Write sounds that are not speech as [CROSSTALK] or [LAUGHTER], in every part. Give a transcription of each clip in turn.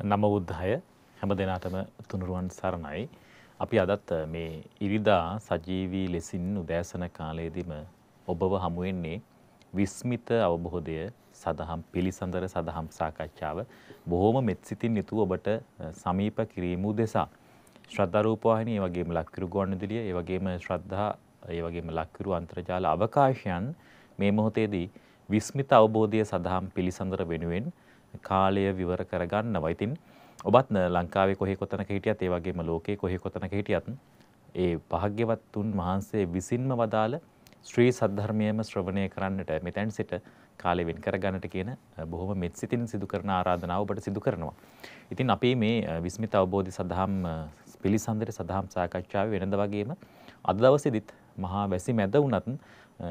නම බුද්ධය හැම දෙනාටම තුනුරුවන් සරණයි. අපි අදත් මේ ඉරිදා සජීවී ලෙසින් උදෑසන කාලයේදීම ඔබව හමුවෙන්නේ විස්මිත අවබෝධය සදහම් පිළිසඳර සදහම් සාකච්ඡාව බොහොම මෙත්සිතින් යුතුව ඔබට සමීප කිරීම උදෙසා. ශ්‍රද්ධා රූපවාහිනී ඒ වගේම ලක්කිරු ගුවන්විදුලිය ඒ වගේම ශ්‍රද්ධා ඒ වගේම ලක්කිරු අන්තර්ජාල අවකාශයන් මේ මොහොතේදී විස්මිත අවබෝධය සදහම් පිළිසඳර වෙනුවෙන් කාලය විවර කරගන්නවා. ඉතින් ඔබත් ලංකාවේ කොහේ කොතනක හිටියත් ඒ වගේම ලෝකේ කොහේ කොතනක හිටියත් ඒ භාග්‍යවත් තුන් වහන්සේ විසින්ම වදාළ ශ්‍රී සද්ධර්මයේම ශ්‍රවණය කරන්නට මෙතෙන් සිට කාලය වෙන් කරගන්නට කියන බොහොම මෙත්සිතින් සිදු කරන ආරාධනාව ඔබට සිදු කරනවා. ඉතින් අපි මේ විස්මිත අවබෝධි සදහම් පිළිසඳර සදහම් සාකච්ඡාවේ වෙනද වගේම අද දවසේදීත් මහා වැසි මැද වුණත්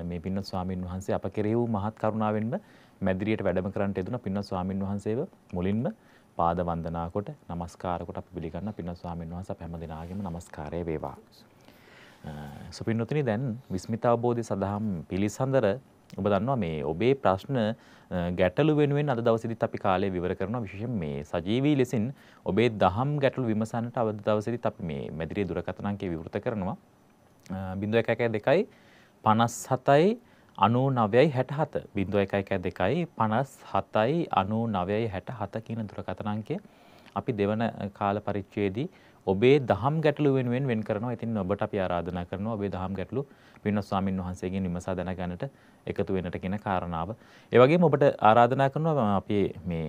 මේ පින්වත් ස්වාමින් වහන්සේ අප කෙරෙහි වූ මහත් කරුණාවෙන්ම මැදිරියට වැඩම කරන්නට යෙදුන පින්වත් ස්වාමින් වහන්සේව මුලින්ම පාද වන්දනා කොට নমස්කාර කොට අපි පිළිගන්න පින්වත් ස්වාමින් වහන්සේ අප හැම දිනාගෙම নমස්කාරය වේවා. සුපින්නතුනි දැන් විස්මිත අවබෝධය සඳහාම පිළිසඳර ඔබ දන්නවා මේ ඔබේ ප්‍රශ්න ගැටලු වෙනුවෙන් අද දවසේදීත් අපි කාලය විවර කරනවා. විශේෂයෙන් මේ සජීවී ලෙසින් ඔබේ දහම් ගැටලු විමසන්නට අද දවසේදීත් අපි මේ මැදිරිය දුරකථන අංකය විවෘත කරනවා. 0112යි 57යි අනු නවයයි හැටහත බිඳුව එකයි දෙකයි පනස් හතයි අනු නවයයි හැට හත කියන දුරකථනංකය අපි දෙවන කාල පරිච්චයේදී ඔබේ දහම් ගැටලු වෙනුවෙන් වෙන් කරනවා ඉතින් ඔබට අපි ආරාධනා කරනවා ඔබේ දහම් ගැටලු පින්වත් ස්වාමින් වහන්සේගෙන් විමසා දැනගන්නට එකතු වෙන්නට කියන කාරණාව. ඒ වගේම ඔබට ආරාධනා කරනවා අපි මේ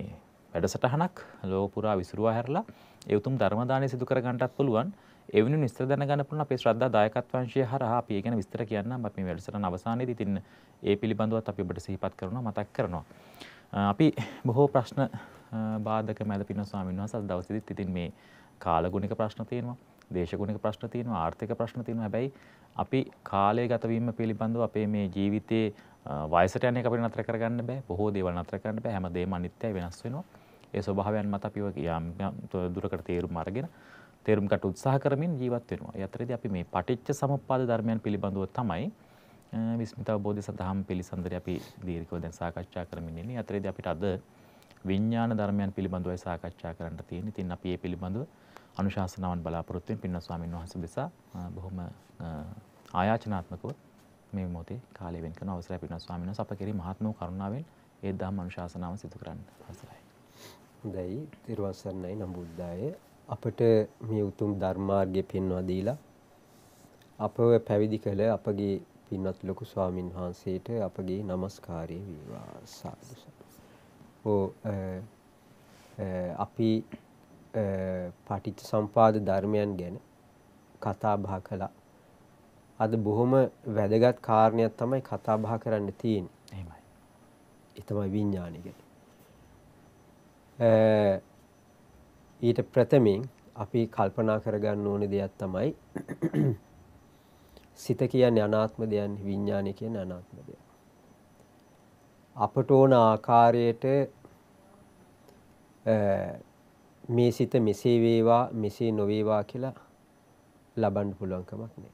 වැඩසටහනක් ලෝක පුරා විසිරුවා හැරලා ඒ උතුම් ධර්ම දානය සිදු කර ගන්නටත් පුළුවන්. එවැනි විස්තර දැනගන්න පුළුවන් අපේ ශ්‍රද්ධා දායකත්වංශය හරහා අපි ඒ ගැන විස්තර කියන්නම් අපි මේ වැඩසටහන අවසානයේදී ඉතින් ඒ පිළිබඳවත් අපි ඔබට සිහිපත් කරනවා මතක් කරනවා. අපි බොහෝ ප්‍රශ්න බාධක මැද පින ස්වාමීන් වහන්සේ අද දවසේදීත් ඉතින් මේ කාලගුණික ප්‍රශ්න තියෙනවා දේශගුණික ප්‍රශ්න තියෙනවා ආර්ථික ප්‍රශ්න තියෙනවා. හැබැයි අපි කාලය ගත වීම පිළිබඳව අපේ මේ ජීවිතයේ වයසට යන එක අපිට නතර කරගන්න බෑ බොහෝ දේවල් නතර කරන්න බෑ. හැමදේම අනිත්‍යයි වෙනස් වෙනවා. ඒ ස්වභාවයන් මත අපිව යම් දුරකට තේරුම් අරගෙන තේරුම් ගන්න උත්සාහ කරමින් ජීවත් වෙනවා. ඒ අතරේදී අපි මේ පටිච්ච සමුප්පාද ධර්මයන් පිළිබඳව තමයි විස්මිත අවබෝධය සඳහාම පිළිසඳරේ අපි දීර්ඝව දැන් සාකච්ඡා කරමින් ඉන්නේ. ඒ අතරේදී අපිට අද විඥාන ධර්මයන් පිළිබඳවයි සාකච්ඡා කරන්න තියෙන්නේ. ඉතින් අපි මේ පිළිබඳව අනුශාසනාවන් බලාපොරොත්තු වෙන පින්වත් ස්වාමීන් වහන්සේ දෙසා බොහොම ආයාචනාත්මකව මේ මොහොතේ කාලය වෙන් කරන අවසරයි පින්වත් ස්වාමීන් වහන්සේ අප කෙරෙහි මහත්ම කරුණාවෙන් ඒ ධම්ම අනුශාසනාව සිදු කරන්න අවසරයි. හොඳයි. ත්‍රිවංශ සරණයි නම් බුද්ධාය. අපට මේ උතුම් ධර්මාර්ගය පෙන්වා දීලා අපව පැවිදි කළ අපගේ පින්වත් ලොකු ස්වාමින් වහන්සේට අපගේ নমස්කාරය වේවා සාදු ඕ අපි පටිච්ච සම්පාද ධර්මයන් ගැන කතා බහ කළා. අද බොහොම වැදගත් කාරණයක් තමයි කතා බහ කරන්න තියෙන්නේ. එහෙමයි. ඒ තමයි විඥානය ගැන. ඊට ප්‍රථමයෙන් අපි කල්පනා කරගන්න ඕන දෙයක් තමයි [CLEARS THROAT] සිත කියන්නේ අනාත්ම දෙයක් විඥානය කියන්නේ අනාත්ම දෙයක්. අපට ඕන ආකාරයට මේ සිත මෙසේ වේවා මෙසේ නොවේවා කියලා ලබන්න පුළුවන් කමක් නැහැ.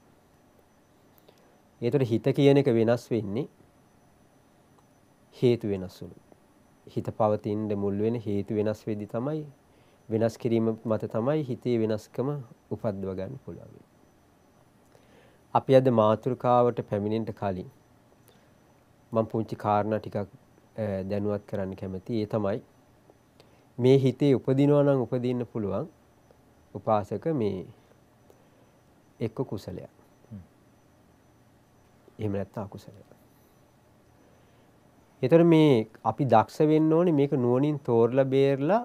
ඒතර හිත කියන එක වෙනස් වෙන්නේ හේතු වෙනස් වුණු. හිත පවතින මුල් වෙන හේතු වෙනස් වෙදි තමයි වෙනස් කිරීම මත තමයි හිතේ වෙනස්කම උපද්දව ගන්න පුළුවන්. අපි අද මාතෘකාවට පැමිණෙන්න කලින් මම පුංචි කාරණා ටිකක් දැනුවත් කරන්න කැමතියි. ඒ තමයි මේ හිතේ උපදිනවා නම් උපදින්න පුළුවන් උපාසක මේ එක්ක කුසලයක්. එහෙම නැත්නම් අකුසලයක්. ඒතර මේ අපි දක්ෂ වෙන්න ඕනේ මේක නුවණින් තෝරලා බේරලා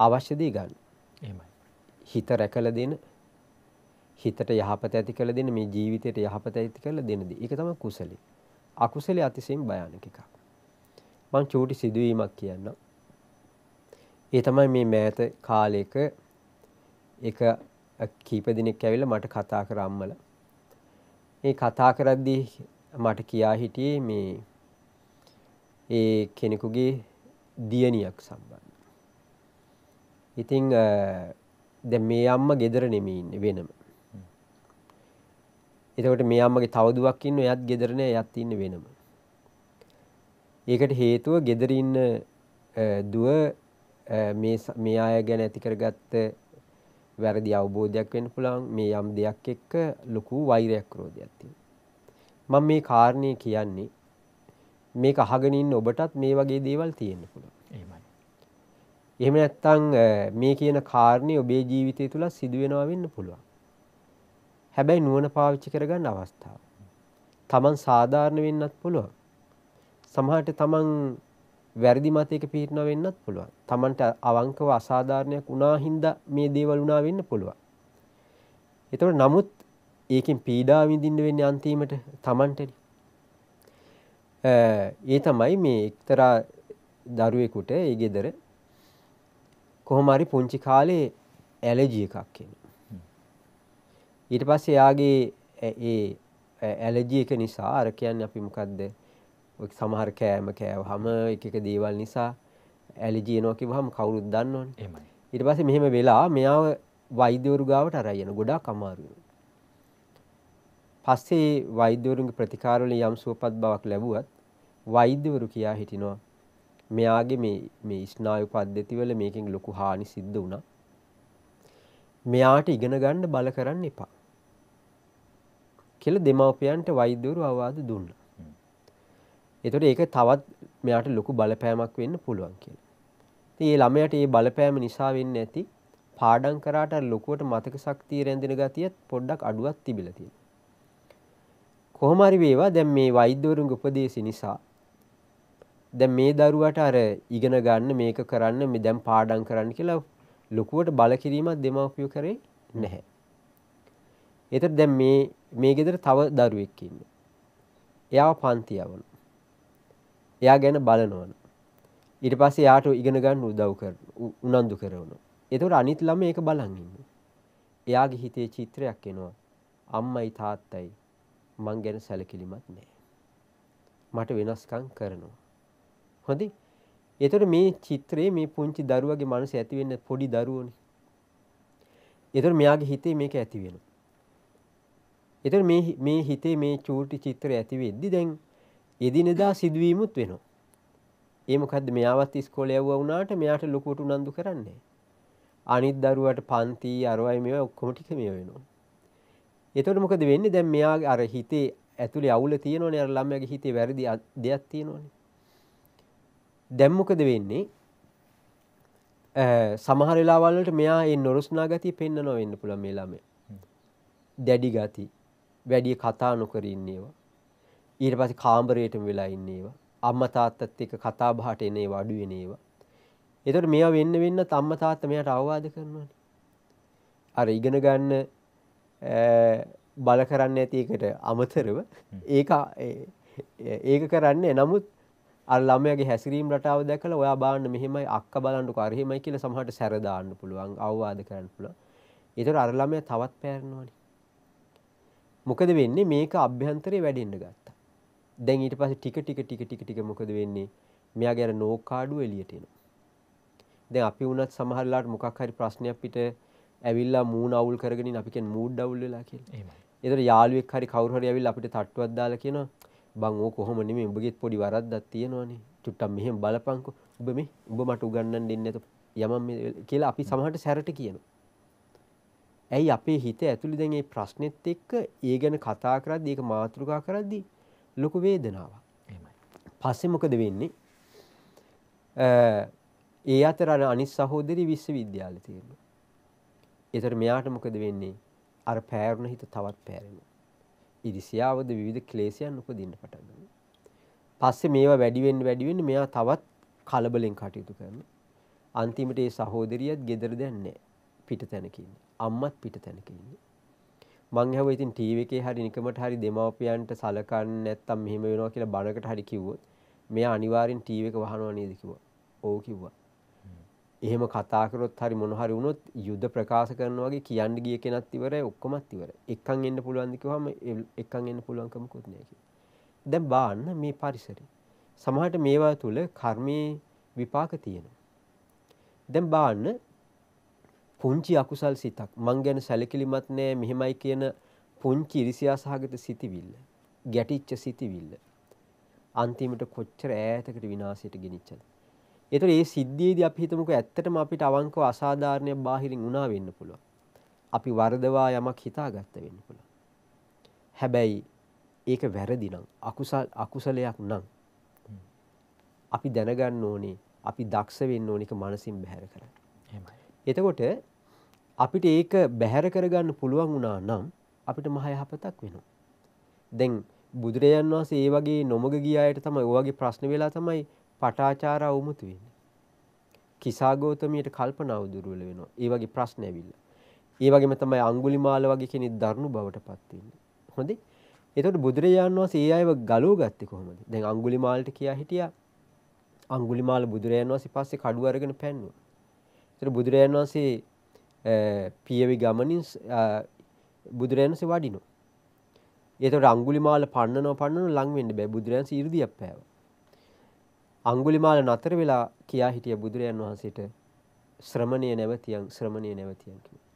අවශ්‍ය දේ ගන්න. එහෙමයි. හිත රැකලා දෙන හිතට යහපත ඇති කළ දෙන මේ ජීවිතයට යහපත ඇති කළ දෙන දේ. ඒක තමයි කුසලයේ. අකුසලයේ අතිශයින් භයානක එකක්. මං චූටි සිදුවීමක් කියන්නම්. ඒ තමයි මේ මෑත කාලයක එක කීප දිනක් ඇවිල්ලා මට කතා කර අම්මලා. මේ කතා කරද්දී මට කියා හිටියේ මේ ඒ කෙනෙකුගේ දියණියක් සම්බන්ධ. ඉතින් දැන් මේ අම්මා ගෙදර නෙමෙයි ඉන්නේ වෙනම. එතකොට මේ අම්මගේ තව දුවක් ඉන්නවා එයත් ගෙදර නෑ එයත් ඉන්නේ වෙනම. ඒකට හේතුව ගෙදර ඉන්න දුව මේ මේ අය ගැන ඇති කරගත්ත වැරදි අවබෝධයක් වෙන්න පුළුවන් මේ යම් දෙයක් එක්ක ලොකු වෛරයක් ක්‍රෝධයක් තියෙනවා මම මේ කාරණේ කියන්නේ මේක අහගෙන ඉන්න ඔබටත් මේ වගේ දේවල් තියෙන්න පුළුවන් එහෙමයි එහෙම නැත්නම් මේ කියන කාරණේ ඔබේ ජීවිතය තුල සිදුවෙනවා වෙන්න පුළුවන් හැබැයි නුවණ පාවිච්චි කරගන්න අවස්ථාව. Taman සාධාරණ වෙන්නත් පුළුවන්. සමහරට Taman වැරදි මතයක පිහිටනවා වෙන්නත් පුළුවන්. Tamanට අවංකව අසාධාරණයක් වුණා හින්දා මේ දේවල් වුණා වෙන්න පුළුවන්. ඒතකොට නමුත් ඒකෙන් පීඩා විඳින්න වෙන්නේ අන්තිමට Tamanටනේ. ඒ තමයි මේ එක්තරා දරුවෙකුට ඒ ගෙදර කොහොම හරි පුංචි කාලේ ඇලර්ජි එකක් එනවා. ඊට පස්සේ එයාගේ ඒ ඇලර්ජි එක නිසා අර කියන්නේ අපි මොකද්ද සමහර කෑම කෑවහම එක එක දේවල් නිසා ඇලර්ජි එනවා කිව්වහම කවුරුත් දන්නවනේ. එහෙමයි. ඊට පස්සේ මෙහෙම වෙලා මෙයාව වෛද්‍යවරු ගාවට අරයි යන ගොඩාක් අමාරු පස්සේ වෛද්‍යවරුන්ගේ ප්‍රතිකාර වලින් යම් සුවපත් බවක් ලැබුවත් වෛද්‍යවරු කියා හිටිනවා මෙයාගේ මේ මේ ස්නායු පද්ධති වල මේකෙන් ලොකු හානි සිද්ධ වුණා. මෙයාට ඉගෙන ගන්න බල කරන්න එපා. කියලා දෙමව්පියන්ට වෛද්‍යවරු අවවාද දුන්නා. ඒතකොට ඒක තවත් මෙයාට ලොකු බලපෑමක් වෙන්න පුළුවන් කියලා. ඉතින් මේ ළමයාට මේ බලපෑම නිසා වෙන්නේ නැති පාඩම් කරාට ලොකුවට මතක ශක්තිය රැඳෙන ගතියත් පොඩ්ඩක් අඩුවක් තිබිලා තියෙනවා. කොහොම හරි වේවා දැන් මේ වෛද්‍යවරුන්ගේ උපදේශ නිසා දැන් මේ දරුවට අර ඉගෙන ගන්න මේක කරන්න මේ දැන් පාඩම් කරන්න කියලා ලොකුවට බල කිරීමක් දෙමව්පියෝ කරේ නැහැ. ඒතර දැන් මේ මේ ගෙදර තව දරුවෙක් ඉන්නේ. එයාව පන්ති යවන. එයා ගැන බලනවන. ඊට පස්සේ එයාට ඉගෙන ගන්න උදව් කරන උනන්දු කරනවා. ඒතකොට අනිත් ළමයි ඒක බලන් ඉන්නේ. එයාගේ හිතේ චිත්‍රයක් එනවා. අම්මයි තාත්තයි මං ගැන සැලකිලිමත් නැහැ. මට වෙනස්කම් කරනවා. හොඳයි. ඒතකොට මේ චිත්‍රයේ මේ පුංචි දරුවගේ මනස ඇති වෙන්න පොඩි දරුවෝනේ. ඒතකොට මෙයාගේ හිතේ මේක ඇති වෙනවා. එතකොට මේ මේ හිතේ මේ චූටි චිත්‍රය ඇති වෙද්දි දැන් එදිනෙදා සිදුවීමුත් වෙනවා. ඒ මොකද්ද මෙයාවත් ඉස්කෝලේ යවුවා වුණාට මෙයාට ලොකුට උනන්දු කරන්නේ. අනිත් දරුවට පන්ති අරවයි මේවා ඔක්කොම ටික මේ වෙනවා. එතකොට මොකද වෙන්නේ දැන් මෙයාගේ අර හිතේ ඇතුලේ අවුල තියෙනවනේ අර ළමයාගේ හිතේ වැරදි දෙයක් තියෙනවනේ. දැන් මොකද වෙන්නේ? සමහර වෙලාවල් වලට මෙයා ඒ නොරුස්නා ගතිය පෙන්වනවා වෙන්න පුළුවන් මේ ළමයා. දැඩි ගතිය වැඩි කතා නොකර ඉන්නේවා. ඊට පස්සේ කාමරයටම වෙලා ඉන්නේවා. අම්මා තාත්තත් එක්ක කතා බහට එන ඒවා අඩු වෙන ඒවා. ඒතකොට මේවා වෙන්න වෙන්නත් අම්මා තාත්තා මෙයාට අවවාද කරනවානේ. අර ඉගෙන ගන්න බල කරන්නේ නැති එකට අමතරව ඒක ඒක කරන්නේ නමුත් අර ළමයාගේ හැසිරීම් රටාව දැකලා ඔයා බාන්න මෙහෙමයි අක්ක බලන්නකෝ අර එහෙමයි කියලා සමහරට සැර දාන්න පුළුවන් අවවාද කරන්න පුළුවන්. ඒතර අර ළමයා තවත් පෑරනවානේ. මොකද වෙන්නේ මේක අභ්‍යන්තරේ වැඩෙන්න ගත්තා. දැන් ඊට පස්සේ ටික ටික ටික ටික ටික මොකද වෙන්නේ? මෙයාගේ අර නෝකාඩුව එළියට එනවා. දැන් අපි වුණත් සමහර වෙලාවට මොකක් හරි ප්‍රශ්නයක් පිට ඇවිල්ලා මූණ අවුල් කරගෙන අපි කියන්නේ මූඩ් අවුල් වෙලා කියලා. එහෙමයි. ඒතර යාළුවෙක් හරි කවුරු හරි ඇවිල්ලා අපිට තට්ටුවක් දාලා කියනවා බං ඕක කොහොම නෙමෙයි උඹගෙත් පොඩි වරද්දක් තියෙනවනේ. චුට්ටක් මෙහෙම බලපන්කෝ. උඹ මේ උඹ මට උගන්වන්න දෙන්නේ නැත යමම් කියලා අපි සමහරට සැරට කියනවා. ඇයි අපේ හිත ඇතුළේ දැන් මේ ප්‍රශ්නෙත් එක්ක ඒ ගැන කතා කරද්දී ඒක මාතෘකා කරද්දී ලොකු වේදනාවක්. එහෙමයි. පස්සේ මොකද වෙන්නේ? ඒ අතර අනිත් සහෝදරි විශ්වවිද්‍යාලේ තියෙනවා. ඒතර මෙයාට මොකද වෙන්නේ? අර පෑරුණ හිත තවත් පෑරෙනවා. ඉරිසියාවද විවිධ ක්ලේශයන් උපදින්න පටන් ගන්නවා. පස්සේ මේවා වැඩි වෙන්න වැඩි වෙන්න මෙයා තවත් කලබලෙන් කටයුතු කරනවා. අන්තිමට ඒ සහෝදරියත් ගෙදර දැන් නැහැ. පිටතැනක ඉන්නේ. අම්මත් පිටතැනක ඉන්නේ. මං ඇහුවා ඉතින් ටීවී එකේ හරි නිකමට හරි දෙමව්පියන්ට සලකන්නේ නැත්තම් මෙහෙම වෙනවා කියලා බණකට හරි කිව්වොත් මෙයා අනිවාර්යෙන් ටීවී එක වහනවා නේද කිව්වා. ඔව් කිව්වා. එහෙම කතා කරොත් හරි මොන හරි වුණොත් යුද්ධ ප්‍රකාශ කරනවා වගේ කියන්න ගිය කෙනත් ඉවරයි ඔක්කොමත් ඉවරයි. එක්කන් එන්න පුළුවන්ද කිව්වම එක්කන් එන්න පුළුවන්කමකුත් නැහැ කිව්වා. දැන් බාන්න මේ පරිසරය. සමහරට මේවා තුල කර්මයේ විපාක තියෙනවා. දැන් බාන්න පුංචි අකුසල් සිතක් මං ගැන සැලකිලිමත් නෑ මෙහෙමයි කියන පුංචි ඉරිසියා සහගත සිතිවිල්ල ගැටිච්ච සිතිවිල්ල අන්තිමට කොච්චර ඈතකට විනාශයට ගෙනිච්චද එතකොට මේ සිද්ධියේදී අපි හිතමුකෝ ඇත්තටම අපිට අවංකව අසාධාරණයක් බාහිරින් වුණා වෙන්න පුළුවන්. අපි වරදවා යමක් හිතාගත්ත වෙන්න පුළුවන්. හැබැයි ඒක වැරදි නම් අකුසල අකුසලයක් නම් අපි දැනගන්න ඕනේ අපි දක්ෂ වෙන්න ඕනේ ඒක මනසින් බැහැර. එහෙමයි. එතකොට අපිට ඒක බැහැර කරගන්න පුළුවන් වුණා නම් අපිට මහ යහපතක් වෙනවා. දැන් බුදුරජාන් වහන්සේ ඒ වගේ නොමග ගිය අයට තමයි ඔය වගේ ප්‍රශ්න වෙලා තමයි පටාචාර අවමුතු වෙන. කිසාගෝතමයට කල්පනාව දුරුවල වෙනවා ඒ වගේ ප්‍රශ්න ඇවිල්ල. ඒ වගේම තමයි අංගුලි මාල වගේ කෙනෙ දරුණු බවට පත්වන්න. හොඳේ එතට බුදුරජාන් වහන්සේ ඒ අයව ගලෝ ගත්තෙ කොහොමද දැන් අංගුලි මාලට කියා හිටියා අංගුලිමාල බුදුරජාන් වහන්සේ පස්සේ කඩුව අරගෙන පැන්නුවා. ඒතර බුදුරජාන් වහන්සේ පියවි ගමනින් බුදුරජාන් වහන්සේ වඩිනවා. ඒතර අංගුලිමාල පන්නනවා පන්නනවා ලඟ වෙන්න බෑ බුදුරජාන් වහන්සේ 이르දියක් පෑවා. අඟුලිමාල නතර වෙලා කියා හිටිය බුදුරජාන් වහන්සේට ශ්‍රමණේ නැවතියන් ශ්‍රමණේ නැවතියන් කිව්වා.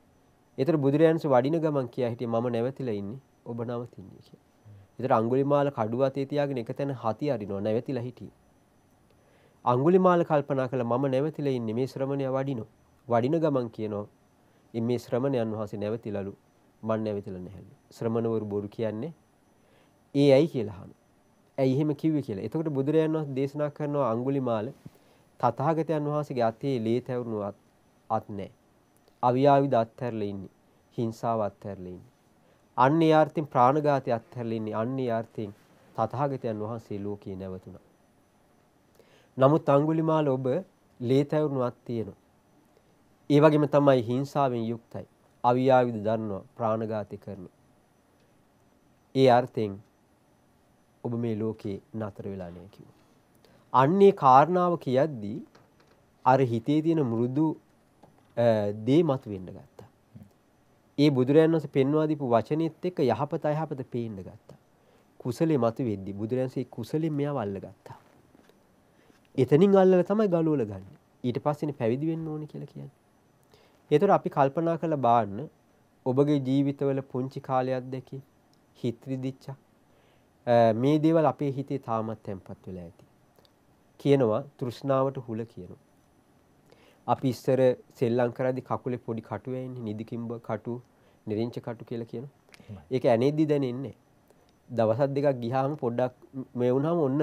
ඒතර බුදුරජාන් වහන්සේ වඩින ගමන් කියා හිටියේ මම නැවතිලා ඉන්නේ ඔබ නවතින්නේ කියලා. ඒතර අඟුලිමාල කඩුව අතේ තියාගෙන එක තැන හති අරිනවා නැවතිලා හිටියේ. අඟුලිමාල කල්පනා කළා මම නැවතිලා ඉන්නේ මේ ශ්‍රමණයා වඩිනෝ. වඩින ගමන් කියනවා මේ ශ්‍රමණයන් වහන්සේ නැවතිලලු මන් නැවතිලා නැහැලු. ශ්‍රමණවරු බොරු කියන්නේ ඒ ඇයි කියලා අහනවා. ඇයි එහෙම කිව්වේ කියලා. එතකොට බුදුරජාණන් වහන්සේ දේශනා කරනවා අඟුලිමාල තථාගතයන් වහන්සේගේ අතේ ලේ තැවුණු අත් නැහැ. අවියාවිද අත්හැරලා ඉන්නේ. හිංසාව අත්හැරලා ඉන්නේ. අන්නේ ආර්ථින් ප්‍රාණඝාතය අත්හැරලා ඉන්නේ. අන්නේ ආර්ථින් තථාගතයන් වහන්සේ ලෝකේ නැවතුණා. නමුත් අඟුලිමාල ඔබ ලේ තැවුණු අත් තියෙනවා. ඒ වගේම තමයි හිංසාවෙන් යුක්තයි. අවියාවිද දන්නවා ප්‍රාණඝාතය කරනවා. ඒ අර්ථයෙන් ඔබ මේ ලෝකේ නතර වෙලා නැහැ කිව්වා. අන්නේ කාරණාව කියද්දී අර හිතේ තියෙන මෘදු දේ මතුවෙන්න ගත්තා. ඒ බුදුරයන් වහන්සේ පෙන්වා දීපු වචනේත් එක්ක යහපත අයහපත පේන්න ගත්තා. කුසලේ මතුවෙද්දී බුදුරයන් වහන්සේ කුසලෙන් මෙයාව අල්ලගත්තා. එතනින් අල්ලලා තමයි ගලවල ගන්න. ඊට පස්සේනේ පැවිදි වෙන්න ඕනේ කියලා කියන්නේ. ඒතර අපි කල්පනා කරලා බලන්න ඔබගේ ජීවිතවල පුංචි කාලයක් දැකි හිත රිදිච්චා මේ දේවල් අපේ හිතේ තාමත් තැම්පත් වෙලා ඇති. කියනවා තෘෂ්ණාවට හුල කියනවා. අපි ඉස්සර සෙල්ලම් කරද්දි කකුලේ පොඩි කටු වෙන්නේ නිදිකිම්බ කටු, නිරින්ච කටු කියලා කියනවා. ඒක ඇනේද්දි දැනෙන්නේ දවසක් දෙකක් ගියාම පොඩ්ඩක් මේ වුණාම ඔන්න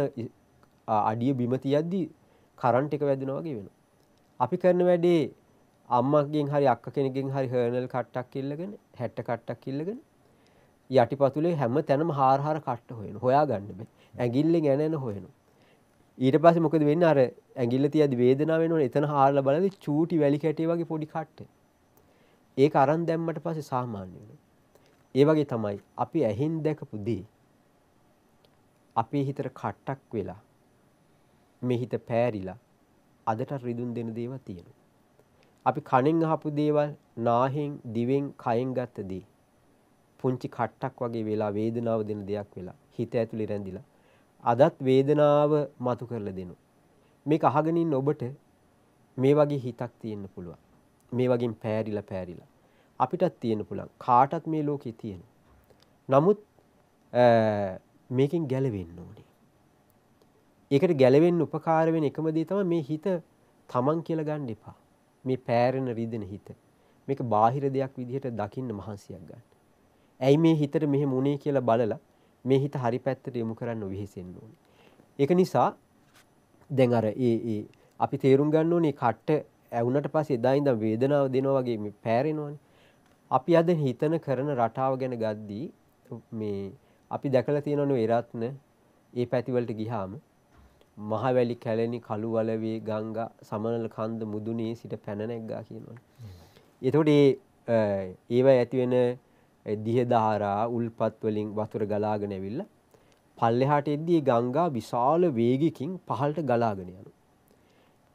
අඩිය බිම තියද්දි කරන්ට් එක වැදුනා වගේ වෙනවා. අපි කරන වැඩේ අම්මගෙන් හරි අක්ක කෙනෙක්ගෙන් හරි හර්නල් කට්ටක් ඉල්ලගෙන 60 කට්ටක් ඉල්ලගෙන යටිපතුලේ හැම තැනම හාර හාර කට්ට හොයන. හොයාගන්න බෑ. ඇඟිල්ලෙන් ඇන ඇන හොයනවා. ඊට පස්සේ මොකද වෙන්නේ අර ඇඟිල්ල තියද්දි වේදනාව වෙනවනේ. එතන හාරලා බලද්දි චූටි වැලි කැටේ වගේ පොඩි කට්ට. ඒක අරන් දැම්මට පස්සේ සාමාන්‍ය වෙනවා. ඒ වගේ තමයි අපි ඇහින් දැකපු දේ අපේ හිතට කට්ටක් වෙලා මේ හිත පෑරිලා අදට රිදුන් දෙන දේවල් තියෙනවා. අපි කණෙන් අහපු දේවල් නාහෙන් දිවෙන් කයෙන් ගත්ත දේ පුංචි කට්ටක් වගේ වෙලා වේදනාව දෙන දෙයක් වෙලා හිත ඇතුලේ රැඳිලා අදත් වේදනාව මතු කරලා දෙනවා. මේක අහගෙන ඉන්න ඔබට මේ වගේ හිතක් තියෙන්න පුළුවන්. මේ වගේ පෑරිලා පෑරිලා අපිටත් තියෙන්න පුළුවන්. කාටත් මේ ලෝකේ තියෙන. නමුත් මේකෙන් ගැලවෙන්න ඕනේ. ඒකට ගැලවෙන්න උපකාර වෙන එකම දේ තමයි මේ හිත තමන් කියලා ගන්න එපා. මේ පෑරෙන රිදෙන හිත. මේක බාහිර දෙයක් විදිහට දකින්න මහන්සියක් ගන්න. ඇයි මේ හිතට මෙහෙම උනේ කියලා බලලා මේ හිත හරි පැත්තට යොමු කරන්න වෙහෙසෙන්න ඕනේ. ඒක නිසා දැන් අර ඒ ඒ අපි තේරුම් ගන්න ඕනේ කට්ට ඇවුනට පස්සේ එදා ඉඳන් වේදනාව දෙනවා වගේ මේ පෑරෙනවනේ. අපි අද හිතන කරන රටාව ගැන ගද්දී මේ අපි දැකලා තියෙනවනේ එරත්න ඒ පැතිවලට ගිහාම මහවැලි කැලණි කළු වලවේ ගංගා සමනල කන්ද මුදුනේ සිට පැන නැග්ගා කියනවනේ. එතකොට ඒ ඒව ඇති වෙන දිහදාරා උල්පත් වලින් වතුර ගලාගෙන ඇවිල්ලා පල්ලෙහාට එද්දී ගංගා විශාල වේගකින් පහළට ගලාගෙන යනවා.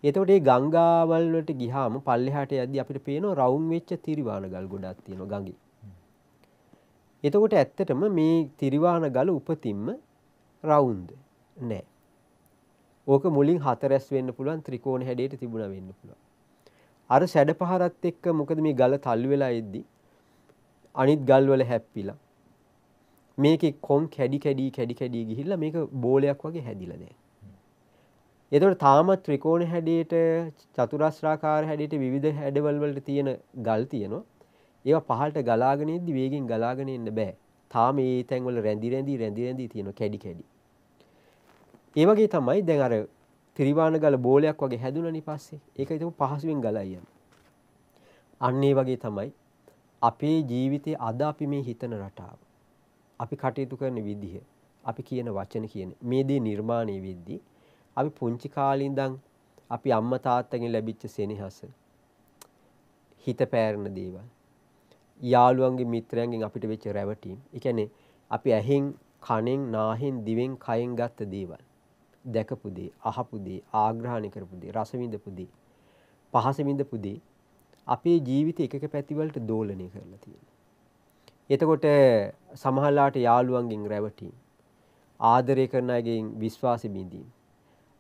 එතකොට මේ ගංගාවල් වලට ගිහාම පල්ලෙහාට යද්දී අපිට පේනවා රවුම් වෙච්ච තිරිවාන ගල් ගොඩක් තියෙනවා ගඟේ. එතකොට ඇත්තටම මේ තිරිවාන ගල උපතින්ම රවුම්ද නෑ. ඕක මුලින් හතරැස් වෙන්න පුළුවන් ත්‍රිකෝණ හැඩයට තිබුණා වෙන්න පුළුවන්. අර සැඩ පහරත් එක්ක මොකද මේ ගල තල්ලු වෙලා එද්දී අනිත් ගල් වල හැප්පිලා මේකේ කොන් කැඩි කැඩි කැඩි කැඩි ගිහිල්ලා මේක බෝලයක් වගේ හැදිලා දැන් එතකොට තාමත් ත්‍රිකෝණ හැඩයට චතුරස්‍රාකාර හැඩයට විවිධ හැඩවල වලට තියෙන ගල් තියෙනවා. ඒවා පහළට ගලාගෙන ඉද්දි වේගෙන් ගලාගෙන එන්න බෑ. තාම මේ තැන්වල රැඳි රැඳි රැඳි රැඳි තියෙනවා කැඩි කැඩි. ඒ වගේ තමයි දැන් අර ත්‍රිවාණ ගල බෝලයක් වගේ හැදුනනේ පස්සේ. ඒක හිතමු පහසුවෙන් ගලයි යන. අන්න ඒ වගේ තමයි අපේ ජීවිතයේ අද අපි මේ හිතන රටාව. අපි කටයුතු කරන විදිහ, අපි කියන වචන කියන මේ දේ නිර්මාණය වෙද්දී අපි පුංචි කාලේ ඉඳන් අපි අම්මා තාත්තගෙන් ලැබිච්ච සෙනෙහස හිත පෑරෙන දේවල් යාළුවන්ගේ මිත්‍රයන්ගෙන් අපිට වෙච්ච රැවටීම්. ඒ කියන්නේ අපි ඇහෙන් කනෙන් නාහෙන් දිවෙන් කයෙන් ගත්ත දේවල්. දැකපු දේ, අහපු දේ, ආග්‍රහණය කරපු දේ, රස විඳපු දේ, පහස විඳපු දේ අපේ ජීවිත එකක පැතිවලට දෝලණය කරලා තියෙනවා. එතකොට සමහරලාට යාළුවන්ගෙන් රැවටීම්, ආදරය කරන අයගෙන් විශ්වාසෙ බිඳීම්.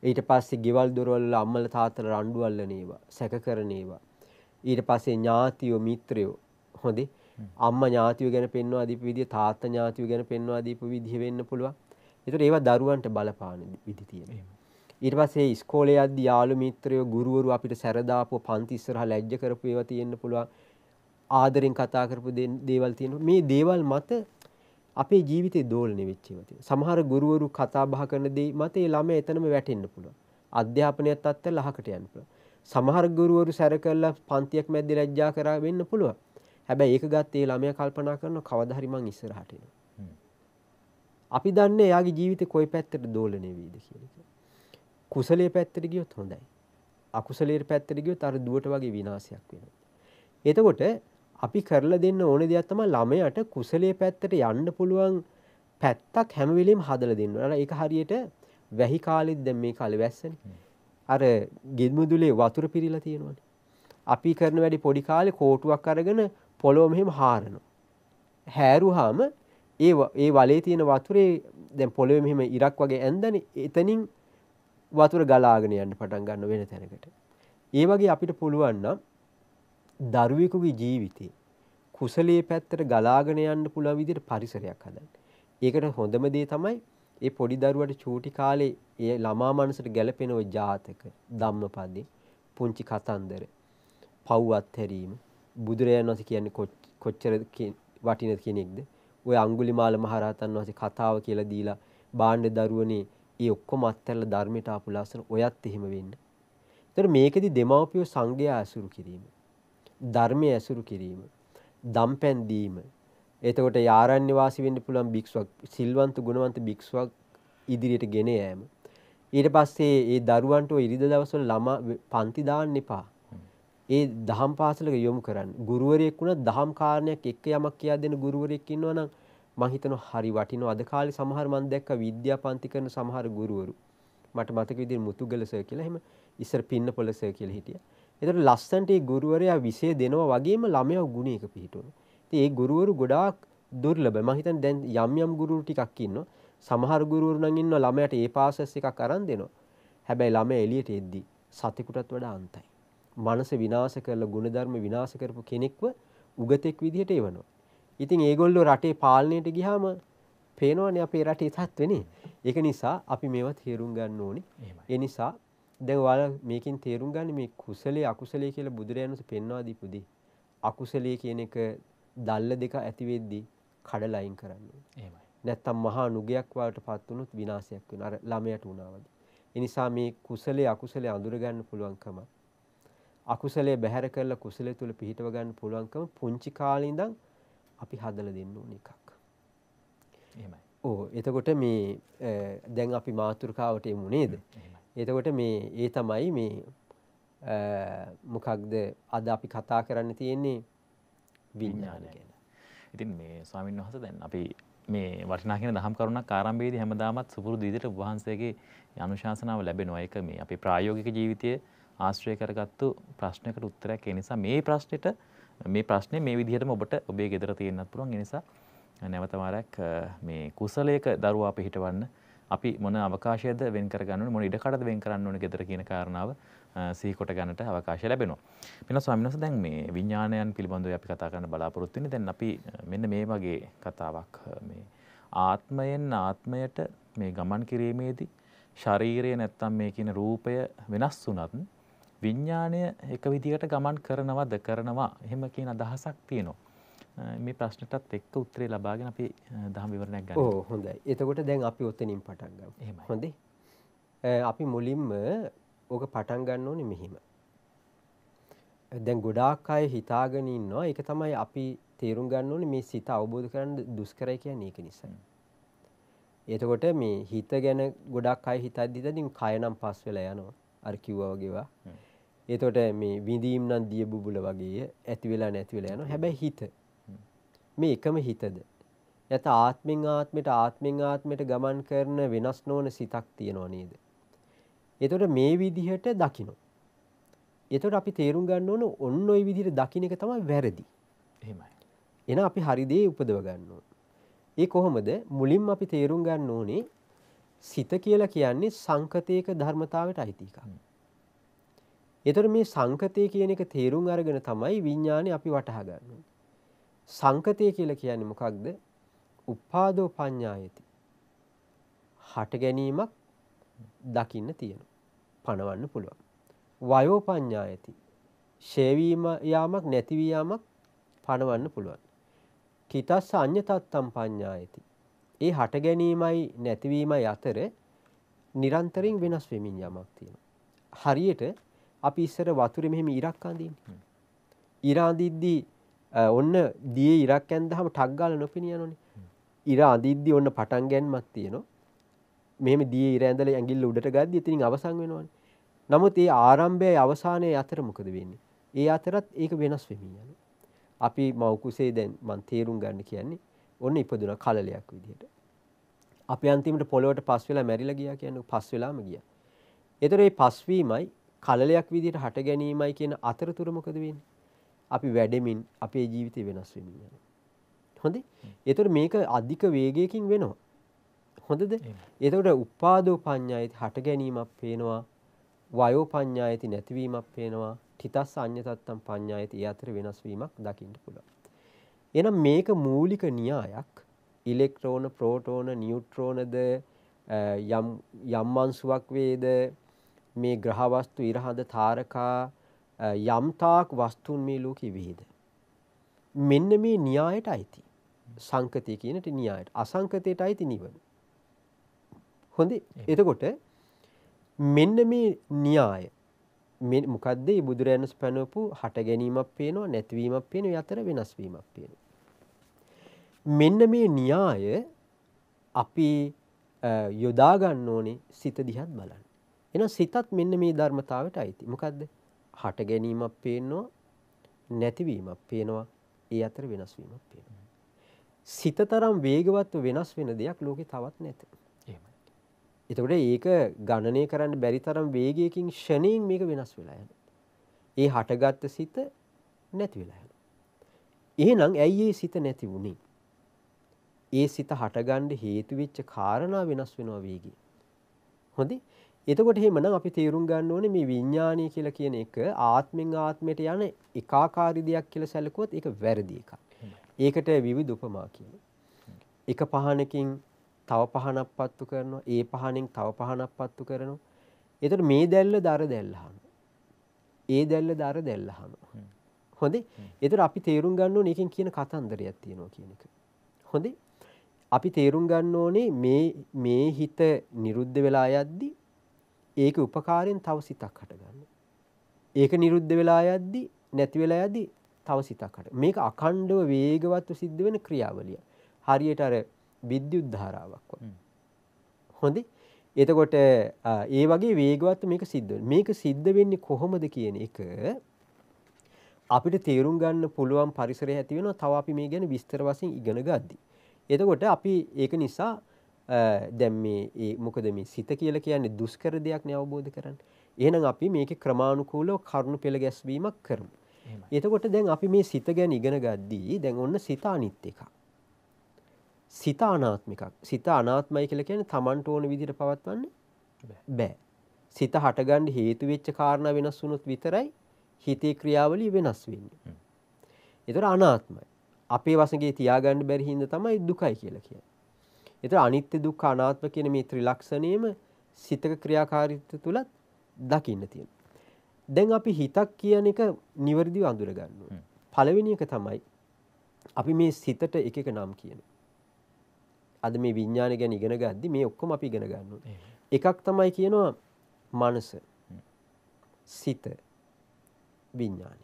ඊට පස්සේ ගෙවල් දොරවල් අම්මලා තාත්තලා රණ්ඩු අල්ලන ඒවා, සැක කරන ඒවා. ඊට පස්සේ ඥාතියෝ මිත්‍රයෝ හොඳේ අම්මා ඥාතියෝ ගැන පෙන්වා දීපු විදිය තාත්තා ඥාතියෝ ගැන පෙන්වා දීපු විදිය වෙන්න පුළුවන්. ඒතර ඒවා දරුවන්ට බලපාන විදි තියෙනවා. ඊට පස්සේ ඉස්කෝලේ යද්දි යාළු මිත්‍රයෝ ගුරුවරු අපිට සැරදාපුව පන්ති ඉස්සරහා ලැජ්ජ කරපු ඒවා තියෙන්න පුළුවන්. ආදරෙන් කතා කරපු දේවල් තියෙනවා. මේ දේවල් මත අපේ ජීවිතේ දෝලණය වෙච්ච ඒවා තියෙනවා. සමහර ගුරුවරු කතා බහ කරන දේ මත ඒ ළමයා එතනම වැටෙන්න පුළුවන්. අධ්‍යාපනයත් අත්හැරලා අහකට යන්න පුළුවන්. සමහර ගුරුවරු සැර කරලා පන්තියක් මැද්දේ ලැජ්ජා කරා වෙන්න පුළුවන්. හැබැයි ඒක ගත්තේ ළමයා කල්පනා කරනවා කවදා හරි මං ඉස්සරහට එනවා. අපි දන්නේ එයාගේ ජීවිතේ කොයි පැත්තට දෝලණය වෙයිද කියන එක. කුසලයේ පැත්තට ගියොත් හොඳයි. අකුසලයේ පැත්තට ගියොත් අර දුවට වගේ විනාශයක් වෙනවා. එතකොට අපි කරලා දෙන්න ඕන දෙයක් තමයි ළමයාට කුසලයේ පැත්තට යන්න පුළුවන් පැත්තක් හැම වෙලෙම හදලා දෙන්න ඕන. ඒක හරියට වැහි කාලෙත් දැන් මේ කාලේ වැස්සනේ. අර ගෙද්මුදුලේ වතුර පිරීලා තියෙනවනේ. අපි කරන වැඩි පොඩි කාලේ කෝටුවක් අරගෙන පොළොව මෙහෙම හාරනවා. හැරුවාම ඒ ඒ වලේ තියෙන වතුරේ දැන් පොළොවේ මෙහෙම ඉරක් වගේ ඇඳනේ එතනින් වතුර ගලාගෙන යන්න පටන් ගන්න වෙන තැනකට. ඒ වගේ අපිට පුළුවන් නම් දරුවෙකුගේ ජීවිතේ කුසලයේ පැත්තට ගලාගෙන යන්න පුළුවන් විදිහට පරිසරයක් හදන්න. ඒකට හොඳම දේ තමයි ඒ පොඩි දරුවට චූටි කාලේ ඒ ළමා මනසට ගැලපෙන ওই ජාතක, ධම්මපදේ, පුංචි කතන්දර, පව් අත්හැරීම, බුදුරජාණන් වහන්සේ කියන්නේ කොච්චර වටින කෙනෙක්ද? ඔය අඟුලිමාල මහරහතන් වහන්සේ කතාව කියලා දීලා බාණ්ඩ දරුවනේ ඒ ඔක්කොම අත්හැරලා ධර්මයට ආපු ලස්සන ඔයත් එහෙම වෙන්න. ඒතර මේකෙදි දෙමව්පියෝ සංඝයා ඇසුරු කිරීම. ධර්මයේ ඇසුරු කිරීම. දම්පැන් දීම. එතකොට යාරණ්‍ය වාසී වෙන්න පුළුවන් භික්ෂුවක් සිල්වන්ත ගුණවන්ත භික්ෂුවක් ඉදිරියට ගෙන යෑම. ඊට පස්සේ ඒ දරුවන්ට ඔය ඉරිද දවස්වල ළමා පන්ති දාන්න එපා. ඒ දහම් පාසලක යොමු කරන්න. ගුරුවරයෙක් වුණා දහම් කාරණයක් එක්ක යමක් කියා දෙන ගුරුවරයෙක් ඉන්නවනම් මම හිතනවා හරි වටිනවා. අද කාලේ සමහර මම දැක්ක විද්‍යා පන්ති කරන සමහර ගුරුවරු. මට මතක විදිහට මුතුගල සර් කියලා එහෙම ඉස්සර පින්නපොළ සර් කියලා හිටියා. ඒතර ලස්සන්ට ඒ ගුරුවරයා විෂය දෙනවා වගේම ළමයා ගුණයක පිහිටුවන. ඉතින් ඒ ගුරුවරු ගොඩාක් දුර්ලභයි. මම හිතන්නේ දැන් යම් යම් ගුරුවරු ටිකක් ඉන්නවා. සමහර ගුරුවරු නම් ඉන්නවා ළමයාට ඒ පාසස් එකක් අරන් දෙනවා. හැබැයි ළමයා එළියට එද්දි සතෙකුටත් වඩා අන්තයි. මනස විනාශ කරලා ගුණධර්ම විනාශ කරපු කෙනෙක්ව උගතෙක් විදිහට එවනවා. ඉතින් ඒගොල්ලෝ රටේ පාලනයට ගියාම පේනවනේ අපේ රටේ තත්ත්වනේ. ඒක නිසා අපි මේවා තේරුම් ගන්න ඕනේ. ඒ නිසා දැන් ඔයාලා මේකෙන් තේරුම් ගන්න මේ කුසලයේ අකුසලයේ කියලා බුදුරජාණන් වහන්සේ පෙන්වා දීපු දේ. අකුසලයේ කියන එක දල්ල දෙක ඇති වෙද්දී කඩලා අයින් කරන්න. නැත්තම් මහා නුගයක් වලටපත් වුණොත් විනාශයක් වෙනවා. අර ළමයට වුණා වගේ. ඒ නිසා මේ කුසලයේ අකුසලයේ අඳුර ගන්න පුළුවන්කම අකුසලයේ බැහැර කරලා කුසලයේ තුල පිහිටව ගන්න පුළුවන්කම පුංචි කාලේ ඉඳන් අපි හදලා දෙන්න ඕන එකක්. එහෙමයි. ඔව් එතකොට මේ දැන් අපි මාතෘකාවට එමු නේද? එතකොට මේ ඒ තමයි මේ මොකක්ද අද අපි කතා කරන්න තියෙන්නේ විඥාන ගැන. ඉතින් මේ ස්වාමීන් වහන්සේ දැන් අපි මේ වටිනා කියන දහම් කරුණක් ආරම්භයේදී හැමදාමත් සුපුරුදු විදිහට වහන්සේගේ අනුශාසනාව ලැබෙනවා. ඒක මේ අපේ ප්‍රායෝගික ජීවිතයේ ආශ්‍රය කරගත්තු ප්‍රශ්නයකට උත්තරයක් ඒ නිසා මේ ප්‍රශ්නෙට මේ ප්‍රශ්නේ මේ විදිහටම ඔබට ඔබේ ගෙදර තියෙන්නත් පුළුවන් ඒ නිසා නැවත වාරයක් මේ කුසලයක දරුවා පිහිටවන්න අපි මොන අවකාශයද වෙන් කරගන්න ඕනේ මොන ඉඩකඩද වෙන් කරන්න ඕනේ ගෙදර කියන කාරණාව සිහි කොට ගන්නට අවකාශය ලැබෙනවා. මෙන්න ස්වාමීන් වහන්සේ දැන් මේ විඥානයන් පිළිබඳව අපි කතා කරන්න බලාපොරොත්තු වෙන්නේ. දැන් අපි මෙන්න මේ වගේ කතාවක් මේ ආත්මයෙන් ආත්මයට මේ ගමන් කිරීමේදී ශරීරය නැත්තම් මේ කියන රූපය වෙනස් වුණත් විඥාණය එක විදිහකට ගමන් කරනවද කරනවා එහෙම කියන අදහසක් තියෙනවා. මේ ප්‍රශ්නටත් එක්ක උත්තරේ ලබාගෙන අපි දහම් විවරණයක් ගන්න. ඕ හොඳයි. එතකොට දැන් අපි ඔතනින් පටන් ගමු. එහෙමයි. හොඳේ. අපි මුලින්ම ඕක පටන් ගන්න ඕනේ මෙහිම. දැන් ගොඩාක් අය හිතාගෙන ඉන්නවා ඒක තමයි අපි තේරුම් ගන්න ඕනේ මේ සිත අවබෝධ කරගන්න දුෂ්කරයි කියන්නේ ඒක නිසා. එතකොට මේ හිත ගැන ගොඩක් අය හිතද්දි ඉතින් කය නම් පස් වෙලා යනවා. අර කිව්වා වගේවා. එතකොට මේ විඳීම් නම් දිය බුබුල වගේ ඇති වෙලා නැති වෙලා යනවා. හැබැයි හිත මේ එකම හිතද? නැත්නම් ආත්මෙන් ආත්මයට ආත්මෙන් ආත්මයට ගමන් කරන වෙනස් නොවන සිතක් තියෙනව නේද? එතකොට මේ විදිහට දකින්න. එතකොට අපි තේරුම් ගන්න ඕන ඔන්න ඔය විදිහට දකින්න එක තමයි වැරදි. එහෙමයි. එහෙනම් අපි හරි දේ උපදව ගන්න ඕන. ඒ කොහොමද? මුලින්ම අපි තේරුම් ගන්න ඕනේ සිත කියලා කියන්නේ සංකතයක ධර්මතාවයට අයිති එකක්. ඒතර මේ සංකතය කියන එක තේරුම් අරගෙන තමයි විඥානේ අපි වටහා ගන්න සංකතය කියලා කියන්නේ මොකක්ද? උපාදෝ පඤ්ඤායති. හට ගැනීමක් දකින්න තියෙනවා. පණවන්න පුළුවන්. වයෝ පඤ්ඤායති. ෂේවීම යාමක් නැති යාමක් පණවන්න පුළුවන්. කිතස්ස අඤ්ඤතත්තම් පඤ්ඤායති. ඒ හට ගැනීමයි නැතිවීමයි අතර නිරන්තරයෙන් වෙනස් වෙමින් යමක් තියෙනවා. හරියට අපි ඉස්සර වතුරේ මෙහෙම ඉරක් අඳින්නේ. ඉර අඳිද්දී ඔන්න දියේ ඉරක් ඇන්දහම ටක් ගාලා නොපෙනිය යනෝනේ. ඉර අඳිද්දී ඔන්න පටන් ගැනීමක් තියෙනවා. මෙහෙම දියේ ඉර ඇඳලා ඇඟිල්ල උඩට ගද්දි එතනින් අවසන් වෙනවනේ. නමුත් ඒ ආරම්භයයි අවසානයේ අතර මොකද වෙන්නේ? ඒ අතරත් ඒක වෙනස් වෙමින් යනවා. අපි මව් කුසේ දැන් මන් තේරුම් ගන්න කියන්නේ ඔන්න ඉපදුනා කලලයක් විදිහට. අපි අන්තිමට පොළොවට පස් වෙලා මැරිලා ගියා කියන්නේ පස් වෙලාම ගියා. ඒතර මේ පස්වීමයි කලලයක් විදිහට හට ගැනීමයි කියන අතරතුර මොකද වෙන්නේ? අපි වැඩෙමින් අපේ ජීවිතය වෙනස් වෙමින් යනවා. හොඳේ? ඒතර මේක අධික වේගයකින් වෙනවා. හොඳද? එතකොට උපාදෝ පඤ්ඤායති හට ගැනීමක් පේනවා. වයෝ පඤ්ඤායති නැතිවීමක් පේනවා. තිතස් අඤ්ඤතත්තම් පඤ්ඤායති ඒ අතර වෙනස් වීමක් දකින්න පුළුවන්. එහෙනම් මේක මූලික න්‍යායක්. ඉලෙක්ට්‍රෝන, ප්‍රෝටෝන, නියුට්‍රෝනද යම් යම් අංශුවක් වේද මේ ග්‍රහ වස්තු ඉරහඳ තාරකා යම්තාක් වස්තුන් මේ ලෝකෙ විහිද. මෙන්න මේ න්‍යායට අයිති. සංකතය කියනට න්‍යායට අසංකතයට අයිති නිවන. හොඳේ එතකොට මෙන්න මේ න්‍යාය මොකක්ද බුදුරයන්ස් පැනවපු හට ගැනීමක් පේනවා නැතිවීමක් පේනවා යතර වෙනස් වීමක් පේනවා. මෙන්න මේ න්‍යාය අපි යොදා ගන්න ඕනේ සිත දිහත් බලන්න. එහෙනම් සිතත් මෙන්න මේ ධර්මතාවයට අයිති. මොකද්ද? හට ගැනීමක් පේනවා නැතිවීමක් පේනවා ඒ අතර වෙනස් වීමක් පේනවා. සිත තරම් වේගවත් වෙනස් වෙන දෙයක් ලෝකේ තවත් නැත. එතකොට ඒක ගණනය කරන්න බැරි තරම් වේගයකින් ෂණයෙන් මේක වෙනස් වෙලා යනවා. ඒ හටගත්ත සිත නැති වෙලා යනවා. එහෙනම් ඇයි ඒ සිත නැති වුනේ? ඒ සිත හටගන්න හේතු වෙච්ච කාරණා වෙනස් වෙනවා වේගය. හොඳේ? එතකොට එහෙමනම් අපි තේරුම් ගන්න ඕනේ මේ විඥානය කියලා කියන එක ආත්මෙන් ආත්මයට යන එකාකාරී දෙයක් කියලා සැලකුවොත් ඒක වැරදි එකක්. ඒකට විවිධ උපමා කියනවා. එක පහනකින් තව පහනක් පත්තු කරනවා. ඒ පහනෙන් තව පහනක් පත්තු කරනවා. එතකොට මේ දැල්ල දර දැල්ලහම. ඒ දැල්ල දර දැල්ලහම. හොඳේ. එතකොට අපි තේරුම් ගන්න ඕනේ එකෙන් කියන කතන්දරයක් තියෙනවා කියන එක. හොඳේ. අපි තේරුම් ගන්න ඕනේ මේ මේ හිත නිරුද්ධ වෙලා යද්දි ඒක උපකාරයෙන් තව සිතක් හටගන්නවා. ඒක නිරුද්ධ වෙලා යද්දි නැති වෙලා යද්දි තව සිතක් හට. මේක අඛණ්ඩව වේගවත්ව සිද්ධ වෙන ක්‍රියාවලිය. හරියට අර විද්‍යුත් ධාරාවක් හොඳේ එතකොට ඒ වගේ වේගවත් මේක සිද්ධ මේක සිද්ධ වෙන්නේ කොහොමද කියන එක අපිට තේරුම් ගන්න පුළුවන් පරිසරය ඇති වෙනවා තව අපි මේ ගැන විස්තර වශයෙන් ඉගෙන ගද්දි. එතකොට අපි ඒක නිසා දැන් මේ මොකද මේ සිත කියලා කියන්නේ දුෂ්කර දෙයක් නේ අවබෝධ කරගන්න. එහෙනම් අපි මේකේ ක්‍රමානුකූලව කරුණු පෙළ ගැස්වීමක් කරමු. එතකොට දැන් අපි මේ සිත ගැන ඉගෙන ගද්දී දැන් ඔන්න සිත අනිත් එකක්. සිත අනාත්මිකක්. සිත අනාත්මයි කියලා කියන්නේ Tamanට ඕන විදිහට පවත්වන්න බෑ. සිත හටගන්න හේතු වෙච්ච කාරණා වෙනස් වුණොත් විතරයි හිතේ ක්‍රියාවලිය වෙනස් වෙන්නේ. ඒතර අනාත්මයි. අපේ වසඟේ තියාගන්න බැරි හින්දා තමයි දුකයි කියලා කියන්නේ. ඒතර අනිත්‍ය දුක්ඛ අනාත්ම කියන මේ ත්‍රිලක්ෂණයම සිතක ක්‍රියාකාරීත්වය තුලත් දකින්න තියෙනවා. දැන් අපි හිතක් කියන එක නිවැරදිව අඳුර ගන්න ඕනේ. පළවෙනි එක තමයි අපි මේ සිතට එක එක නම් කියනවා. අද මේ විඥානය ගැන ඉගෙන ගද්දි මේ ඔක්කොම අපි ඉගෙන ගන්න ඕනේ. එකක් තමයි කියනවා මනස. සිත විඥානය.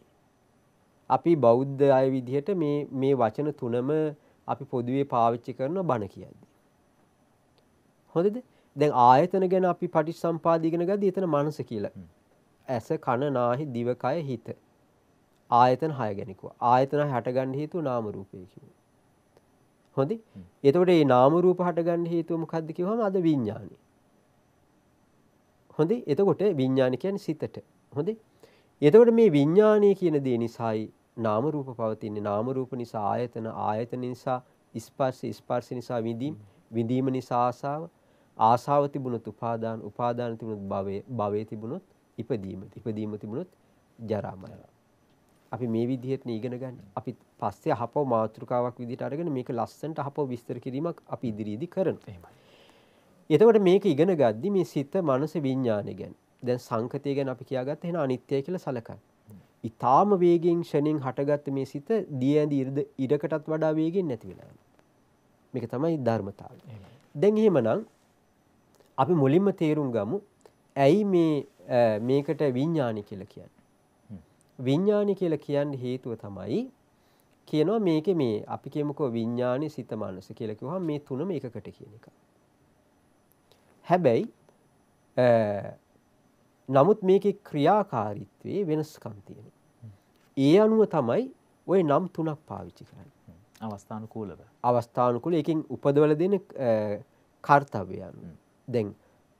අපි බෞද්ධ අය විදිහට මේ මේ වචන තුනම අපි පොදුවේ පාවිච්චි කරන බණ කියද්දි. හොඳද? දැන් ආයතන ගැන අපි පටිච්චසම්පාද ඉගෙන ගද්දි එතන මනස කියලා. ඇස කන නාහි දිවකය හිත. ආයතන 6 ගැන කිව්වා. ආයතන 6 හටගන්න හේතුව නාම රූපේ කිව්වා. හොඳයි? එතකොට මේ නාම රූප හටගන්න හේතුව මොකද්ද කිව්වම අද විඥානය. හොඳයි? එතකොට විඥානය කියන්නේ සිතට. හොඳයි? එතකොට මේ විඥානය කියන දේ නිසායි නාම රූප පවතින්නේ. නාම රූප නිසා ආයතන, ආයතන නිසා ස්පර්ශ, ස්පර්ශ නිසා විඳීම, විඳීම නිසා ආසාව, ආසාව තිබුණොත් උපාදාන, උපාදාන තිබුණොත් භවය, භවය තිබුණොත් ඉපදීම, ඉපදීම තිබුණොත් ජරා මරණ. අපි මේ විදිහට ඉගෙන ගන්න. අපි පස්සේ අහපව මාතෘකාවක් විදිහට අරගෙන මේක ලස්සනට අහපව විස්තර කිරීමක් අපි ඉදිරියේදී කරනවා. එහෙමයි. එතකොට මේක ඉගෙන ගද්දි මේ සිත, මනස, විඥානය ගැන. දැන් සංකතය ගැන අපි කියාගත්ත එහෙනම් අනිත්‍යයි කියලා සලකන්න. ඊටාම වේගයෙන් ෂණෙන් හටගත්ත මේ සිත දී ඇඳි ඉරකටත් වඩා වේගෙන් නැති වෙලා මේක තමයි ධර්මතාවය. දැන් එහෙමනම් අපි මුලින්ම තේරුම් ගමු ඇයි මේ මේකට විඥානි කියලා කියන්නේ. විඥානි කියලා කියන්න හේතුව තමයි කියනවා මේකේ මේ අපි කියමුකෝ විඥානි සිත මනස කියලා කිව්වහම මේ තුනම එකකට කියන එක. හැබැයි නමුත් මේකේ ක්‍රියාකාරීත්වයේ වෙනස්කම් තියෙනවා. ඒ අනුව තමයි ওই නම් තුනක් පාවිච්චි කරන්නේ. අවස්ථානුකූලව. අවස්ථානුකූල එකකින් උපදවල දෙන කාර්යයන්. දැන්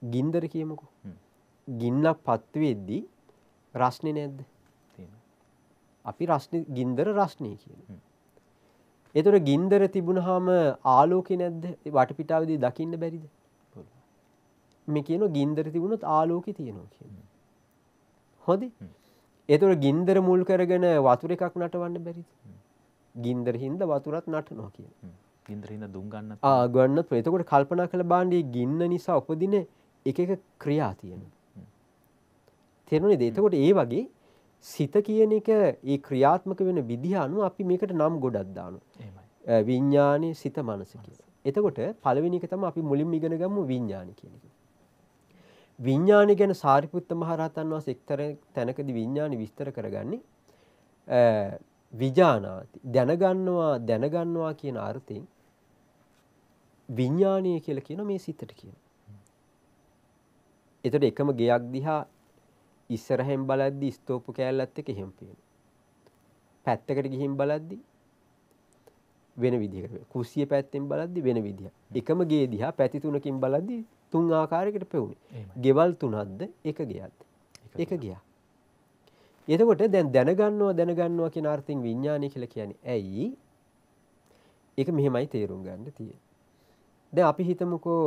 ගින්දර කියමුකෝ. ගින්නක් පත් වෙද්දී රස්නේ නැද්ද? අපි රස්නේ ගින්දර රස්නේ කියනවා. ඒතර ගින්දර තිබුණාම ආලෝකේ නැද්ද? වටපිටාවේදී දකින්න බැරිද? මේ කියනවා ගින්දර තිබුණොත් ආලෝකේ තියෙනවා කියනවා. හොඳයි. ඒතර ගින්දර මුල් කරගෙන වතුර එකක් නටවන්න බැරිද? ගින්දර හින්දා වතුරත් නටනවා කියනවා. ගින්දර හින්දා දුම් ගන්නත්. ආ ගන්නත්. එතකොට කල්පනා කරලා බලන්න ගින්න නිසා උපදින එක එක ක්‍රියා තියෙනවා. තේරුණේද? එතකොට ඒ වගේ සිත කියන එක ඒ ක්‍රියාත්මක වෙන විදිහ අනුව අපි මේකට නම් ගොඩක් දානවා. විඥානයේ සිත මනස කියලා. එතකොට පළවෙනි එක තමයි අපි මුලින්ම ඉගෙන ගමු විඥානය කියන එක. විඥානය ගැන සාරිපුත්ත මහරහතන් වහන්සේ එක්තර තැනකදී විඥානි විස්තර කරගන්නේ විජානාති දැනගන්නවා දැනගන්නවා කියන අර්ථයෙන් විඥානීය කියලා කියන මේ සිතට කියන. එතකොට එකම ගෙයක් දිහා ඉස්සරහෙන් බලද්දි ස්තූප කෑල්ලත් එක්ක එහෙම පේනවා. පැත්තකට ගිහින් බලද්දි වෙන විදිහකට කුස්සිය පැත්තෙන් බලද්දි වෙන විදිහක්. එකම ගේ දිහා පැති තුනකින් බලද්දි තුන් ආකාරයකට පෙවුනේ. ගෙවල් තුනක්ද එක ගෙයක්ද? එක ගෙයක්. එතකොට දැන් දැනගන්නවා දැනගන්නවා කියන අර්ථයෙන් විඥානය කියලා කියන්නේ ඇයි? ඒක මෙහෙමයි තේරුම් ගන්න තියෙන්නේ. දැන් අපි හිතමුකෝ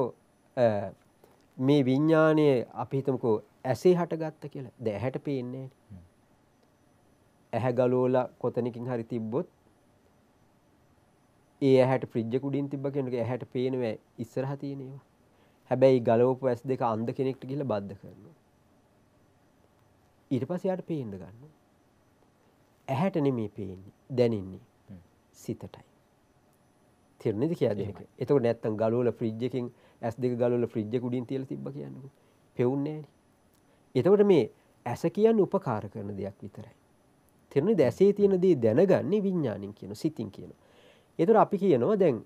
මේ විඥානයේ අපි හිතමුකෝ ඇසේ හටගත්ත කියලා. දැන් ඇහැට පේන්නේ ඇහැ ගලෝලා කොතනකින් හරි තිබ්බොත් ඒ ඇහැට ෆ්‍රිජ් එක උඩින් තිබ්බ කියනක ඇහැට පේනවා ඉස්සරහා තියෙන ඒවා. හැබැයි ගලවපු ඇස් දෙක අන්ධ කෙනෙක්ට ගිහලා බද්ධ කරනවා. ඊට පස්සේ යාට පේන්න ගන්නවා. ඇහැට නෙමෙයි පේන්නේ දැනෙන්නේ සිතටයි. තේරුණේද කියලා දෙනක. එතකොට නැත්තම් ගලවල ෆ්‍රිජ් එකකින් ඇස් දෙක ගලවල ෆ්‍රිජ් එක උඩින් තියලා තිබ්බ කියන්නකෝ. පෙවුන්නේ එතකොට මේ ඇස කියන්නේ උපකාර කරන දෙයක් විතරයි. තේරුණේද? ඇසේ තියෙන දේ දැනගන්නේ විඥාණයෙන් කියන සිතින් කියනවා. ඒතර අපි කියනවා දැන්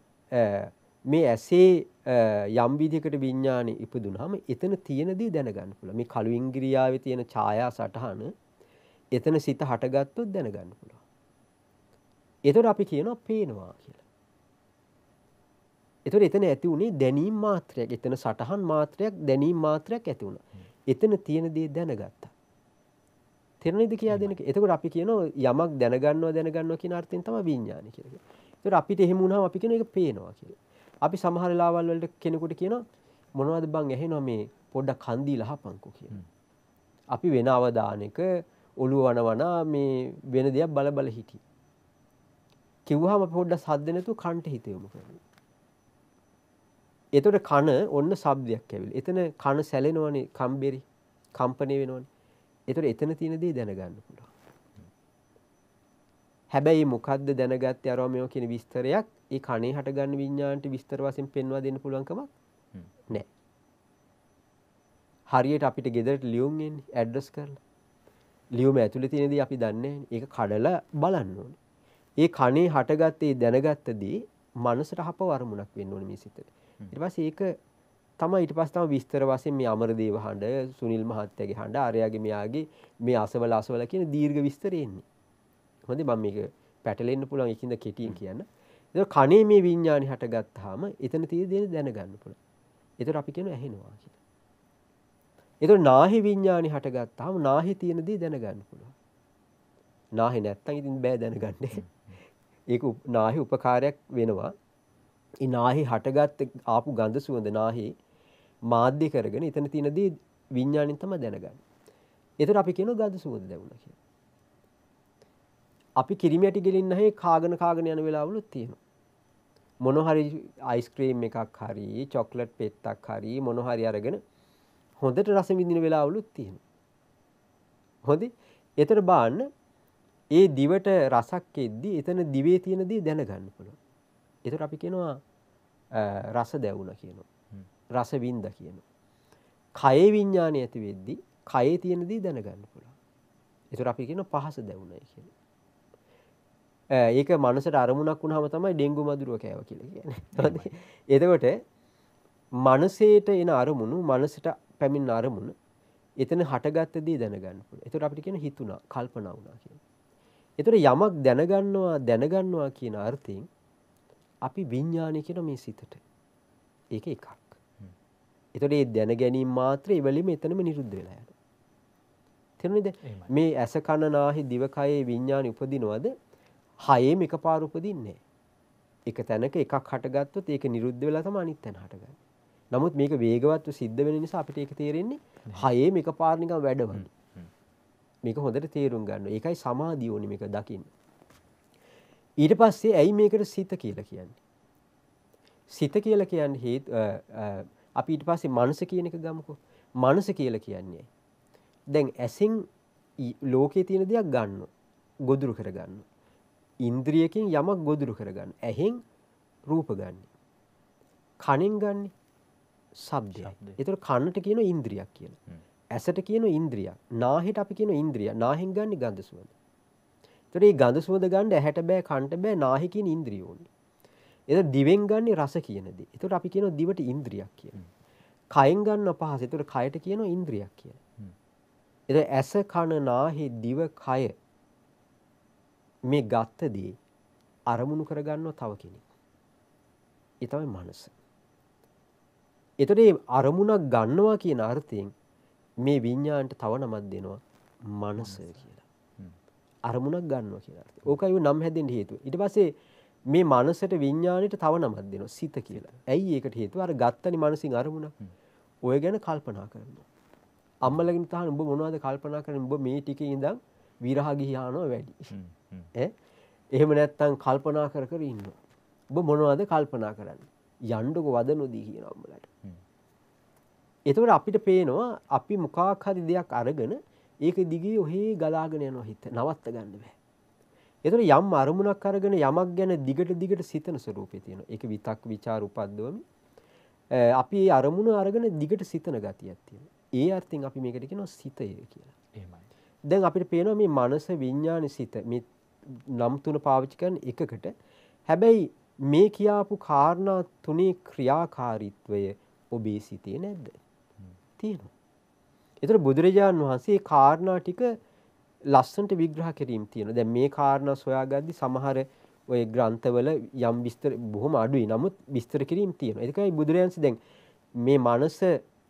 මේ ඇසේ යම් විදිහකට විඥානෙ ඉපදුනහම එතන තියෙන දේ දැනගන්න පුළුවන්. මේ කළු ඉංග්‍රියාවේ තියෙන ඡායා සටහන එතන සිත හටගත්තොත් දැනගන්න පුළුවන්. ඒතර අපි කියනවා පේනවා කියලා. ඒතර එතන ඇති උනේ දැනීම් මාත්‍රයක්. එතන සටහන් මාත්‍රයක් දැනීම් මාත්‍රයක් ඇති වුණා. එතන තියෙන දේ දැනගත්තා. තේරෙනවද කියලා දෙනක. එතකොට අපි කියනවා යමක් දැනගන්නවා දැනගන්නවා කියන අර්ථයෙන් තමයි විඥානය කියලා. ඒතකොට අපිට එහෙම වුණාම අපි කියන එක පේනවා කියලා. අපි සමහර ලාවල් වලට කෙනෙකුට කියනවා මොනවද බං ඇහෙනවා මේ පොඩ්ඩක් කන් දීලා අහපන්කෝ කියලා. අපි වෙන අවදානයක ඔළුව වනවනා මේ වෙන දෙයක් බල බල හිටියේ. කිව්වහම අපි පොඩ්ඩක් සද්ද නැතුව කන්ට හිත යොමු කරනවා. එතකොට කන ඔන්න શબ્දයක් ඇවිල්ලා. එතන කන සැලෙනවනේ කම්බෙරි කම්පණය වෙනවනේ. එතකොට එතන තියෙන දේ දැනගන්න පුළුවන්. හැබැයි මොකද්ද දැනගත්තේ අරවා මේව කියන විස්තරයක් ඒ කනේ හටගන්න විඤ්ඤාණයට විස්තර වශයෙන් පෙන්වා දෙන්න පුළුවන් කමක් නැහැ. හරියට අපිට ගෙදරට ලියුම් එන්නේ ඇඩ්‍රස් කරලා. ලියුම ඇතුලේ තියෙන දේ අපි දන්නේ ඒක කඩලා බලන්න ඕනේ. ඒ කනේ හටගත්තේ දැනගත්ත දේ මනසට හප වරමුණක් වෙන්න ඕනේ මේ සිතට. ඊට පස්සේ ඒක තමයි ඊට පස්සේ තමයි විස්තර වශයෙන් මේ අමරදේව හඬ, සුනිල් මහත්තයාගේ හඬ, ආර්යයාගේ මෙයාගේ මේ අසවල අසවල කියන දීර්ඝ විස්තරය එන්නේ. හොඳයි මම මේක පැටලෙන්න පුළුවන් එකින්ද කෙටියෙන් කියන්න. ඒක කනේ මේ විඤ්ඤාණි හටගත්තාම එතන තියෙන දේ දැනගන්න පුළුවන්. ඒතර අපි කියනවා ඇහෙනවා කියලා. ඒතර නාහි විඤ්ඤාණි හටගත්තාම නාහි තියෙන දේ දැනගන්න පුළුවන්. නාහි නැත්තම් ඉතින් බෑ දැනගන්නේ. ඒක නාහි උපකාරයක් වෙනවා. ඒ නාහි හටගත් ආපු ගඳ සුවඳ නාහි මාධ්‍ය කරගෙන එතන තියෙන දේ විඤ්ඤාණයෙන් තමයි දැනගන්නේ. ඒතර අපි කියනවා ගඳ සුවඳ දැනුණා කියලා. අපි කිරිමැටි ගෙලින්න හේ කාගෙන කාගෙන යන වෙලාවලුත් තියෙනවා. මොන හරි අයිස්ක්‍රීම් එකක් හරි චොක්ලට් පෙත්තක් හරි මොන හරි අරගෙන හොඳට රස විඳින වෙලාවලුත් තියෙනවා. හොඳයි. ඒතර බාන්න ඒ දිවට රසක් එද්දි එතන දිවේ තියෙන දේ දැනගන්න පුළුවන්. ඒතර අපි කියනවා රස දැවුණ කියනවා. රස වින්ද කියනවා. කයේ විඥානය ඇති වෙද්දි කයේ තියෙන දේ දැනගන්න පුළුවන්. ඒතර අපි කියනවා පහස දැවුණයි කියලා. ඒක මනසට අරමුණක් වුණාම තමයි ඩෙන්ගු මදුරුව කෑව කියලා කියන්නේ. [LAUGHS] එතකොට මනසේට එන අරමුණු මනසට පැමිණ අරමුණ එතන හටගත්ත දේ දැනගන්න පුළුවන්. ඒතකොට අපිට කියන හිතුණා, කල්පනා වුණා කියන. ඒතකොට යමක් දැනගන්නවා දැනගන්නවා කියන අර්ථයෙන් අපි විඥානය කියන මේ සිතට. ඒක එකක්. ඒතකොට මේ දැන ගැනීම මාත්‍රේ ඉවලෙම එතනම නිරුද්ධ වෙලා යනවා. තේරුණේද? මේ ඇස කන නාහි දිවකයේ විඥානි උපදිනවද? හයේම එකපාර උපදින්නේ එක තැනක එකක් හටගත්තොත් ඒක නිරුද්ධ වෙලා තමයි අනිත් තැන හටගන්නේ. නමුත් මේක වේගවත්ව සිද්ධ වෙන නිසා අපිට ඒක තේරෙන්නේ හයේම එකපාර නිකන් වැඩවලු. මේක හොඳට තේරුම් ගන්න. ඒකයි සමාධිය ඕනි මේක දකින්න. ඊට පස්සේ ඇයි මේකට සිත කියලා කියන්නේ? සිත කියලා කියන්නේ හේතු අපි ඊට පස්සේ මනස කියන එක ගමුකෝ. මනස කියලා කියන්නේ දැන් ඇසින් ලෝකේ තියෙන දෙයක් ගන්නවා. ගොදුරු කරගන්නවා. ඉන්ද්‍රියකින් යමක් ගොදුරු කරගන්න. ඇහෙන් රූප ගන්න. කනෙන් ගන්න ශබ්දය. ඒතර කනට කියන ඉන්ද්‍රියක් කියලා. ඇසට කියන ඉන්ද්‍රියක්. නාහෙට අපි කියන ඉන්ද්‍රිය. නාහෙන් ගන්න ගඳ සුවඳ. ඒතර මේ ගඳ සුවඳ ගන්න ඇහැට බෑ කනට බෑ නාහෙ කියන ඉන්ද්‍රිය ඕනේ. ඒතර දිවෙන් ගන්න රස කියන දේ. ඒතර අපි කියනවා දිවට ඉන්ද්‍රියක් කියලා. කයෙන් ගන්න පහස. ඒතර කයට කියනවා ඉන්ද්‍රියක් කියලා. ඒතර ඇස කන නාහෙ දිව කය මේ ගත්ත දේ අරමුණු කරගන්නවා තව කෙනෙක්. ඒ තමයි මනස. එතකොට අරමුණක් ගන්නවා කියන අර්ථයෙන් මේ විඤ්ඤාණයට තව නමක් දෙනවා මනස කියලා. අරමුණක් ගන්නවා අර්ථය. ඕකයි නම් හැදෙන්න හේතුව. ඊට පස්සේ මේ මනසට විඤ්ඤාණයට තව නමක් දෙනවා සිත කියලා. ඇයි ඒකට හේතුව? අර ගත්තනි මනසින් අරමුණක්. ඔය ගැන කල්පනා කරනවා. අම්මලගෙන් තහන උඹ මොනවද කල්පනා කරන්නේ? උඹ මේ ටිකේ ඉඳන් විරහ ගිහියානවා වැඩි. එහෙම නැත්තම් කල්පනා කර කර ඉන්නවා. ඔබ මොනවද කල්පනා කරන්නේ? යන්නකො වද නොදී කියන අම්මලට. එතකොට අපිට පේනවා අපි මොකක් හරි දෙයක් අරගෙන ඒක දිගේ ඔහේ ගලාගෙන යන හිත නවත්ත ගන්න බෑ. එතන යම් අරමුණක් අරගෙන යමක් ගැන දිගට දිගට සිතන ස්වරූපේ තියෙන. ඒක විතක් ਵਿਚාර උපද්දවමි. අපි අරමුණ අරගෙන දිගට සිතන ගතියක් තියෙනවා. ඒ අර්ථයෙන් අපි මේකට කියනවා සිතය කියලා. එහෙමයි. දැන් අපිට පේනවා මේ මනස විඥාන සිත මේ නම් තුන පාවිච්චි කරන එකකට හැබැයි මේ කියාපු කාරණා තුනේ ක්‍රියාකාරීත්වය ඔබේ සිතේ නැද්ද? තියෙනවා. ඒතර බුදුරජාණන් වහන්සේ කාරණා ටික ලස්සනට විග්‍රහ කිරීම තියෙනවා. දැන් මේ කාරණා සොයාගද්දි සමහර ඔය ග්‍රන්ථවල යම් විස්තර බොහොම අඩුයි. නමුත් විස්තර කිරීම තියෙනවා. ඒකයි බුදුරජාණන් දැන් මේ මනස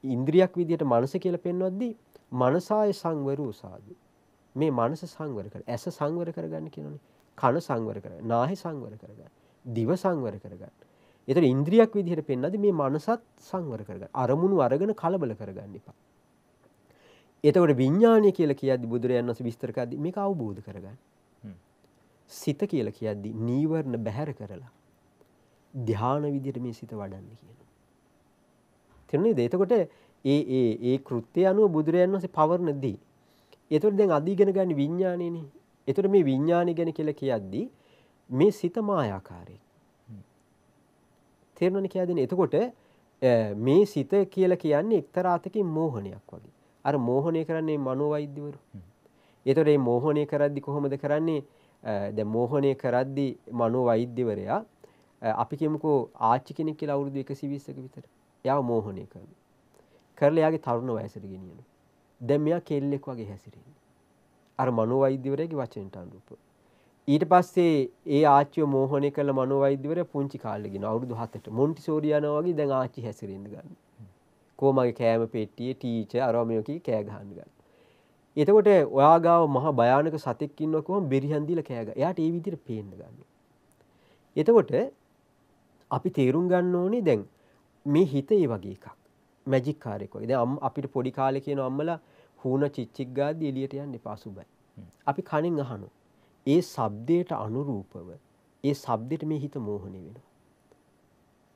ඉන්ද්‍රියක් විදියට මනස කියලා පෙන්වද්දී මනසාය සංවරෝ සාදු. මේ මනස සංවර කර. ඇස සංවර කරගන්න කියනනේ. කන සංවර කරගන්න. නාහි සංවර කරගන්න. දිව සංවර කරගන්න. ඒතර ඉන්ද්‍රියක් විදිහට පෙන්නද්දි මේ මනසත් සංවර කරගන්න. අරමුණු අරගෙන කලබල කරගන්න එපා. එතකොට විඥානය කියලා කියද්දි බුදුරයන් වහන්සේ විස්තර කරද්දි මේක අවබෝධ කරගන්න. සිත කියලා කියද්දි නීවරණ බැහැර කරලා ධානා විදිහට මේ සිත වඩන්න කියනවා. තේරුණේද? එතකොට ඒ ඒ ඒ කෘත්‍ය අනුව බුදුරයන් වහන්සේ පවර්ණ දී. එතකොට දැන් අද ඉගෙන ගන්න විඥානයනේ. එතකොට මේ විඥානය ගැන කියලා කියද්දී මේ සිත මායාකාරයි. තේරුණානේ කියලාදෙන. එතකොට මේ සිත කියලා කියන්නේ එක්තරා අතකින් මෝහනයක් වගේ. අර මෝහනය කරන්නේ මනෝවෛද්‍යවරු. එතකොට මේ මෝහනය කරද්දි කොහොමද කරන්නේ? දැන් මෝහනය කරද්දි මනෝවෛද්‍යවරයා අපි කියමුකෝ ආච්චි කෙනෙක් කියලා අවුරුදු 120ක විතර. එයාව මෝහනය කරනවා. කරලා එයාගේ තරුණ වයසට ගෙනියනවා. දැන් මෙයා කෙල්ලෙක් වගේ හැසිරෙන්නේ. අර මනෝවෛද්‍යවරයාගේ වචනට අනුරූපව. ඊට පස්සේ ඒ ආච්චිව මෝහනය කළ මනෝවෛද්‍යවරයා පුංචි කාලේ ගෙන අවුරුදු 7ට මොන්ටිසෝරි යනවා වගේ දැන් ආච්චි හැසිරෙන්න ගන්න. කොහමගේ කෑම පෙට්ටියේ ටීචර් අරමයෝ කී කෑ ගහන්න ගන්න. එතකොට ඔයා ගාව මහා භයානක සතෙක් ඉන්නවා කොහොම බෙරිහන් දීලා කෑ ගහ. එයාට ඒ විදිහට පේන්න ගන්නවා. එතකොට අපි තේරුම් ගන්න ඕනේ දැන් මේ හිත ඒ වගේ එකක්. මැජික් කාර්යයක් වගේ. දැන් අපිට පොඩි කාලේ කියන අම්මලා හුණ චිච්චික් ගාද්දි එළියට යන්න එපා සුබයි. අපි කණෙන් අහනවා. ඒ ශබ්දයට අනුරූපව ඒ ශබ්දෙට මේ හිත මෝහණය වෙනවා.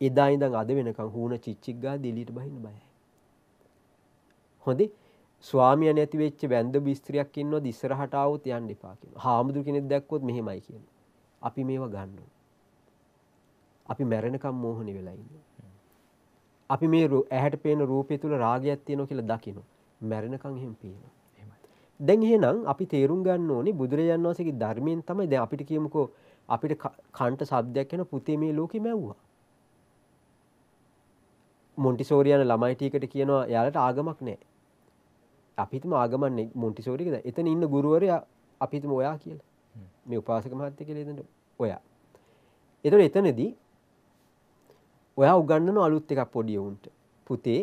එදා ඉඳන් අද වෙනකන් හුණ චිච්චික් ගාද්දි එළියට බහින්න බයයි. හොඳේ ස්වාමියා නැති වෙච්ච වැන්ද බිස්ත්‍රියක් ඉන්නවද ඉස්සරහට ආවොත් යන්න එපා කියනවා. හාමුදුරු කෙනෙක් දැක්කොත් මෙහෙමයි කියනවා. අපි මේව ගන්නවා. අපි මැරෙනකම් මෝහණි වෙලා ඉන්නවා. අපි මේ ඇහැට පේන රූපය තුල රාගයක් තියෙනවා කියලා දකිනවා. මැරෙනකම් එහෙම පේනවා. දැන් එහෙනම් අපි තේරුම් ගන්න ඕනේ බුදුරජාන් වහන්සේගේ ධර්මයෙන් තමයි දැන් අපිට කියමුකෝ අපිට කන්ට શબ્දයක් එන පුතේ මේ ලෝකෙ මැව්වා. මොන්ටිසෝරි යන ළමයි ටිකට කියනවා එයාලට ආගමක් නැහැ. අපි හිතමු ආගමන්නේ මොන්ටිසෝරිකද? එතන ඉන්න ගුරුවරයා අපි හිතමු ඔයා කියලා. මේ උපාසක මහත්තයා කියලා එතන ඔයා. ඒතකොට එතනදී ඔයා උගන්වන අලුත් එකක් පොඩි උන්ට. පුතේ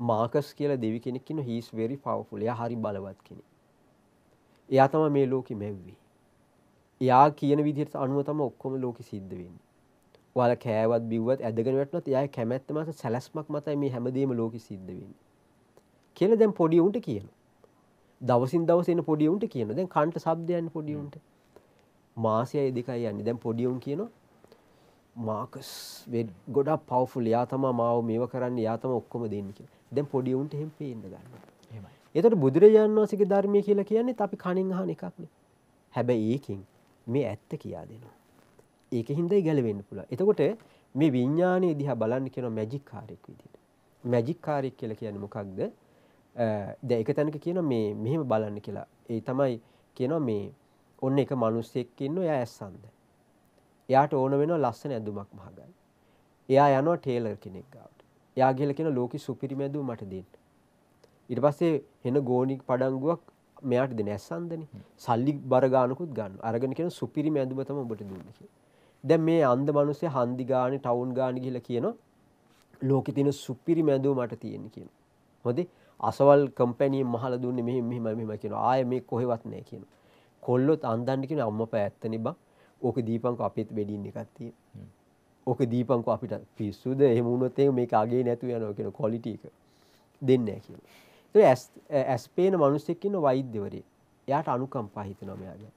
මාකස් කියලා දෙවි කෙනෙක් ඉන්න he's very powerful. එයා හරි බලවත් කෙනෙක්. එයා තමයි මේ ලෝකෙ මැව්වේ. එයා කියන විදිහට අනුව තමයි ඔක්කොම ලෝකෙ සිද්ධ වෙන්නේ. ඔයාලා කෑවත් බිව්වත් ඇදගෙන වැටුණත් එයාගේ කැමැත්ත මත සැලැස්මක් මතයි මේ හැමදේම ලෝකෙ සිද්ධ වෙන්නේ. කියලා දැන් පොඩි උන්ට කියනවා. දවසින් දවස එන පොඩි උන්ට කියනවා. දැන් කන්ට ශබ්ද යන්නේ පොඩි උන්ට. මාසයයි දෙකයි යන්නේ. දැන් පොඩි උන් කියනවා මාකස් ගොඩක් පවෆුල් එයා තමයි මාව මේව කරන්නේ එයා තමයි ඔක්කොම දෙන්නේ කියලා. දැන් පොඩි උන්ට එහෙම පේන්න ගන්නවා. එහෙමයි. එතකොට බුදුරජාණන් වහන්සේගේ ධර්මයේ කියලා කියන්නේ අපි කණින් අහන එකක් නේ. හැබැයි ඒකෙන් මේ ඇත්ත කියා දෙනවා. ඒකින්දයි ගැලවෙන්න පුළුවන්. එතකොට මේ විඥානයේ දිහා බලන්න කියන මැජික් කාර්යයක් විදිහට. මැජික් කාර්යයක් කියලා කියන්නේ මොකක්ද? දැන් එක තැනක කියනවා මේ මෙහෙම බලන්න කියලා. ඒ තමයි කියනවා මේ ඔන්න එක මිනිස්සෙක් ඉන්නවා එයා ඇස්සන්ද. එයාට ඕන වෙනවා ලස්සන ඇඳුමක් මහගන්න. එයා යනවා ටේලර් කෙනෙක් ගාවට. එයා ගිහලා කියන ලෝකෙ සුපිරිම ඇඳුම මට දෙන්න. ඊට පස්සේ එන ගෝණි පඩංගුවක් මෙයාට දෙන ඇස්සන්දනේ. සල්ලි බර ගානකුත් ගන්න. අරගෙන කියන සුපිරිම ඇඳුම තමයි ඔබට දුන්නේ කියලා. දැන් මේ අන්ධ මිනිස්සේ හන්දි ගානේ ටවුන් ගානේ ගිහලා කියනවා ලෝකෙ තියෙන සුපිරිම ඇඳුම මට තියෙන්නේ කියනවා. හොඳේ අසවල් කම්පැනියෙන් මහලා දුන්නේ මෙහෙම මෙහෙම මෙහෙම කියනවා. ආයේ මේ කොහෙවත් නැහැ කියනවා. කොල්ලොත් අන්දන්න කියන අම්මපා ඇත්තනේ බං. ඕක දීපංකෝ අපිත් වෙඩින් එකක් තියෙන. ඕක දීපංකෝ අපිට පිස්සුද එහෙම වුණොත් එහෙම මේක අගේ නැතු යනවා කියන ක්වොලිටි එක දෙන්නේ නැහැ කියලා. ඒ ඇස් පේන මිනිස්සෙක් ඉන්න වෛද්‍යවරයෙක්. එයාට අනුකම්පා හිතෙනවා මෙයාගේ.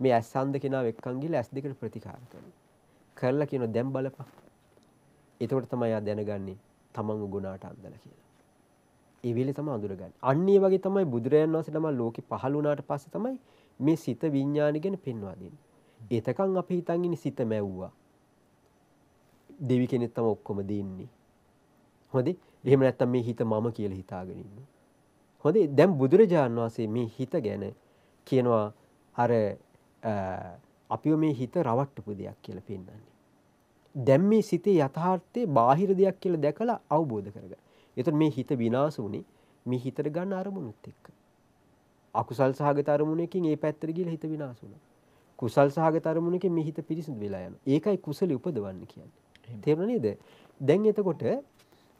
මේ ඇස් අන්ධ කෙනා එක්කන් ගිහලා ඇස් දෙකට ප්‍රතිකාර කරනවා. කරලා කියනවා දැන් බලපන්. එතකොට තමයි එයා දැනගන්නේ තමන් උගුණාට අන්දලා කියලා. ඒ වෙලේ තමයි අඳුරගන්නේ. අන්න ඒ වගේ තමයි බුදුරයන් වහන්සේ තමයි ලෝකෙ පහළ වුණාට පස්සේ තමයි මේ සිත විඥාන ගැන පෙන්වා දෙන්නේ. එතකන් අපි හිතන් ඉන්නේ සිත මැව්වා. දෙවි කෙනෙක් තමයි ඔක්කොම දෙන්නේ. හොඳේ. එහෙම නැත්නම් මේ හිත මම කියලා හිතාගෙන ඉන්නවා. හොඳේ. දැන් බුදුරජාණන් වහන්සේ මේ හිත ගැන කියනවා අර අපිව මේ හිත රවට්ටපු දෙයක් කියලා පෙන්වන්නේ. දැන් මේ සිතේ යථාර්ථයේ බාහිර දෙයක් කියලා දැකලා අවබෝධ කරගන්න. එතකොට මේ හිත විනාශ වුනේ මේ හිතට ගන්න අරමුණුත් එක්ක. අකුසල් සහගත අරමුණකින් ඒ පැත්තට ගිහලා හිත විනාශ වුණා. කුසල් සහගත අරමුණකින් මේ හිත පිරිසිදු වෙලා යනවා. ඒකයි කුසල උපදවන්න කියන්නේ. තේරුණා නේද? දැන් එතකොට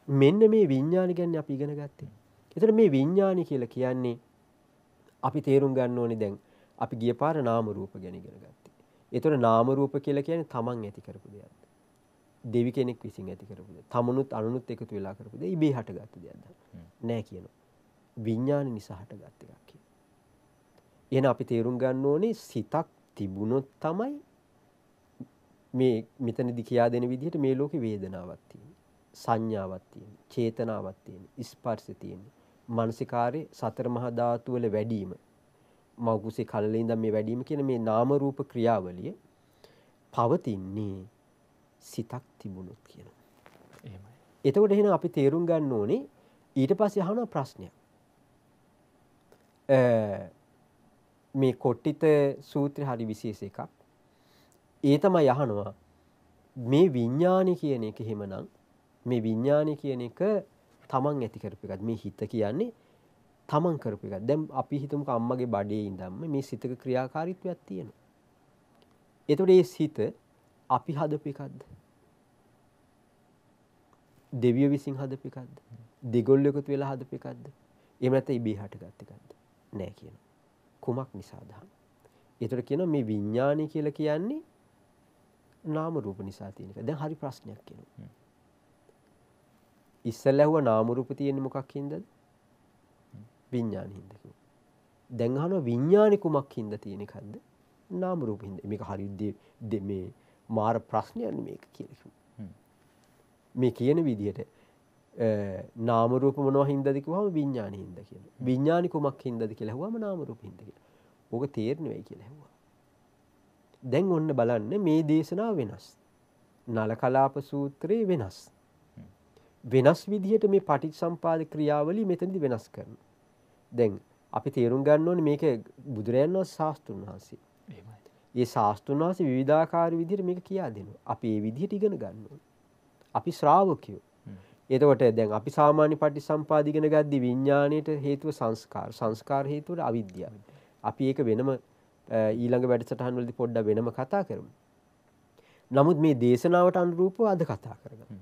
මෙන්න මේ විඥාන ගැන අපි ඉගෙන ගත්තේ. එතකොට මේ විඥානි කියලා කියන්නේ අපි තේරුම් ගන්න ඕනේ දැන් අපි ගිය පාර නාම රූප ගැන ඉගෙන ගත්තේ. එතකොට නාම රූප කියලා කියන්නේ තමන් ඇති කරපු දෙයක්. දෙවි කෙනෙක් විසින් ඇති කරපු දෙයක්. තමුණුත් අනුනුත් එකතු වෙලා කරපු දෙයක්. ඉබේ හටගත්තු දෙයක්ද? නෑ කියනවා. විඥාන නිසා හටගත් එකක් කියන. එහෙනම් අපි තේරුම් ගන්න ඕනේ සිතක් තිබුණොත් තමයි මේ මෙතනදි කියා දෙන විදිහට මේ ලෝකේ වේදනාවක් තියෙන්නේ. සංඥාවක් තියෙන, චේතනාවක් තියෙන, ස්පර්ශය තියෙන. මානසිකාරේ සතර මහා ධාතු වල වැඩිම මෞකුසේ කලලේ ඉඳන් මේ වැඩිම කියන මේ නාම රූප ක්‍රියාවලිය පවතින්නේ සිතක් තිබුණොත්. එහෙමයි. එතකොට එහෙනම් අපි තේරුම් ගන්න ඕනේ ඊට පස්සේ අහන ප්‍රශ්නයක්. මේ කොට්ටිත සූත්‍රය හරි විශේෂ එකක්. ඒ තමයි අහනවා මේ විඥානි කියන එක එහෙමනම් මේ විඥානි කියන එක තමන් ඇති කරපු එකක්. මේ හිත කියන්නේ තමන් කරපු එකක්. දැන් අපි හිතමුකෝ අම්මගේ බඩේ ඉඳන්ම මේ සිතක ක්‍රියාකාරීත්වයක් තියෙනවා. එතකොට මේ සිත අපි හදපු එකක්ද? දෙවියෝ විසින් හදපු එකක්ද? දෙගොල්ලෝ එකතු වෙලා හදපු එකක්ද? එහෙම නැත්නම් ඉබේ හටගත් එකක්ද? නෑ කියනවා. කුමක් නිසාද? ඒතර කියනවා මේ විඥානය කියලා කියන්නේ නාම රූප නිසා තියෙන එක. දැන් හරි ප්‍රශ්නයක් කියනවා. ඉස්සෙල්ලා හුව නාම රූප තියෙන්නේ මොකක් හින්දාද? විඥානෙ හින්දා කිව්වා. දැන් අහනවා විඥානෙ කුමක් හින්දා තියෙන එකක්ද? නාම රූප හින්දා. මේක හරි මේ මාර ප්‍රශ්නයක් මේක කියලා මේ කියන විදිහට නාම රූප මොනවා හින්දාද කිව්වම විඥානෙ හින්දා කියනවා. විඥානි කුමක් හින්දාද කියලා ඇහුවම නාම රූප හින්දා කියලා. ඕක තේරෙන්නේ වෙයි කියලා ඇහුවා. දැන් ඔන්න බලන්න මේ දේශනාව වෙනස්. නල කලාප සූත්‍රයේ වෙනස්. වෙනස් විදිහට මේ පටිච්චසම්පාද ක්‍රියාවලිය මෙතනදි වෙනස් කරනවා. දැන් අපි තේරුම් ගන්න ඕනේ මේක බුදුරයන් වහන්සේ ශාස්ත්‍රුන් වහන්සේ. ඒ ශාස්ත්‍රුන් වහන්සේ විවිධාකාර විදිහට මේක කියා දෙනවා. අපි ඒ විදිහට ඉගෙන ගන්න. අපි ශ්‍රාවකයෝ. එතකොට දැන් අපි සාමාන්‍ය පටිසම්පාද ඉගෙන ගද්දි විඥාණයට හේතුව සංස්කාර. සංස්කාර හේතුව අවිද්‍යාව. අපි ඒක වෙනම ඊළඟ වැඩසටහන් වලදී පොඩ්ඩක් වෙනම කතා කරමු. නමුත් මේ දේශනාවට අනුරූපව අද කතා කරගමු.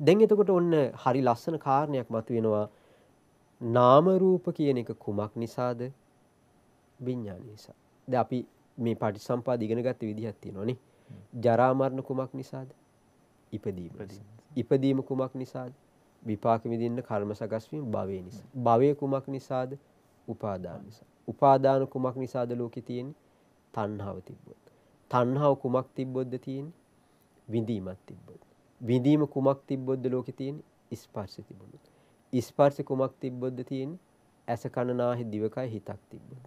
දැන් එතකොට ඔන්න හරි ලස්සන කාරණයක් මතුවෙනවා. නාම රූප කියන එක කුමක් නිසාද? විඥාන නිසා. දැන් අපි මේ පටිසම්පාද ඉගෙන ගත්ත විදිහක් තියෙනවනේ. ජරා මරණ කුමක් නිසාද? ඉපදීම. ඉපදීම කුමක් නිසාද? විපාක විඳින්න කර්ම සකස් වීම භවය නිසා. භවය කුමක් නිසාද? උපාදාන නිසා. උපාදාන කුමක් නිසාද ලෝකේ තියෙන්නේ? තණ්හාව තිබ්බොත්. තණ්හාව කුමක් තිබ්බොත්ද තියෙන්නේ? විඳීමක් තිබ්බොත්. විඳීම කුමක් තිබ්බොත්ද ලෝකේ තියෙන්නේ? ස්පර්ශ තිබුණොත්. ස්පර්ශ කුමක් තිබ්බොත්ද තියෙන්නේ? ඇස කන නාහි දිවකය හිතක් තිබ්බොත්.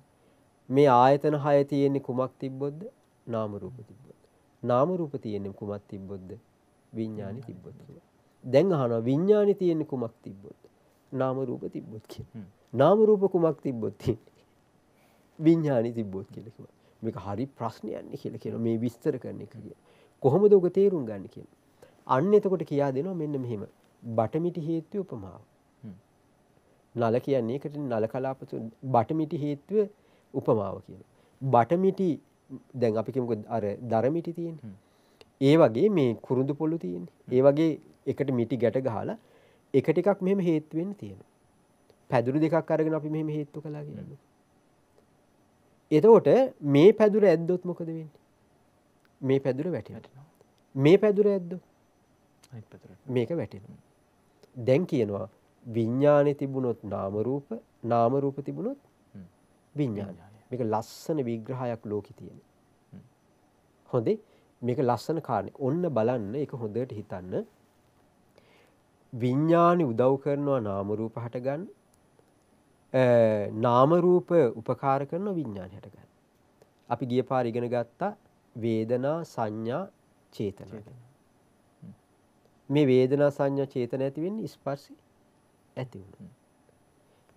මේ ආයතන හය තියෙන්නේ කුමක් තිබ්බොත්ද? නාම රූප තිබ්බොත්. නාම රූප තියෙන්නේ කුමක් තිබ්බොත්ද? විඥානි තිබ්බොත් කියලා. දැන් අහනවා විඥානි තියෙන්නේ කුමක් තිබ්බොත්? නාම රූප තිබ්බොත් කියලා. නාම රූප කුමක් තිබ්බොත් විඥානි තිබ්බොත් කියලා කිව්වා. මේක හරි ප්‍රශ්නයක් නේ කියලා කියනවා මේ විස්තර කරන එක කියන. කොහොමද ඔක තේරුම් ගන්න කියන. අන්න එතකොට කියා දෙනවා මෙන්න මෙහෙම. බටමිටි හේතුව උපමාව. නල කියන්නේ ඒකට නල කලාපතු බටමිටි හේතුව උපමාව කියනවා. බටමිටි දැන් අපි කියමුකෝ අර දරමිටි තියෙන්නේ. ඒ වගේ මේ කුරුඳු පොළු තියෙන්නේ. ඒ වගේ එකට මිටි ගැට ගහලා එක ටිකක් මෙහෙම හේතු වෙන්න තියෙනවා. පැදුරු දෙකක් අරගෙන අපි මෙහෙම හේතු කළා කියන්නේ. එතකොට මේ පැදුර ඇද්දොත් මොකද වෙන්නේ? මේ පැදුර වැටෙනවා. මේ පැදුර ඇද්දොත් මේක වැටෙනවා. දැන් කියනවා විඥානේ තිබුණොත් නාම රූප, නාම රූප තිබුණොත් විඥාන. මේක ලස්සන විග්‍රහයක් ලෝකේ තියෙන. හොඳේ මේක ලස්සන කාරණේ. ඔන්න බලන්න ඒක හොඳට හිතන්න. විඥානි උදව් කරනවා නාම රූප හට ගන්න. නාම රූප උපකාර කරන විඥානය හට ගන්න. අපි ගිය පාර ඉගෙන ගත්තා වේදනා සංඥා චේතනා. මේ වේදනා සංඥා චේතන ඇති වෙන්නේ ස්පර්ශي ඇති වුණා.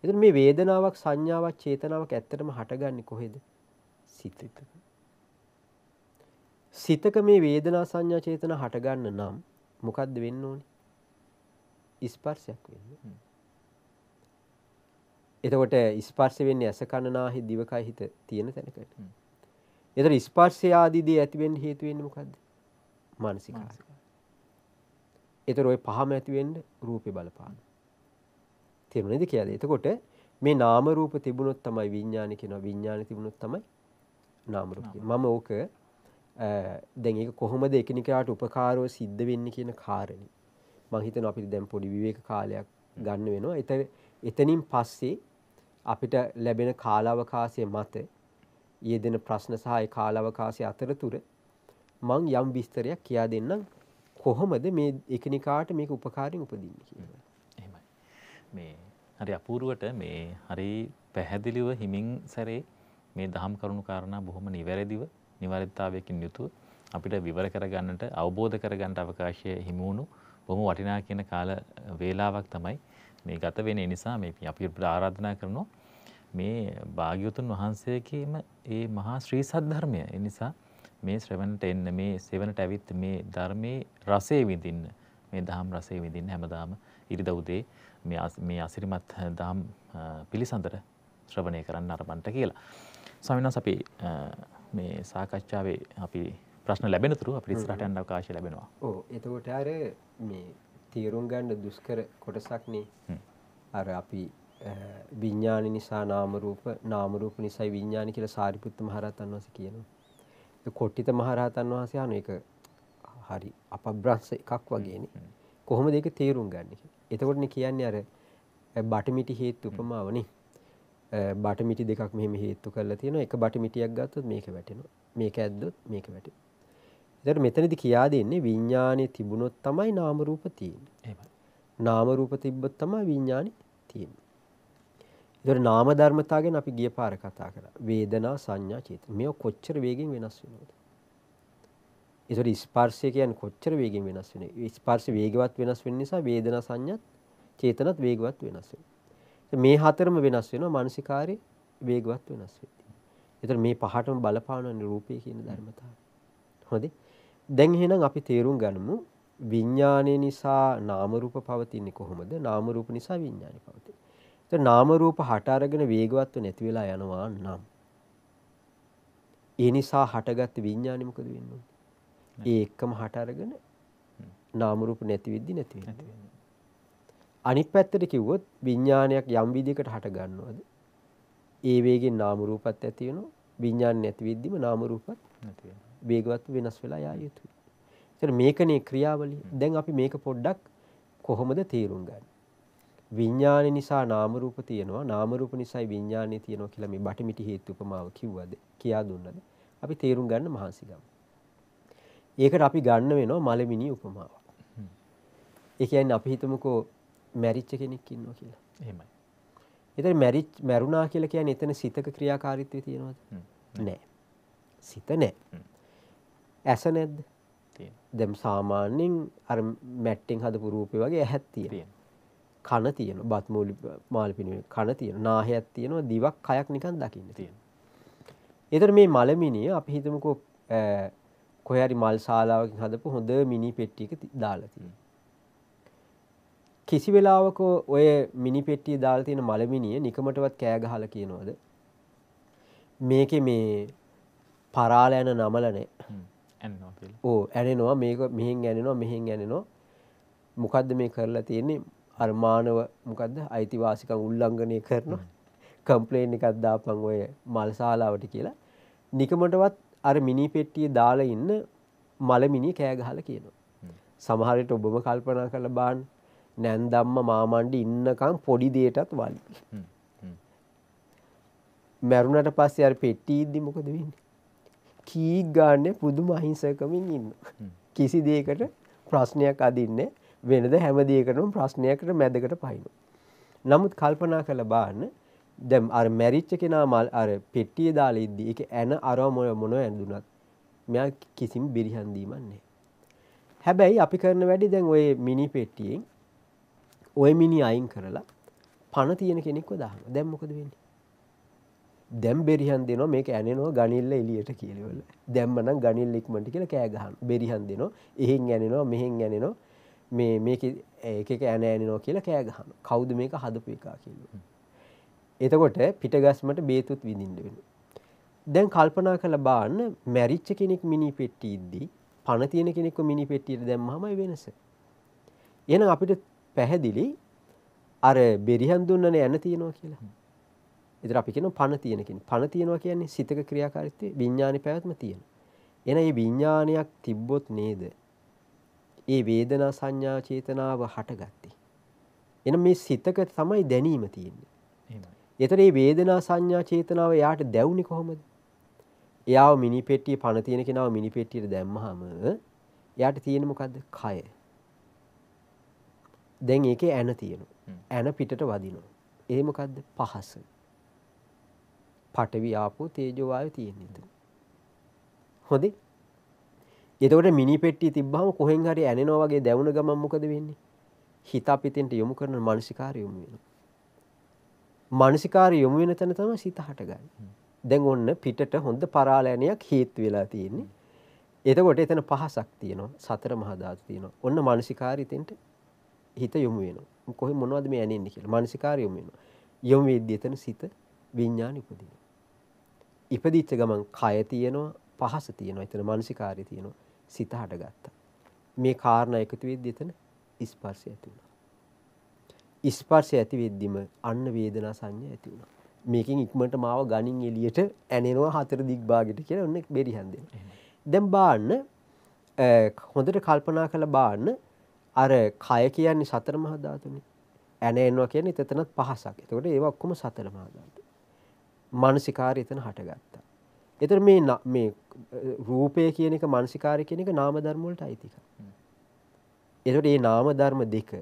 එතන මේ වේදනාවක් සංඥාවක් චේතනාවක් ඇත්තටම හටගන්නේ කොහෙද? සිතක. සිතක මේ වේදනා සංඥා චේතනා හටගන්න නම් මොකද්ද වෙන්න ඕනේ? ස්පර්ශයක් වෙන්න. එතකොට ස්පර්ශ වෙන්නේ ඇස කන නාහි දිවකයි හිත තියෙන තැනකට. එතකොට ස්පර්ශය ආදී දේ ඇති වෙන්න හේතු වෙන්නේ මොකද්ද? මානසිකාරය. එතකොට ওই පහම ඇති වෙන්න රූපේ බලපාන. තේරුණේද කියලා. එතකොට මේ නාම රූප තිබුණොත් තමයි විඥාන කියනවා. විඥාන තිබුණොත් තමයි නාම රූප මම ඕක දැන් ඒක කොහොමද එකිනෙකාට උපකාරව සිද්ධ වෙන්නේ කියන කාරණේ. මම හිතනවා අපිට දැන් පොඩි විවේක කාලයක් ගන්න වෙනවා. එතනින් පස්සේ අපිට ලැබෙන කාලාවකාශය මත යෙදෙන ප්‍රශ්න සහ ඒ කාලාවකාශය අතරතුර මං යම් විස්තරයක් කියා දෙන්නම් කොහොමද මේ එකිනෙකාට මේක උපකාරයෙන් උපදින්නේ කියලා. එහෙමයි. මේ හරි අපූර්වට මේ හරි පැහැදිලිව හිමින් සැරේ මේ දහම් කරුණු කාරණා බොහොම නිවැරදිව නිවැරදිතාවයකින් යුතුව අපිට විවර කරගන්නට අවබෝධ කරගන්නට අවකාශය හිමි වුණු බොහොම වටිනා කියන කාල වේලාවක් තමයි මේ ගත වෙන නිසා මේ අපි ආරාධනා කරනවා මේ භාග්‍යවතුන් වහන්සේගේම ඒ මහා ශ්‍රී සද්ධර්මය ඒ නිසා මේ ශ්‍රවණට එන්න මේ සෙවණට ඇවිත් මේ ධර්මයේ රසය විඳින්න මේ දහම් රසය විඳින්න හැමදාම ඉරිදා උදේ මේ අසිරිමත් දහම් පිළිසඳර ශ්‍රවණය කරන්න අරබන්ට කියලා. ස්වාමීන් වහන්සේ අපි මේ සාකච්ඡාවේ අපි ප්‍රශ්න ලැබෙනතුරු අපිට ඉස්සරහට යන්න අවකාශය ලැබෙනවා. ඔව් එතකොට අර මේ තීරුම් ගන්න දුෂ්කර කොටසක්නේ. අර අපි විඥාන නිසා නාම රූප නාම රූප නිසායි විඥාන කියලා සාරිපුත්ත මහරහතන් වහන්සේ කියනවා. කොට්ටිත මහරහතන් වහන්සේ අහන එක හරි අපබ්‍රංශ එකක් වගේනේ. කොහොමද ඒක තේරුම් ගන්න එතකොටනේ කියන්නේ අර බටමිටි හේතු උපමාවනේ. බටමිටි දෙකක් මෙහෙම හේතු කරලා තියෙනවා. එක බටමිටියක් ගත්තොත් මේක වැටෙනවා. මේක ඇද්දොත් මේක වැටෙනවා. එතකොට මෙතනදි කියා දෙන්නේ විඥානේ තිබුණොත් තමයි නාම රූප තියෙන්නේ. නාම රූප තිබ්බොත් තමයි විඥානේ තියෙන්නේ. ඒතර නාම ධර්මතා ගැන අපි ගිය පාර කතා කරා. වේදනා සංඥා චේතන. මේව කොච්චර වේගෙන් වෙනස් වෙනවද? ඒතර ස්පර්ශය කියන්නේ කොච්චර වේගෙන් වෙනස් වෙනවද? ස්පර්ශ වේගවත් වෙනස් වෙන නිසා වේදනා සංඥාත් චේතනත් වේගවත් වෙනස් වෙනවා. මේ හතරම වෙනස් වෙනවා මානසිකාරේ වේගවත් වෙනස් වෙන්නේ. ඒතර මේ පහටම බලපාන රූපේ කියන ධර්මතාවය. හොඳයි. දැන් එහෙනම් අපි තේරුම් ගනිමු විඥානය නිසා නාම රූප පවතින්නේ කොහොමද? නාම රූප නිසා විඥානය පවතින්නේ. ඒත් නාම රූප හට අරගෙන වේගවත්ව නැති වෙලා යනවා නම් ඒ නිසා හටගත්ත විඥානය මොකද වෙන්නේ? ඒ එක්කම හට අරගෙන නාම රූප නැති වෙද්දි නැති වෙනවා. අනිත් පැත්තට කිව්වොත් විඥානයක් යම් විදිහකට හට ගන්නවද? ඒ වේගෙන් නාම රූපත් ඇති වෙනවා. විඥාන නැති වෙද්දිම නාම රූපත් නැති වෙනවා. වේගවත් වෙනස් වෙලා යා යුතුයි. ඒතර මේකනේ ක්‍රියාවලිය. දැන් අපි මේක පොඩ්ඩක් කොහොමද තේරුම් ගන්න? විඥාන නිසා නාම රූප තියෙනවා නාම රූප නිසායි විඥානේ තියෙනවා කියලා මේ බටමිටි හේතු උපමාව කිව්වද කියා දුන්නද අපි තේරුම් ගන්න මහන්සි ගමු. ඒකට අපි ගන්න වෙනවා මලමිනි උපමාව. ඒ කියන්නේ අපි හිතමුකෝ මැරිච්ච කෙනෙක් ඉන්නවා කියලා. එහෙමයි. එතන මැරිච් මැරුණා කියලා කියන්නේ එතන සිතක ක්‍රියාකාරීත්වය තියෙනවද? නැහැ. සිත නැහැ. ඇස නැද්ද? දැන් සාමාන්‍යයෙන් අර මැට්ටෙන් හදපු රූපේ වගේ ඇහක් තියෙනවා. කන තියෙනවා. බත් මූලි මාළි පිනුවේ කන තියෙනවා. නාහයක් තියෙනවා. දිවක් කයක් නිකන් දකින්න තියෙනවා. ඒතර මේ මලමිනිය අපි හිතමුකෝ කොහේ හරි මල් ශාලාවකින් හදපු හොඳ මිනි පෙට්ටියක දාලා තියෙනවා. කිසි වෙලාවක ඔය මිනි පෙට්ටිය දාලා තියෙන මලමිනිය නිකමටවත් කෑ ගහලා කියනවද? මේකේ මේ පරාල යන නමල නැහැ. ඇන්නවා කියලා. ඕ ඇනෙනවා මේක මෙහෙන් ඇනෙනවා මෙහෙන් ඇනෙනවා. මොකද්ද මේ කරලා තියෙන්නේ? අර මානව මොකද්ද අයිතිවාසිකම් උල්ලංඝනය කරනවා. කම්ප්ලේන් එකක් දාපන් ඔය මල් ශාලාවට කියලා. නිකමටවත් අර මිනි පෙට්ටිය දාලා ඉන්න මලමිනි කෑ ගහලා කියනවා. සමහර විට ඔබම කල්පනා කරලා බලන්න නැන්දම්ම මාමණ්ඩි ඉන්නකම් පොඩි දෙයටත් වලි. මැරුණට පස්සේ අර පෙට්ටි ඉද්දි මොකද වෙන්නේ? කීක් ගන්න පුදුම අහිංසකමින් ඉන්න. කිසි දෙයකට ප්‍රශ්නයක් අදින්නේ වෙනද හැම දෙයකටම ප්‍රශ්නයකට මැදකට පයින්න. නමුත් කල්පනා කළ බාන්න දැම් අර මැරිච්ච කෙනා මල් අර පෙට්ටිය දාලා ඉද්දි එක ඇන අරව මොන මොන ඇඳුනත් මෙයා කිසිම බිරිහන්දීමන්නේ. හැබැයි අපි කරන වැඩි දැන් ඔය මිනි පෙට්ටියෙන් ඔය මිනි අයින් කරලා පණ තියෙන කෙනෙක්ව දාහම දැම් මොකද වෙන්නේ? දැම් බෙරිහන් දෙනවා මේක ඇනෙනවා ගනිල්ල එලියට කියලවල දැම්මනම් ගනිල් ඉක්මට කියල කෑගහන් බෙරිහන් දෙනවා එහෙන් ඇනෙනවා මෙහෙන් ඇනෙනවා. මේ මේක ඒක ඇන ඇනනවා කියලා කෑගහන කවුද මේක හදපු එකා කියල. එතකොට පිටගස්මට බේතුත් විඳින්ට වෙන දැන් කල්පනා කළ බාන්න මැරිච්ච කෙනෙක් මිනි පෙට්ටි ඉද්දී පණ තියෙන කෙනෙක්ව මිනි පෙට්ටියට දැම්මහමයි වෙනස එන අපිට පැහැදිලි අර බෙරිහන් දුන්නන ඇන තියෙනවා කියලා එතර අපි කියන පණ තියෙන කෙනෙක්. පණ තියෙනවා කියන්නේ සිතක ක්‍රියාකාරීත්වය විඥානේ පැවැත්ම තියෙන. එන මේ විඥානයක් තිබ්බොත් නේද? ඒ වේදනා සංඥා චේතනාව හටගත්තේ. එන මේ සිතක තමයි දැනීම තියෙන්නේ. එතන මේ වේදනා සංඥා චේතනාව යාට දැවුනේ කොහොමද? එයාව මිනි පෙට්ටිය පණ තියෙන කෙනාව මිනි පෙට්ටියට දැම්මහම එයාට තියෙන මොකද්ද? කය. දැන් ඒකේ ඇන තියෙනවා. ඇන පිටට වදිනවා. ඒ මොකද්ද? පහස. පඨවි ආපෝ තේජෝ වායු තියෙන්නේ. හොඳේ. එතකොට මිනි පෙට්ටිය තිබ්බහම කොහෙන් හරි ඇනෙනවා වගේ දැවුන ගමන් මොකද වෙන්නේ? හිත අපිටෙන්ට යොමු කරන මානසිකාරය යොමු වෙනවා. මානසිකාරය යොමු වෙන තැන තමයි සිත හටගන්නේ. දැන් ඔන්න පිටට හොඳ පරාලයනයක් හේතු වෙලා තියෙන්නේ. එතකොට එතන පහසක් තියෙනවා. සතර මහා ධාතු තියෙනවා. ඔන්න මානසිකාරය එතෙන්ට හිත යොමු වෙනවා. කොහෙ මොනවද මේ ඇනෙන්නේ කියලා. මානසිකාරය යොමු වෙනවා. යොමු වෙද්දී එතන සිත විඥාන ඉපදිනවා. ඉපදිච්ච ගමන් කය තියෙනවා, පහස තියෙනවා. එතන මානසිකාරය තියෙනවා. සිත හටගත්තා. මේ කාරණා එකතු වෙද්දී එතන ස්පර්ශය ඇති වුණා. ස්පර්ශය ඇති වෙද්දිම අන්න වේදනා සංඥා ඇති වුණා. මේකෙන් ඉක්මනට මාව ගණින් එළියට ඇනෙනවා හතර දිග් භාගෙට කියලා ඔන්න බෙරිහන් දෙනවා. දැන් බාන්න හොඳට කල්පනා කරලා බාන්න අර කය කියන්නේ සතර මහා ධාතුනේ. ඇන එනවා කියන්නේ එතනත් පහසක්. එතකොට ඒවා ඔක්කොම සතර මහා ධාතු. මානසිකාරය එතන හටගත්තා. එතන මේ මේ රූපය කියන එක මානසිකාරය කියන එක නාම ධර්ම වලට අයිති එකක්. එතකොට මේ නාම ධර්ම දෙක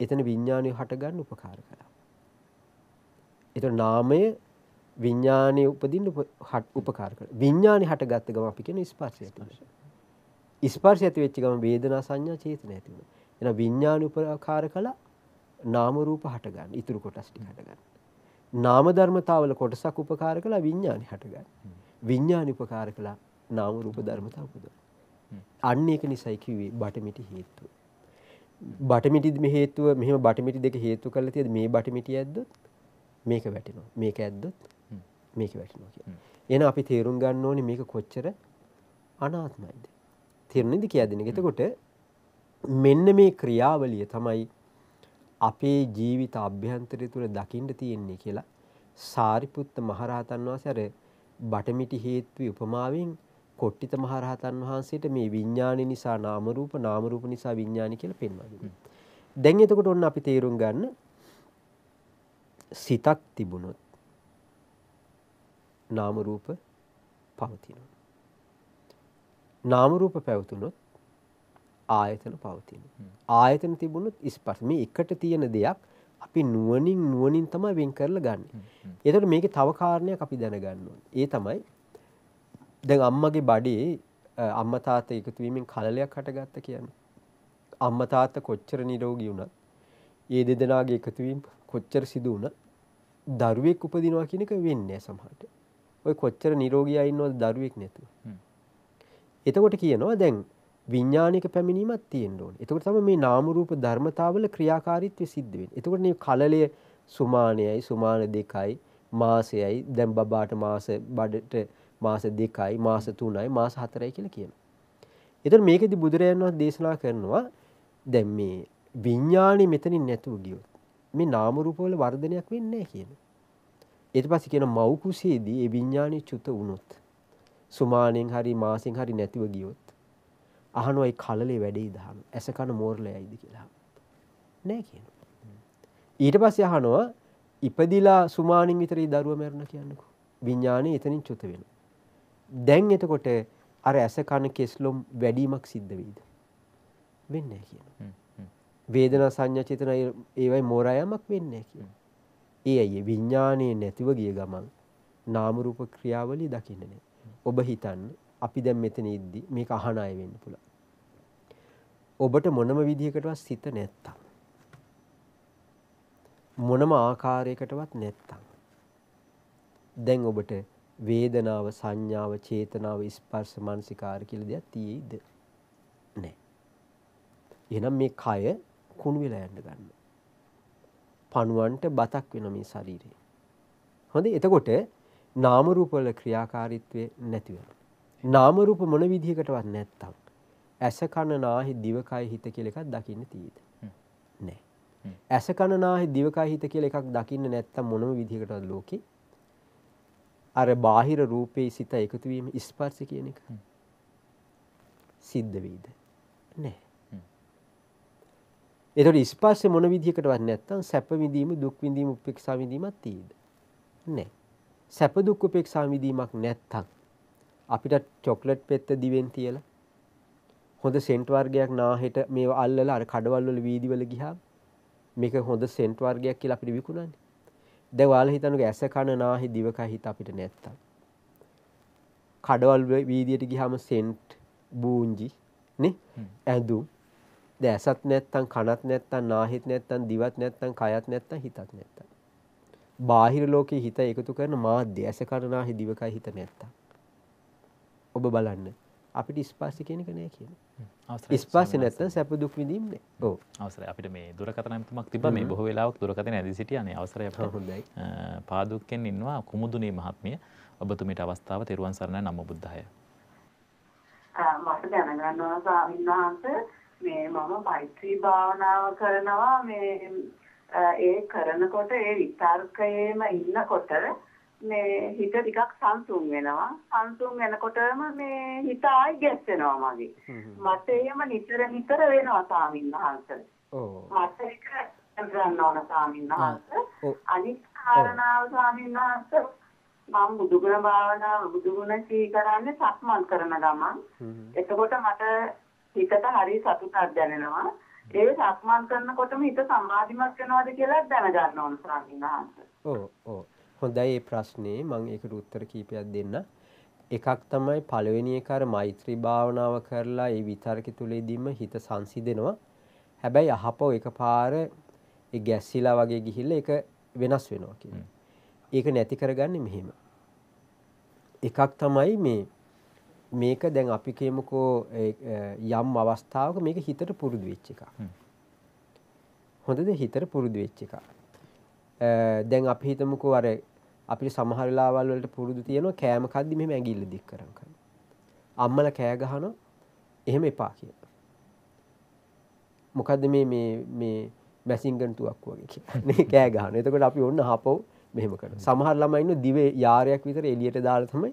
එතන විඥානය හටගන්න උපකාර කළා. එතකොට නාමය විඥානය උපදින්න උපකාර කළා. විඥානය හටගත්ත ගම අපි කියන ස්පර්ශය වෙනවා. ස්පර්ශය ඇති වෙච්ච ගම වේදනා සංඥා චේතන ඇති වෙනවා. එහෙනම් විඥානය උපකාර කළා නාම රූප හටගන්න. ඊතුරු කොටස් ටික හටගන්න. නාම ධර්මතාවල කොටසක් උපකාර කළා විඥානය හටගන්න. විඥානය උපකාර කළා නාම රූප ධර්මතාව උපදවන්න. අන්න ඒක නිසයි කිව්වේ බටමිටි හේතුව. බටමිටි මේ හේතුව මෙහෙම බටමිටි දෙක හේතු කරලා තියෙද මේ බටමිටි ඇද්දොත් මේක වැටෙනවා. මේක ඇද්දොත් මේක වැටෙනවා කියලා. එහෙනම් අපි තේරුම් ගන්න ඕනේ මේක කොච්චර අනාත්මයිද. තේරුණේද කියලා දෙන එක. එතකොට මෙන්න මේ ක්‍රියාවලිය තමයි අපේ ජීවිත අභ්‍යන්තරය තුළ දකින්න තියෙන්නේ කියලා සාරිපුත්ත මහරහතන් වහන්සේ අර බටමිටි හේතුවේ උපමාවෙන් කොට්ටිත මහරහතන් වහන්සේට මේ විඥානි නිසා නාම රූප නාම රූප නිසා විඥානි කියලා පෙන්වා දෙනවා. දැන් එතකොට ඔන්න අපි තේරුම් ගන්න සිතක් තිබුණොත් නාම රූප පවතිනවා. නාම රූප පැවතුනොත් ආයතන පවතිනවා. ආයතන තිබුණොත් ස්පර්ශ මේ එකට තියෙන දෙයක් අපි නුවණින් නුවණින් තමයි වෙන් කරලා ගන්න. ඒතකොට මේකේ තව කාරණයක් අපි දැනගන්න ඕනේ. ඒ තමයි දැන් අම්මගේ බඩේ අම්මා තාත්තා එකතු වීමෙන් කලලයක් හටගත්ත කියන්නේ. අම්මා තාත්තා කොච්චර නිරෝගී වුණත් ඒ දෙදෙනාගේ එකතු වීම කොච්චර සිදු වුණත් දරුවෙක් උපදිනවා කියන එක වෙන්නේ සමහරට. ඔය කොච්චර නිරෝගී අය ඉන්නවද දරුවෙක් නැතුව. එතකොට කියනවා දැන් විඥානික පැමිණීමක් තියෙන්න ඕනේ. එතකොට තමයි මේ නාම රූප ධර්මතාවල ක්‍රියාකාරීත්වය සිද්ධ වෙන්නේ. එතකොට මේ කලලය සුමානයයි සුමාන දෙකයි මාසයයි දැන් බබාට මාස බඩට මාස 2යි මාස 3යි මාස 4යි කියලා කියනවා. එතන මේකෙදි බුදුරජාණන් වහන්සේ දේශනා කරනවා දැන් මේ විඥාණි මෙතනින් නැතුව ගියොත් මේ නාම රූප වල වර්ධනයක් වෙන්නේ නැහැ කියනවා. ඊට පස්සේ කියන මව් කුසේදී ඒ විඥාණි චුත වුණොත් සුමානෙන් හරි මාසෙන් හරි නැතිව ගියොත් අහනවා ඒ කලලේ වැඩේ දහන ඇස කන මෝරලයයිද කියලා. නෑ කියනවා. ඊට පස්සේ අහනවා ඉපදිලා සුමානින් විතරයි දරුවා මැරුණ කියන්නකෝ. විඥානේ එතනින් චුත වෙනවා. දැන් එතකොට අර ඇස කන කෙස්ලොම් වැඩිමක් සිද්ධ වෙයිද? වෙන්නේ නැහැ වේදනා සංඥා චේතනා ඒවයි මෝරායමක් වෙන්නේ නැහැ ඒ අය විඥානයේ නැතිව ගිය ගමන් නාම රූප ක්‍රියාවලිය දකින්නේ නැහැ. ඔබ හිතන්න අපි දැන් මෙතන ඉද්දි මේක අහන අය වෙන්න පුළුවන්. ඔබට මොනම විදිහකටවත් සිත නැත්තම් මොනම ආකාරයකටවත් නැත්තම් දැන් ඔබට වේදනාව සංඥාව චේතනාව ස්පර්ශ මානසිකාර කියලා දෙයක් තියෙයිද? නැහැ එහෙනම් මේ කය කුණු වෙලා යන්න ගන්න. පණුවන්ට බතක් වෙන මේ ශරීරය හොඳයි. එතකොට නාම රූප වල ක්‍රියාකාරීත්වය නැති වෙනවා. නාම රූප මොන විදිහකටවත් නැත්තම් ඇස කන නාහි දිවකය හිත කියලා එකක් දකින්න තියෙද නැහැ ඇස කන නාහි දිවකය හිත කියලා එකක් දකින්න නැත්තම් මොනම විදිහකටවත් ලෝකේ අර බාහිර රූපේ සිත එකතු වීම ස්පර්ශ කියන එක. සිද්ධ වෙයිද නැහැ එතකොට ස්පර්ශ මොන විදිහකටවත් නැත්තම් සැප විඳීම දුක් විඳීම උපේක්ෂා විඳීමක් තියෙද? නැහැ සැප දුක් උපේක්ෂා විඳීමක් නැත්තම් අපිට චොක්ලට් පෙත්ත දිවෙන් තියලා හොඳ සෙන්ට් වර්ගයක් නාහෙට මේ අල්ලලා අර කඩවල් වල වීදිවල ගිහාම මේක හොඳ සෙන්ට් වර්ගයක් කියලා අපිට විකුණන්නේ. දැන් ඔයාලා හිතන්නකෝ ඇස කන නාහි දිවකයි හිත අපිට නැත්තම්. කඩවල් වීදියට ගියාම සෙන්ට් බූංජි නේ ඇඳුම් දැන් ඇසත් නැත්තම් කනත් නැත්තම් නාහිත් නැත්තම් දිවත් නැත්තම් කයත් නැත්තම් හිතත් නැත්තම්. බාහිර ලෝකේ හිත එකතු කරන මාධ්‍ය ඇස කන නාහි දිවකයි හිත නැත්තම්. ඔබ බලන්න අපිට ස්පර්ශ කියන එක නෑ කියන්නේ. ස්පර්ශ නැත්නම් සැප දුක් විඳීම නෑ. ඔව්. අවසරයි අපිට මේ දුරකථන ඇමතුමක් තිබ්බා මේ බොහෝ වෙලාවක් දුරකථන ඇදී සිටියානේ අවසරයි අපිට. හොඳයි. පාදුක්කෙන් ඉන්නවා කුමුදුනේ මහත්මිය. ඔබතුමීට අවස්ථාව තෙරුවන් සරණයි නම බුද්ධය. මට දැනගන්න ඕන ස්වාමීන් වහන්සේ මේ මම මෛත්‍රී භාවනාව කරනවා මේ ඒ කරනකොට ඒ විතර්කයේම ඉන්නකොට මේ හිත ටිකක් සංසුන් වෙනවා. සංසුන් වෙනකොටම මේ හිත ආයි ගැස්සෙනවා මගේ. මට එහෙම නිතර නිතර වෙනවා ස්වාමීන් වහන්සේ. මට ඒක කරන්න ඕන ස්වාමීන් වහන්සේ. අනිත් කාරණාව ස්වාමීන් වහන්සේ මම බුදුගුණ භාවනාව බුදුගුණ සී කරන්නේ සක්මන් කරන ගමන්. එතකොට මට හිතට හරි සතුටක් දැනෙනවා. ඒ සක්මන් කරනකොටම හිත සමාධිමත් වෙනවද කියලා දැනගන්න ඕන ස්වාමීන් වහන්සේ. ඔව් ඔව්. හොඳයි මේ ප්‍රශ්නේ මම ඒකට උත්තර කීපයක් දෙන්න. එකක් තමයි පළවෙනි එක අර මෛත්‍රී භාවනාව කරලා ඒ විතර්ක තුලෙදීම හිත සංසිඳෙනවා. හැබැයි අහපෝ එකපාර ඒ ගැස්සිලා වගේ ගිහිල්ලා ඒක වෙනස් වෙනවා කියන්නේ. ඒක නැති කරගන්නේ මෙහෙම. එකක් තමයි මේ මේක දැන් අපි කියමුකෝ යම් අවස්ථාවක මේක හිතට පුරුදු වෙච්ච එකක්. හොඳද හිතට පුරුදු වෙච්ච එකක්. දැන් අපි හිතමුකෝ අර අපිට සමහර වෙලාවල් වලට පුරුදු තියෙනවා කෑම කද්දි මෙහෙම ඇඟිල්ල දික් කරන් කරන. අම්මලා කෑ ගහනවා එහෙම එපා කියලා. මොකද්ද මේ මේ මේ මැසින්ගන් තුවක් වගේ කියන්නේ කෑ ගහන. එතකොට අපි ඔන්න හපව මෙහෙම කරනවා. සමහර ළමයි ඉන්න දිවේ යාරයක් විතර එළියට දාලා තමයි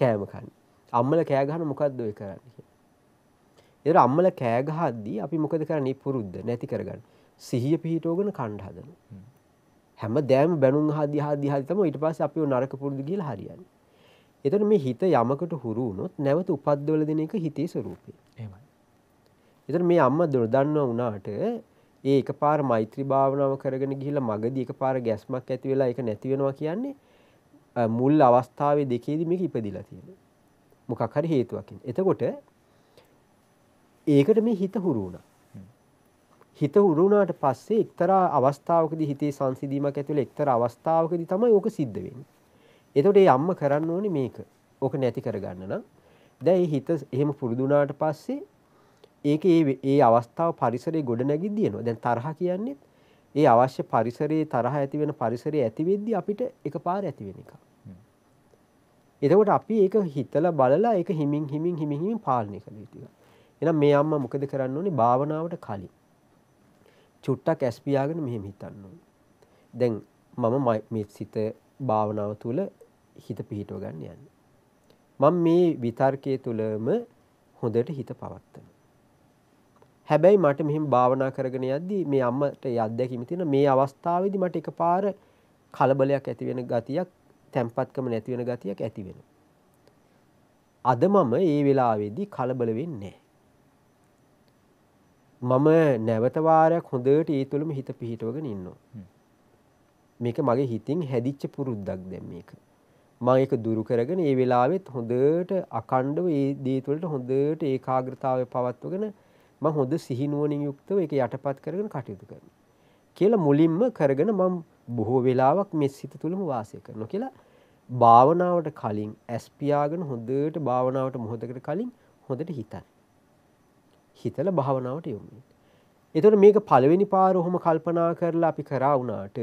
කෑම කන්නේ. අම්මලා කෑ ගහන මොකද්ද ඔය කරන්නේ කියලා. ඒතර අම්මලා කෑ ගහද්දී අපි මොකද කරන්නේ පුරුද්ද නැති කරගන්න. සිහිය පිහිටවගෙන කණ්ඩ හදනවා. හැම දෑම බැනුම් හදි හදි හදි තමයි ඊට පස්සේ අපිව නරක පුරුදු කියලා හරියන්නේ. එතකොට මේ හිත යමකට හුරු වුණොත් නැවත උපද්දවල දෙන එක හිතේ ස්වરૂපය. එහෙමයි. එතකොට මේ අම්මා දොරදන්නවා වුණාට ඒ එකපාර මෛත්‍රී භාවනාව කරගෙන ගිහිල්ලා මගදී එකපාර ගැස්මක් ඇති වෙලා ඒක නැති වෙනවා කියන්නේ මුල් අවස්ථාවේ දෙකේදී මේක ඉපදිලා තියෙනවා. මොකක් හරි හේතුවකින්. එතකොට ඒකට මේ හිත හුරු වුණා. හිත උරුණාට පස්සේ එක්තරා අවස්ථාවකදී හිතේ සංසිඳීමක් ඇති වෙලා එක්තරා අවස්ථාවකදී තමයි ඕක සිද්ධ වෙන්නේ. එතකොට ඒ අම්ම කරන්න ඕනේ මේක. ඕක නැති කරගන්න නම් දැන් මේ හිත එහෙම පුරුදු වුණාට පස්සේ ඒකේ ඒ අවස්ථාව පරිසරයේ ගොඩ නැගිද්දී එනවා. දැන් තරහ කියන්නේ ඒ අවශ්‍ය පරිසරයේ තරහ ඇති වෙන පරිසරයේ ඇති වෙද්දී අපිට එකපාර ඇති වෙන එක. එතකොට අපි ඒක හිතලා බලලා ඒක හිමින් හිමින් හිමින් හිමින් පාලනය කළ යුතුයි. එහෙනම් මේ අම්මා මොකද කරන්න ඕනේ භාවනාවට කලින් චුට්ටක් ඇස් පියාගෙන මෙහෙම හිතන්න ඕනේ. දැන් මම මේ සිත භාවනාව තුළ හිත පිහිටව ගන්න යන්නේ. මම මේ විතර්කයේ තුලම හොඳට හිත පවත්තනවා. හැබැයි මට මෙහෙම භාවනා කරගෙන යද්දී මේ අම්මට අත්දැකීම තියෙන මේ අවස්ථාවේදී මට එකපාර කලබලයක් ඇති වෙන ගතියක්, තැම්පත්කම නැති වෙන ගතියක් ඇති වෙනවා. අද මම ඒ වෙලාවේදී කලබල වෙන්නේ නැහැ. මම නැවත වාරයක් හොඳට ඒ තුළම හිත පිහිටවගෙන ඉන්නවා. මේක මගේ හිතින් හැදිච්ච පුරුද්දක් දැන් මේක. මම ඒක දුරු කරගෙන ඒ වෙලාවෙත් හොඳට අකණ්ඩව ඒ දේ තුළට හොඳට ඒකාග්‍රතාවය පවත්වගෙන මම හොඳ සිහිනුවණින් යුක්තව ඒක යටපත් කරගෙන කටයුතු කරනවා. කියලා මුලින්ම කරගෙන මම බොහෝ වෙලාවක් මේ සිත තුළම වාසය කරනවා කියලා භාවනාවට කලින් ඇස් පියාගෙන හොඳට භාවනාවට මොහොතකට කලින් හොඳට හිතන්න. හිතලා භාවනාවට යොමු වෙන්න. එතකොට මේක පළවෙනි පාර ඔහොම කල්පනා කරලා අපි කරා වුණාට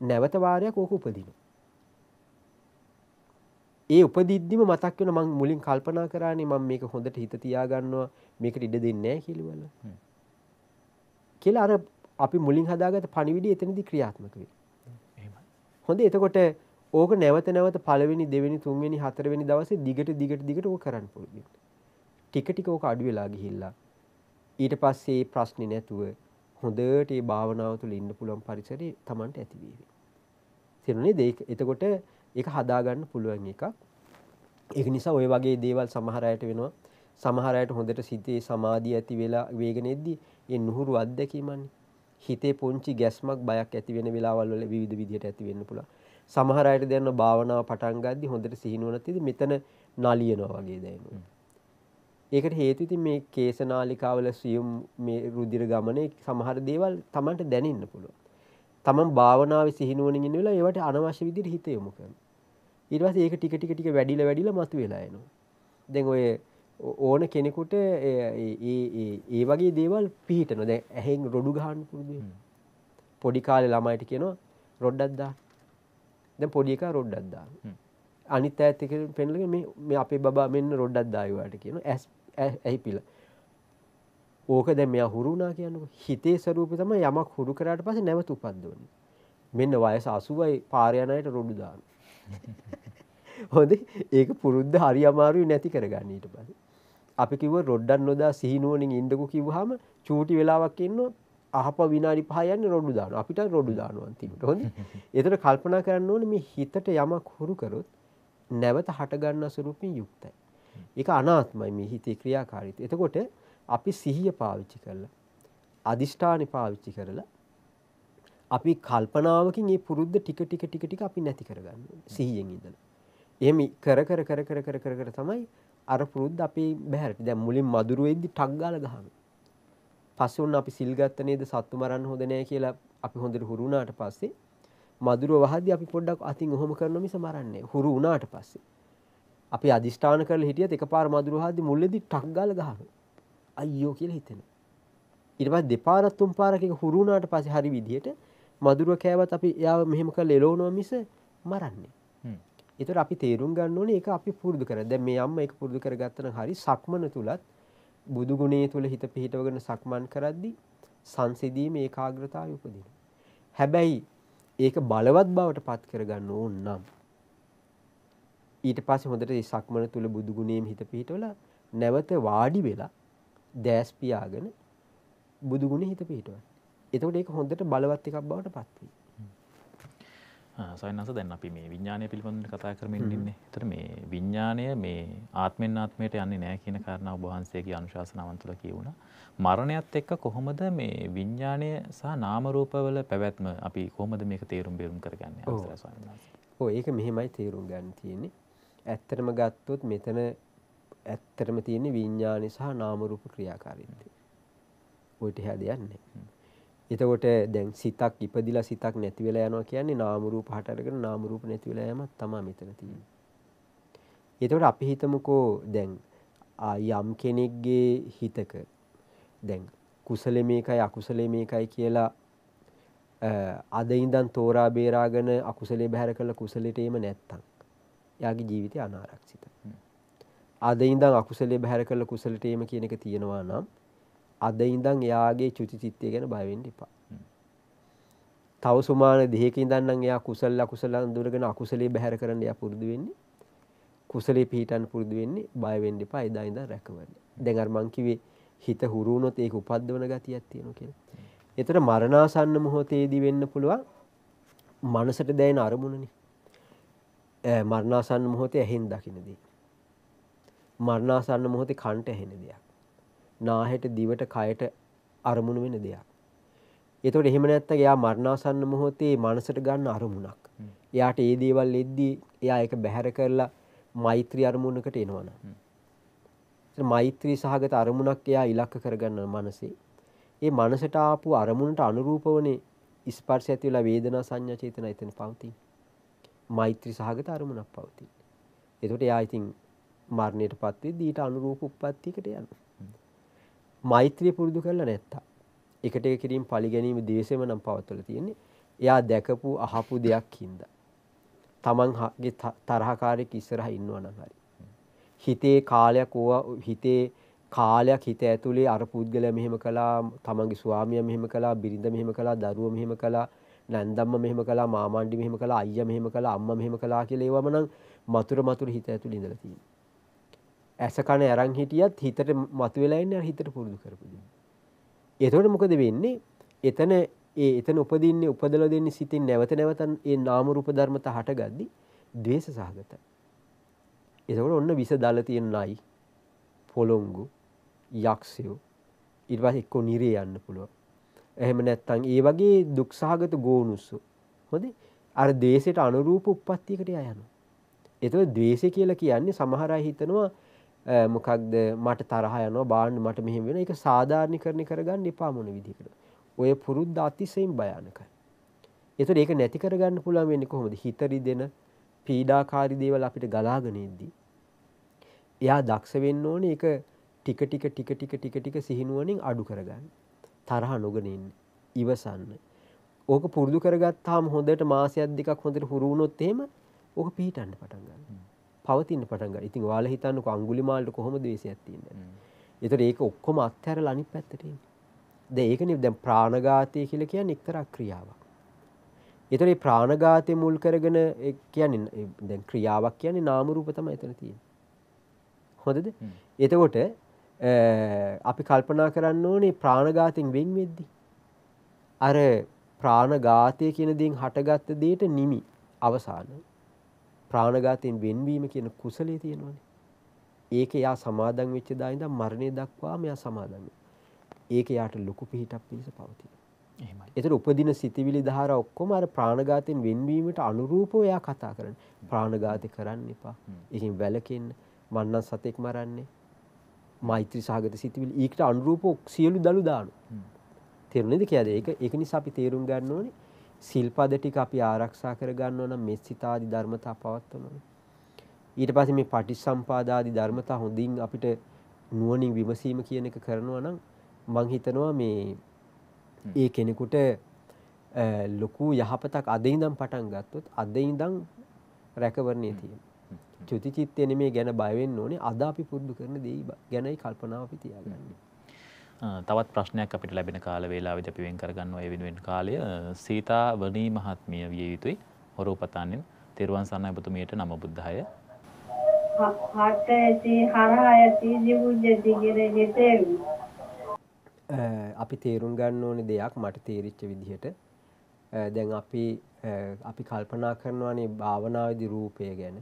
නැවත වාරයක් ඕක උපදිනවා. ඒ උපදිද්දිම මතක් වෙන මම මුලින් කල්පනා කරානේ මම මේක හොඳට හිත තියාගන්නවා මේකට ඉඩ දෙන්නේ නැහැ කියලා. කියලා අර අපි මුලින් හදාගත්ත පණිවිඩය එතනදී ක්‍රියාත්මක වෙනවා. හොඳ එතකොට ඕක නැවත නැවත පළවෙනි දෙවෙනි තුන්වෙනි හතරවෙනි දවසේ දිගට දිගට දිගට ඕක කරන්න පුළුවන්. ටික ටික ඕක අඩු වෙලා ගිහිල්ලා ඊට පස්සේ ප්‍රශ්නේ නැතුව හොඳට මේ භාවනාව තුළ ඉන්න පුළුවන් පරිසරය Tamanට ඇති වේවි. තේරුණේ ඒක එතකොට ඒක හදාගන්න පුළුවන් එකක්. ඒක නිසා ওই වගේ දේවල් සමහර අයට වෙනවා. සමහර අයට හොඳට සිතේ සමාධිය ඇති වෙලා වේගෙන එද්දී ඒ නුහුරු අත්දැකීමන්නේ හිතේ පුංචි ගැස්මක් බයක් ඇති වෙන වෙලාවල් වල විවිධ විදිහට ඇති වෙන්න පුළුවන්. සමහර අයට දැනන භාවනාව පටන් ගද්දි හොඳට සිහිනුවන තියදී මෙතන නලියනවා වගේ දැනෙනවා. ඒකට හේතු ඉතින් මේ කේශනාලිකාවල සියුම් මේ රුධිර ගමනේ සමහර දේවල් Tamanට දැනෙන්න පුළුවන්. Taman භාවනාවේ සිහිනුවණින් ඉන්න වෙලාව ඒවට අනවශ්‍ය විදිහට හිත යොමු කරනවා. ඊට පස්සේ ඒක ටික ටික ටික වැඩිලා වැඩිලා මතුවෙලා එනවා. දැන් ඔය ඕන කෙනෙකුට ඒ වගේ දේවල් පිහිටනවා. දැන් ඇහෙන් රොඩු ගහන්න පුරුදු පොඩි කාලේ ළමයිට කියනවා රොඩ්ඩක් දාන්න. දැන් පොඩි එකා රොඩ්ඩක් දාන්න. අනිත් ඈත් එක පෙන්ලගෙන මේ මේ අපේ බබා මෙන්න රොඩ්ඩක් දායුවාට කියනවා. ඇස් ඇහි පිළ. ඕක දැන් මෙයා හුරු වුණා කියන්නකො. හිතේ ස්වરૂපය තමයි යමක් හුරු කරාට පස්සේ නැවත උපද්දවන්නේ. මෙන්න වයස 80යි පාර යන අයට රොඩු දාන්න. [LAUGHS] හොඳ ඒක පුරුද්ද හරි අමාරුයි නැති කරගන්න ඊට පස්සේ. අපි කිව්ව රොඩ්ඩක් නොදා සිහිනුවණින් ඉන්නකෝ කිව්වහම චූටි වෙලාවක් ඉන්න අහප විනාඩි 5 යන්නේ රොඩු දානවා. අපිට රොඩු දානවා අන්තිමට. හොඳ. [LAUGHS] ඒතර කල්පනා කරන්න ඕනේ මේ හිතට යමක් හුරු කරොත් නැවත හට ගන්න ස්වරූපයෙන් යුක්තයි. ඒක අනාත්මයි මේ හිතේ ක්‍රියාකාරීත්වය. එතකොට අපි සිහිය පාවිච්චි කරලා අදිෂ්ඨානෙ පාවිච්චි කරලා අපි කල්පනාවකින් මේ පුරුද්ද ටික ටික ටික ටික අපි නැති කරගන්න ඕනේ සිහියෙන් ඉඳලා. එහෙම කර කර කර කර කර කර කර තමයි අර පුරුද්ද අපි බහැරට. දැන් මුලින් මදුරු වෙද්දි ටක් ගාලා ගහනවා. පස්සේ උන් අපි සිල් ගත්ත නේද සත්තු මරන්න හොඳ නැහැ කියලා අපි හොඳට හුරු වුණාට පස්සේ මදුරුව වහද්දි අපි පොඩ්ඩක් අතින් ඔහොම කරන මිස මරන්නේ. හුරු වුණාට පස්සේ. අපි අදිෂ්ඨාන කරලා හිටියත් එකපාර මදුරුව වහද්දි මුල්ලේදී ටක් ගාලා ගහනවා. අයියෝ කියලා හිතෙනවා. ඊට පස්සේ දෙපාරක් තුන් පාරක් එක හුරු විදියට මදුරුව කෑවත් අපි එයාව මෙහෙම කරලා එලවනවා මිස මරන්නේ. ඒතර අපි තේරුම් ගන්න ඕනේ ඒක අපි පුරුදු කරා. දැන් මේ අම්මා ඒක පුරුදු කරගත්තා නම් හරි සක්මන තුලත් බුදු ගුණයේ තුල හිත පිහිටවගෙන සක්මන් කරද්දී සංසිඳීමේ ඒකාග්‍රතාවය උපදිනවා. හැබැයි ඒක බලවත් බවට පත් කරගන්න ඕන නම් ඊට පස්සේ හොඳට මේ සක්මන තුල බුදු ගුණයෙන් හිත පිහිටවලා නැවත වාඩි වෙලා දැස් පියාගෙන බුදු ගුණෙ හිත පිහිටවන්න. එතකොට ඒක හොඳට බලවත් එකක් බවට පත් වෙයි. සයනස දැන් අපි මේ විඤ්ඥානය පිළිබඳ කතා කරමින් ඉන්නේ. තර මේ විඤ්ඥානය මේ ආත්මෙන් ආත්මයට යන්නේ නෑ කියන කාරණාව වහන්සේගේ අනුශාසනාවන්තුල කියවුණ මරණයත් එක්ක කොහොමද මේ විඤ්ඥානය සහ නාමරූපවල පැවැත්ම අපි කොහොමද මේක තේරුම් බේරුම් කරගන්න? ඕ ඒක මෙහෙමයි තේරුම් ගන්න තියෙන්නේ ඇත්තරම ගත්තොත් මෙතන ඇත්තරම තියෙන්නේ විඤ්ඥානය සහ නාමරූප ක්‍රියාකාරීන්ති ඔයිට හැ දෙයන්නේ එතකොට දැන් සිතක් ඉපදිලා සිතක් නැති වෙලා යනවා කියන්නේ නාම රූප හට අරගෙන නාම රූප නැති වෙලා යෑමක් තමයි මෙතන තියෙන්නේ. එතකොට අපි හිතමුකෝ දැන් යම් කෙනෙක්ගේ හිතක දැන් කුසලෙ මේකයි අකුසලෙ මේකයි කියලා අද ඉඳන් තෝරා බේරාගෙන අකුසලේ බැහැර කළ කුසලෙට එීම නැත්තම් එයාගේ ජීවිතය අනාරක්ෂිතයි. අද ඉඳන් අකුසලේ බැහැර කළ කුසලට එීම කියන එක තියෙනවා නම් අද ඉඳන් එයාගේ චුති චිත්තය ගැන බය වෙන්න එපා. තව සුමාන දෙහක ඉඳන් නම් එයා කුසල අකුසල අඳුරගෙන අකුසලයේ බැහැර කරන්න එයා පුරුදු වෙන්නේ. කුසලයේ පිහිටන්න පුරුදු වෙන්නේ බය වෙන්න එපා එදා ඉඳන් රැකවන්න. දැන් අර මං කිව්වේ හිත හුරු වුණොත් ඒක උපද්දවන ගතියක් තියෙනවා කියලා. ඒතර මරණාසන්න මොහොතේදී වෙන්න පුළුවන් මනසට දැනෙන අරමුණනේ. මරණාසන්න මොහොතේ ඇහෙන් දකින්න දේ. මරණාසන්න මොහොතේ කන්ට ඇහෙන දෙයක්. නාහෙට දිවට කයට අරමුණු වෙන දෙයක්. එතකොට එහෙම නැත්නම් එයා මරණාසන්න මොහොතේ මනසට ගන්න අරමුණක්. එයාට ඒ දේවල් එද්දී එයා ඒක බැහැර කරලා මෛත්‍රී අරමුණකට එනවනම්. මෛත්‍රී සහගත අරමුණක් එයා ඉලක්ක කරගන්න මනසේ. ඒ මනසට ආපු අරමුණට අනුරූපවනේ ස්පර්ශ ඇති වෙලා වේදනා සංඥා චේතනා එතන පවතින. මෛත්‍රී සහගත අරමුණක් පවතින. එතකොට එයා ඉතින් මරණයටපත් වෙද්දී ඊට අනුරූප උප්පත්තියකට යනවා. මෛත්‍රිය පුරුදු කරලා නැත්තා. එකට එක කිරීම පරිගැනීම දේශෙම නම් පවත්වලා තියෙන්නේ. එයා දැකපු අහපු දෙයක් හින්දා. තමන්ගේ තරහකාරයෙක් ඉස්සරහා ඉන්නවා නම් හරි. හිතේ කාලයක් ඕවා හිතේ කාලයක් හිත ඇතුලේ අර පුද්ගලයා මෙහෙම කළා, තමන්ගේ ස්වාමියා මෙහෙම කළා, බිරිඳ මෙහෙම කළා, දරුවෝ මෙහෙම කළා, නැන්දම්ම මෙහෙම කළා, මාමණ්ඩි මෙහෙම කළා, අයියා මෙහෙම කළා, අම්මා මෙහෙම කළා කියලා ඒවම නම් මතුරු මතුරු හිත ඇතුලේ ඉඳලා තියෙනවා. ඇස කන අරන් හිටියත් හිතට මතුවෙලා ඉන්නේ හිතට පුරුදු කරපු දේ. එතකොට මොකද වෙන්නේ? එතන ඒ එතන උපදින්නේ උපදලා දෙන්නේ සිතින් නැවත නැවත ඒ නාම රූප ධර්මතා හටගද්දි ද්වේෂ සහගතයි. එතකොට ඔන්න විස දාලා තියෙන නයි පොළොංගු යක්ෂයෝ ඊට පස්සේ එක්කෝ නිරේ යන්න පුළුවන්. එහෙම නැත්නම් ඒ වගේ දුක්සහගත ගෝනුස්සු. හොඳේ අර දේශයට අනුරූප උප්පත්තියකට යනවා. එතකොට ද්වේෂය කියලා කියන්නේ සමහර අය හිතනවා මොකක්ද මට තරහ යනවා බාන්න මට මෙහෙම වෙනවා. ඒක සාධාරණීකරණය කරගන්න එපා මොන විදිහකට. ඔය පුරුද්ද අතිශයින් භයානකයි. ඒතර ඒක නැති කරගන්න පුළුවන් වෙන්නේ කොහොමද? හිත රිදෙන පීඩාකාරී දේවල් අපිට ගලාගෙන ඉද්දී එයා දක්ෂ වෙන්න ඕනේ ඒක ටික ටික ටික ටික ටික ටික සිහිනුවණින් අඩු කරගන්න. තරහ නොගෙන ඉන්න. ඉවසන්න. ඕක පුරුදු කරගත්තාම හොඳට මාසයක් දෙකක් හොඳට හුරු වුණොත් එහෙම ඕක පිහිටන්න පටන් ගන්නවා. පවතින්න පටන් ගන්නවා. ඉතින් ඔයාලා හිතන්නකෝ අඟුලිමාලට කොහොමද ද්වේෂයක් තියෙන්නේ. ඒතර ඒක ඔක්කොම අත්හැරලා අනිත් පැත්තට එන්නේ. දැන් ඒකනේ දැන් ප්‍රාණඝාතය කියලා කියන්නේ එක්තරා ක්‍රියාවක්. ඒතර මේ ප්‍රාණඝාතය මුල් කරගෙන කියන්නේ දැන් ක්‍රියාවක් කියන්නේ නාම රූප තමයි එතන තියෙන්නේ. හොඳද? එතකොට අපි කල්පනා කරන්න ඕනේ ප්‍රාණඝාතයෙන් වෙන් වෙද්දී. අර ප්‍රාණඝාතය කියන දේෙන් හටගත්ත දෙයට නිමි අවසාන. ප්‍රාණඝාතයෙන් වෙන්වීම කියන කුසලයේ තියෙනවානේ. ඒක යා සමාදන් වෙච්ච දා ඉඳන් මරණය දක්වා මෙයා සමාදන්. ඒක යාට ලොකු පිහිටක් පිණිස පවතිනවා. එහෙමයි. ඒතර උපදින සිතිවිලි ධාරා ඔක්කොම අර ප්‍රාණඝාතයෙන් වෙන්වීමට අනුරූපව එයා කතා කරන්නේ. ප්‍රාණඝාතය කරන්න එපා. ඒකෙන් වැළකෙන්න. මන්නම් සතෙක් මරන්නේ. මෛත්‍රී සහගත සිතිවිලි ඊකට අනුරූප සියලු දලු දානවා. තේරුණේද කියලා ඒක ඒක නිසා අපි තේරුම් ගන්න ඕනේ සිල්පද ටික අපි ආරක්ෂා කර ගන්න ඕන මේ සිතාදි ධර්මතා පවත්වනවා. ඊට පස්සේ මේ පටිච්චසම්පාදාදි ධර්මතා හොඳින් අපිට නුවණින් විමසීම කියන එක කරනවා නම් මං හිතනවා මේ ඒ කෙනෙකුට ලොකු යහපතක් අද ඉඳන් පටන් ගත්තොත් අද ඉඳන් රැකවරණේ තියෙනවා. චුති චිත්තය නෙමේ ගැන බය වෙන්න ඕනේ. අද අපි පුරුදු කරන දේ ගැනයි කල්පනාව අපි තියාගන්නේ. තවත් ප්‍රශ්නයක් අපිට ලැබෙන කාල වේලාවෙදි අපි වෙන් කරගන්නවා ඒ වෙනුවෙන් කාලය. සීතා වනී මහත්මිය විය යුතුයි. හොරෝපතාන්නෙන් තෙරුවන් සරණයි ඔබතුමියට. නම බුද්ධය. හට ඇති හරහා ඇති ජීවුජ්ජති ගෙරෙතේ අපි තේරුම් ගන්න ඕනේ දෙයක් මට තේරිච්ච විදිහට. දැන් අපි අපි කල්පනා කරනවානේ භාවනාවේදී රූපය ගැන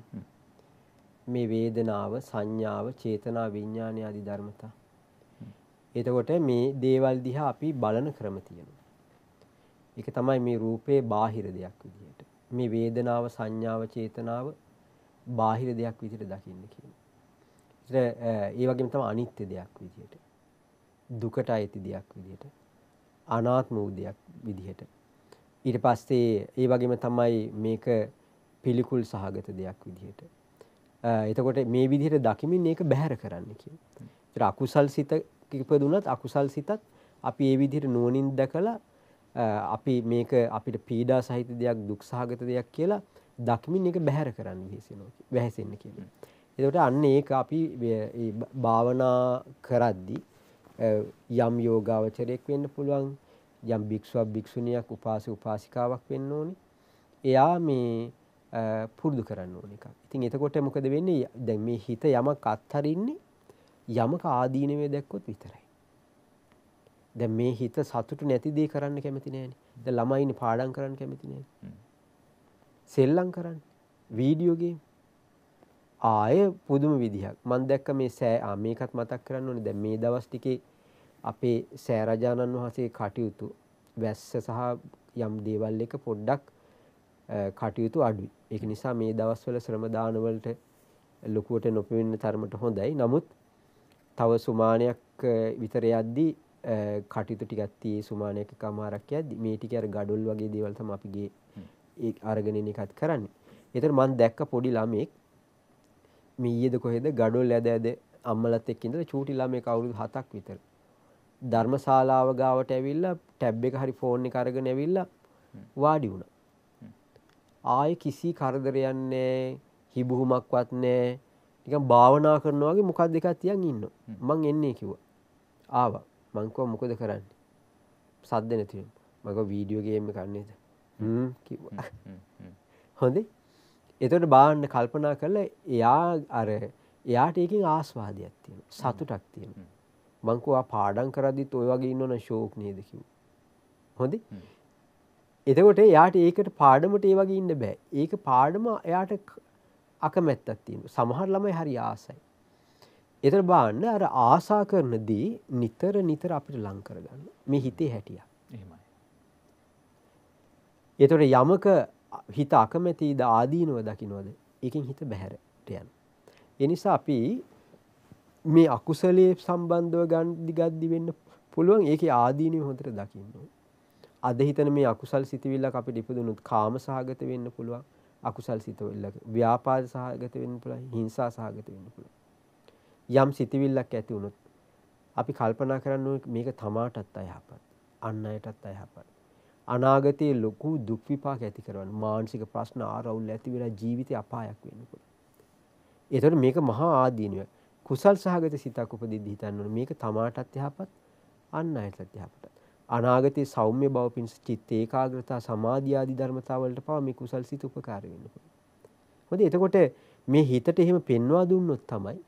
මේ වේදනාව සංඥාව චේතනා විඥාන ආදී ධර්මතා. එතකොට මේ දේවල් දිහා අපි බලන ක්‍රම තියෙනවා. ඒක තමයි මේ රූපේ බාහිර දෙයක් විදිහට. මේ වේදනාව සංඥාව චේතනාව බාහිර දෙයක් විදිහට දකින්න කියනවා ඒ වගේම තමයි අනිත්‍ය දෙයක් විදිහට. දුකට අයිති දෙයක් විදිහට. අනාත්ම වූ දෙයක් විදිහට. ඊට පස්සේ ඒ වගේම තමයි මේක පිළිකුල් සහගත දෙයක් විදිහට. එතකොට මේ විදිහට දකිමින් මේක බැහැර කරන්න කියන. ඒතර අකුසල් සිත ඉපදුනත් අකුසල් සිතත් අපි ඒ විදිහට නුවණින් දැකලා අපි මේක අපිට පීඩා සහිත දෙයක් දුක් සහගත දෙයක් කියලා දකිමින් ඒක බැහැර කරන්න වෙහෙසෙනවා. වෙහෙසෙන්න කියනවා. එතකොට අන්න ඒක අපි භාවනා කරද්දී යම් යෝගාවචරයක් වෙන්න පුළුවන් යම් භික්ෂුවක් භික්ෂුණියක් උපාසක උපාසිකාවක් වෙන්න ඕනේ. එයා මේ පුරුදු කරන්න ඕන එකක්. ඉතින් එතකොට මොකද වෙන්නේ? දැන් මේ හිත යමක් අත්හරින්නේ යමක ආදීනවේ දැක්කොත් විතරයි. දැන් මේ හිත සතුටු නැති දේ කරන්න කැමති නෑනේ. දැන් ළමයිනේ පාඩම් කරන්න කැමති නෑනේ. සෙල්ලම් කරන්න. Video game. ආය පුදුම විදිහක්. මම දැක්ක මේ සෑ මේකත් මතක් කරන්න ඕනේ. දැන් මේ දවස් ටිකේ අපේ සෑරජානන් වහන්සේ කටයුතු වැස්ස සහ යම් දේවල් එක පොඩ්ඩක් කටයුතු අඩුයි. ඒක නිසා මේ දවස්වල ශ්‍රම දානවලට ලොකුවට නොපෙවෙන්න තරමට හොඳයි. නමුත් තව සුමානයක් විතර යද්දී කටයුතු ටිකක් tie සුමානයක කමාරක් යද්දී මේ ටික අර gadol වගේ දේවල් තමයි අපි ගේ ඒ අරගෙන ඉන්න එකත් කරන්නේ. ඒතර මම දැක්ක පොඩි ළමෙක් මීයේද කොහෙද gadol ඇද ඇද අම්මලත් එක්ක ඉඳලා චූටි ළමෙක් අවුරුදු 7ක් විතර ධර්මශාලාව ගාවට ඇවිල්ලා ටැබ් එක හරි ෆෝන් එක අරගෙන ඇවිල්ලා වාඩි වුණා. ආයේ කිසි කරදරයක් නැහැ, හිබුහුමක්වත් නැහැ. නිකන් භාවනා කරනවා වගේ මොකක්ද එකක් තියන් ඉන්නවා. මං එන්නේ කිව්වා. ආවා. මං කිව්වා මොකද කරන්නේ? සද්ද නැති වෙන. මම කිව්වා වීඩියෝ ගේම් එකක් නේද? හ්ම් කිව්වා. හොඳේ. එතකොට බාන්න කල්පනා කරලා එයා අර එයාට ඒකෙන් ආස්වාදයක් තියෙනවා. සතුටක් තියෙනවා. මං කිව්වා පාඩම් කරද්දිත් ඔය වගේ ඉන්නවනම් ෂෝක් නේද කිව්වා. හොඳේ. එතකොට එයාට ඒකට පාඩමට ඒ වගේ ඉන්න බෑ. ඒක පාඩම එයාට අකමැත්තක් තියෙනවා. සමහර ළමයි හරි ආසයි. එතන බලන්න අර ආසා කරන දේ නිතර නිතර අපිට ලං කරගන්න. මේ හිතේ හැටියක්. එහෙමයි. එතකොට යමක හිත අකමැතිද ආදීනව දකින්නවද? ඒකෙන් හිත බැහැරට යන. ඒ නිසා අපි මේ අකුසලයේ සම්බන්ධව ගන්න දිගද්දි වෙන්න පුළුවන් ඒකේ ආදීනිය හොඳට දකින්න අද හිතන මේ අකුසල් සිතවිල්ලක් අපිට ඉපදුනොත් කාම සහගත වෙන්න පුළුවන්. අකුසල් සිතවිල්ලක ව්‍යාපාද සහගත වෙන්න පුළුවන්. හිංසා සහගත වෙන්න පුළුවන්. යම් සිතවිල්ලක් ඇති වුණොත් අපි කල්පනා කරන්න මේක තමාටත් අයහපත්. අන් අයටත් අයහපත්. අනාගතයේ ලොකු දුක් විපාක ඇති කරන මානසික ප්‍රශ්න ආරවුල් ඇති වෙලා ජීවිතය අපායක් වෙන්න පුළුවන්. ඒතකොට මේක මහා ආදීනුවක්. කුසල් සහගත සිතක් උපදිද්දී හිතන්න ඕනේ මේක තමාටත් යහපත් අන් අයටත් යහපත්. අනාගතයේ සෞම්‍ය බව පිණිස චිත්ත ඒකාග්‍රතාව සමාධිය ආදී ධර්මතාව වලට පවා මේ කුසල් සිත උපකාර වෙන්න පුළුවන්. මොකද එතකොට මේ හිතට එහෙම පෙන්වා දුන්නොත් තමයි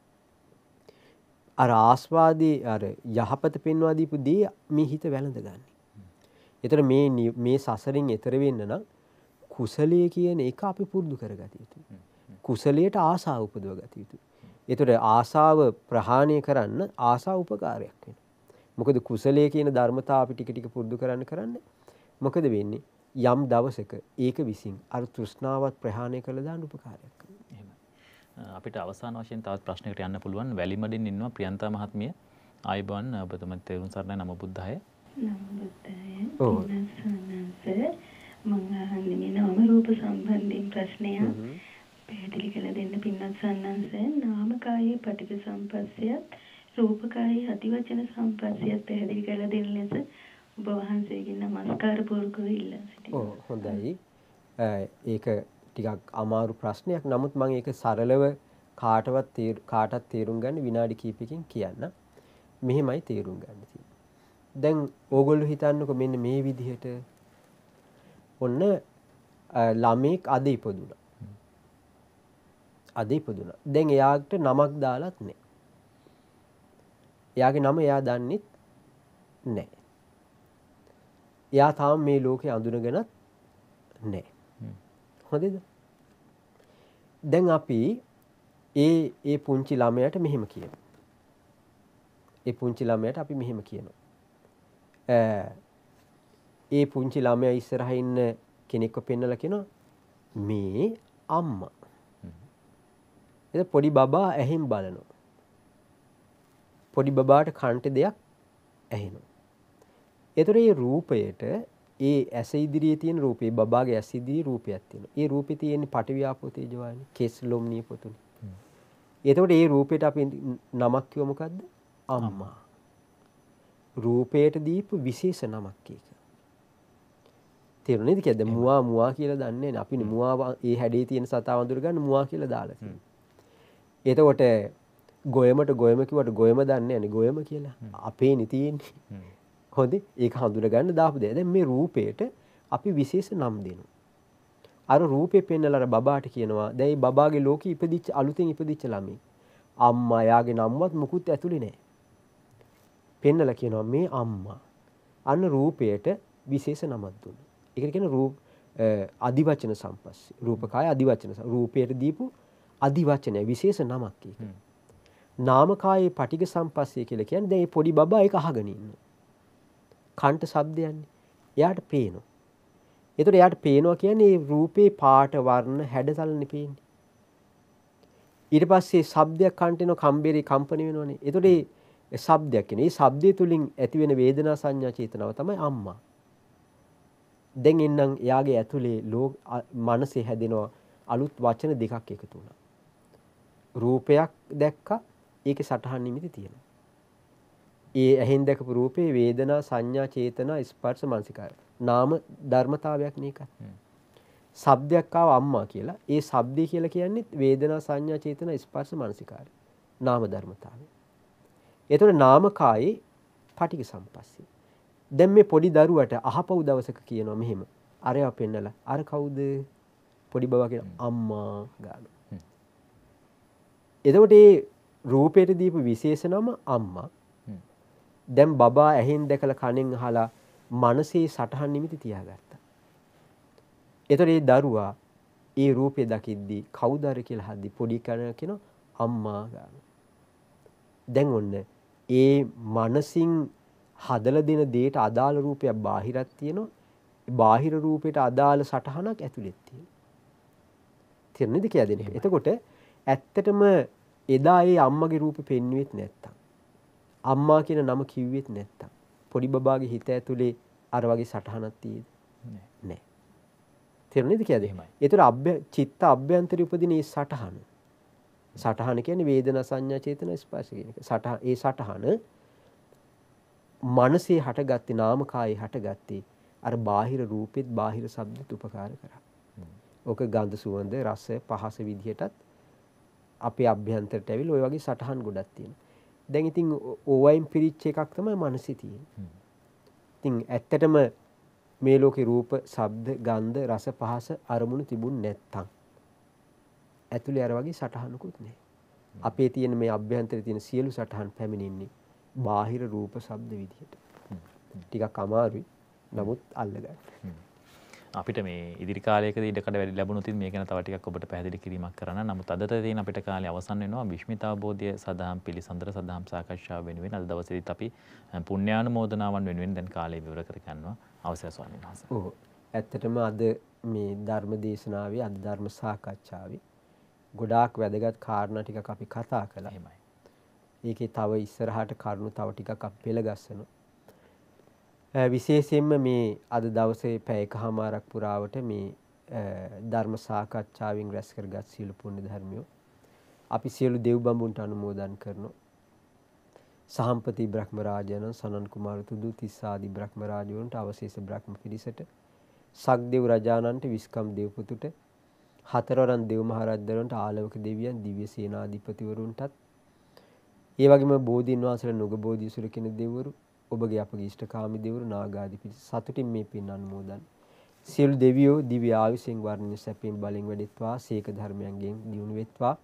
අර ආස්වාදී අර යහපත පෙන්වා දීපු දේ මේ හිත වැළඳගන්නේ. ඒතර මේ මේ සසරින් එතර වෙන්න නම් කුසලයේ කියන එක අපි පුරුදු කරගත යුතුයි. කුසලයට ආසාව උපදව ගත යුතුයි. ඒතර ආසාව ප්‍රහාණය කරන්න ආසාව උපකාරයක් වෙනවා. මොකද කුසලයේ කියන ධර්මතාව අපි ටික ටික පුරුදු කරන්න කරන්න මොකද වෙන්නේ? යම් දවසක ඒක විසින් අර තෘෂ්ණාවත් ප්‍රහාණය කළ දාන්න උපකාරයක් කරනවා. අපිට අවසාන වශයෙන් තවත් ප්‍රශ්නයකට යන්න පුළුවන්. වැලිමඩින් ඉන්නවා ප්‍රියන්තා මහත්මිය. ආයිබෝන් ඔබතුමත් තෙරුන් සරණයි. නම බුද්ධය. නම බුද්ධය. ඔව්. මම අහන්නේ මේ නාම රූප සම්බන්ධයෙන් ප්‍රශ්නයක්. පැහැදිලි කළ දෙන්න පින්නත් සන්නන්ස නාම කායේ පටික සම්පස්සයත් රූපකායි අධිවචන සම්පස්සියත් පැහැදිලි කරලා දෙන ලෙස ඔබ වහන්සේගෙන් නමස්කාර පූර්වකව ඉල්ලා සිටිනවා. ඔව් හොඳයි. ඒක ටිකක් අමාරු ප්‍රශ්නයක්. නමුත් මම ඒක සරලව කාටවත් කාටත් තේරුම් ගන්න විනාඩි කිහිපකින් කියන්න. මෙහෙමයි තේරුම් ගන්න තියෙන්නේ. දැන් ඕගොල්ලෝ හිතන්නකො මෙන්න මේ විදිහට ඔන්න ළමෙක් අද ඉපදුණා. අද ඉපදුණා. දැන් එයාට නමක් දාලත් නැහැ. එයාගේ නම එයා දන්නෙත් නැහැ. එයා තාම මේ ලෝකේ අඳුනගෙනත් නැහැ. හොඳද? දැන් අපි ඒ ඒ පුංචි ළමයාට මෙහෙම කියමු. ඒ පුංචි ළමයාට අපි මෙහෙම කියනවා. ඒ පුංචි ළමයා ඉස්සරහා ඉන්න කෙනෙක්ව පෙන්නලා කියනවා මේ අම්මා. එද පොඩි බබා ඇහෙන් බලනවා. පොඩි බබාට කන්ට දෙයක් ඇහෙනවා. එතකොට මේ රූපයට ඒ ඇස ඉදිරියේ තියෙන රූපේ බබාගේ ඇස් ඉදිරියේ රූපයක් තියෙනවා. ඒ රූපේ තියෙන පටවියාපෝ තේජවායනේ කෙස් ලොම් නියපොතුනේ. එතකොට ඒ රූපයට අපි නමක් මොකද්ද? අම්මා. රූපයට දීපු විශේෂ නමක් ඒක. තේරුණේද කියද මුවා මුවා කියලා දන්නේ. අපි මුවා ඒ හැඩේ තියෙන සතා වඳුර ගන්න මුවා කියලා දාලා තියෙනවා. එතකොට ගොයමට ගොයම කිව්වට ගොයම දන්නේ නැහැ ගොයම කියලා. අපේනේ තියෙන්නේ. හොඳේ ඒක හඳුනගන්න දාපු දෙයක්. දැන් මේ රූපේට අපි විශේෂ නම් දෙනවා. අර රූපේ පෙන්නලා අර බබාට කියනවා දැන් මේ බබාගේ ලෝකෙ ඉපදිච්ච අලුතෙන් ඉපදිච්ච ළමයි. අම්මා යාගේ නම්වත් මුකුත් ඇතුලේ නැහැ. පෙන්නලා කියනවා මේ අම්මා. අන්න රූපයට විශේෂ. ඒකට කියන රූප අදිවචන සම්පස්සේ. රූපකාය අදිවචන රූපයට දීපු අදිවචනය විශේෂ නමක් ඒක. නාමකායේ පටික සම්පස්සේ කියලා කියන්නේ දැන් මේ පොඩි බබා ඒක අහගෙන ඉන්නවා. කන්ට ශබ්දයන්නේ. එයාට පේනවා. ඒතර එයාට පේනවා කියන්නේ රූපේ පාට වර්ණ හැඩතලනේ පේන්නේ. ඊට පස්සේ ශබ්දයක් කන්ට එන කම්බරේ කම්පන වෙනවනේ. ඒතර ඒ ශබ්දයක් කියන්නේ ඒ ශබ්දය තුලින් ඇතිවෙන වේදනා සංඥා චේතනාව තමයි අම්මා. දැන් එන්නම් එයාගේ ඇතුලේ ලෝක මනසේ හැදෙනවා අලුත් වචන දෙකක් එකතු වුණා. රූපයක් දැක්කා ඒකේ සටහන් නිමිති තියෙනවා. ඒ ඇහෙන් දැකපු රූපේ වේදනා සංඥා චේතනා ස්පර්ශ මානසිකාය. නාම ධර්මතාවයක් නේක. ශබ්දයක් ආව අම්මා කියලා. ඒ ශබ්දය කියලා කියන්නේ වේදනා සංඥා චේතනා ස්පර්ශ මානසිකාය. නාම ධර්මතාවය. ඒතකොට නාමකායේ පටික සම්පස්සේ. දැන් මේ පොඩි දරුවට අහපව් දවසක කියනවා මෙහෙම. අරයා පෙන්නලා අර කවුද? පොඩි බබා කියන අම්මා ගානවා. එතකොට ඒ රූපයට දීපු විශේෂ නම අම්මා. දැන් බබා ඇහෙන් දැකලා කනෙන් අහලා මනසේ සටහන් නිමිති තියාගත්තා. එතකොට ඒ දරුවා ඒ රූපේ දකිද්දී කවුද අර කියලා හද්දි පොඩි කෙනා කියන අම්මා ගාන. දැන් ඔන්න ඒ මනසින් හදලා දෙන දෙයට අදාළ රූපයක් බාහිරක් තියෙනවා. බාහිර රූපයට අදාළ සටහනක් ඇතුළෙත් තියෙනවා. තේරෙනවද කියලා දෙන එක. එතකොට ඇත්තටම එදා ඒ අම්මගේ රූපේ පෙන්වෙත් නැත්තම් අම්මා කියන නම කිව්වෙත් නැත්තම් පොඩි බබාගේ හිත ඇතුලේ අර වගේ සටහනක් තියෙද? නැහැ. තේරුණේද කියද? එහෙමයි. ඒතර අභ්‍ය චිත්ත අභ්‍යන්තරي උපදින ඒ සටහන. සටහන කියන්නේ වේදනා සංඥා චේතනා ස්පර්ශ කියන එක. සටහන ඒ සටහන මනසේ හටගත්තේ නාම කායේ හටගත්තේ අර බාහිර රූපෙත් බාහිර ශබ්දෙත් උපකාර කරා. ඕක ගඳ සුවඳ රස පහස විදිහටත් අපේ අභ්‍යන්තරයට ඇවිල්ලා ওই වගේ සටහන් ගොඩක් තියෙනවා. දැන් ඉතින් ඕවයින් පිරිච්ච එකක් තමයි මනසේ තියෙන්නේ. ඉතින් ඇත්තටම මේ ලෝකේ රූප, ශබ්ද, ගන්ධ, රස, පහස අරමුණු තිබුණ නැත්තම් ඇතුලේ අර වගේ සටහනකුත් නැහැ. අපේ තියෙන මේ අභ්‍යන්තරයේ තියෙන සියලු සටහන් පැමිණෙන්නේ බාහිර රූප, ශබ්ද විදිහට. ටිකක් අමාරුයි. නමුත් අල්ලගන්න. අපිට මේ ඉදිරි කාලයකදී ඉඩකඩ වැඩි ලැබුණොත් මේ ගැන තව ටිකක් ඔබට පැහැදිලි කිරීමක් කරන්න. නමුත් අදට තියෙන අපිට කාලය අවසන් වෙනවා විශ්මිත අවබෝධය සදාම් පිළිසඳර සදාම් සාකච්ඡාව වෙනුවෙන් අද දවසේදීත් අපි පුණ්‍යානුමෝදනාවන් වෙනුවෙන් දැන් කාලය විවර කර ගන්නවා. අවසරයි ස්වාමීන් වහන්සේ. ඔව්. ඇත්තටම අද මේ ධර්ම දේශනාවේ අද ධර්ම සාකච්ඡාවේ ගොඩාක් වැදගත් කාරණා ටිකක් අපි කතා කළා. එහෙමයි. ඒකේ තව ඉස්සරහට කරුණු තව ටිකක් අපි පෙළගස්සනවා. විශේෂයෙන්ම මේ අද දවසේ පැය එකහමාරක් පුරාවට මේ ධර්ම සාකච්ඡාවෙන් රැස් කරගත් සියලු පුණ්‍ය ධර්මියෝ අපි සියලු දෙව් බඹුන්ට අනුමෝදන් කරනවා. සහම්පති බ්‍රහ්ම රාජයන් සනන් කුමාර තුදු තිස්සාදි බ්‍රහ්ම රාජවරුන්ට අවශේෂ බ්‍රහ්ම පිරිසට සක්දෙව් රජානන්ට විස්කම් දෙව්පුතුට හතරවරන් දෙව් මහරජදරුන්ට ආලවක දෙවියන් දිව්‍ය සේනාධිපතිවරුන්ටත් ඒ වගේම බෝධීන් වහන්සේලා නුග බෝධිසුර කෙනෙක් දෙවිවරු ඔබගේ අපගේ ඉෂ්ඨකාමී දෙවිවරු නාගාධිපති සතුටින් මේ පින් අනුමෝදන්. සියලු දෙවියෝ දිව්‍ය ආයුෂෙන් වර්ණ්‍ය සැපයෙන් බලෙන් වැඩෙත්වා සීක ධර්මයන්ගෙන් දියුණු වෙත්වා.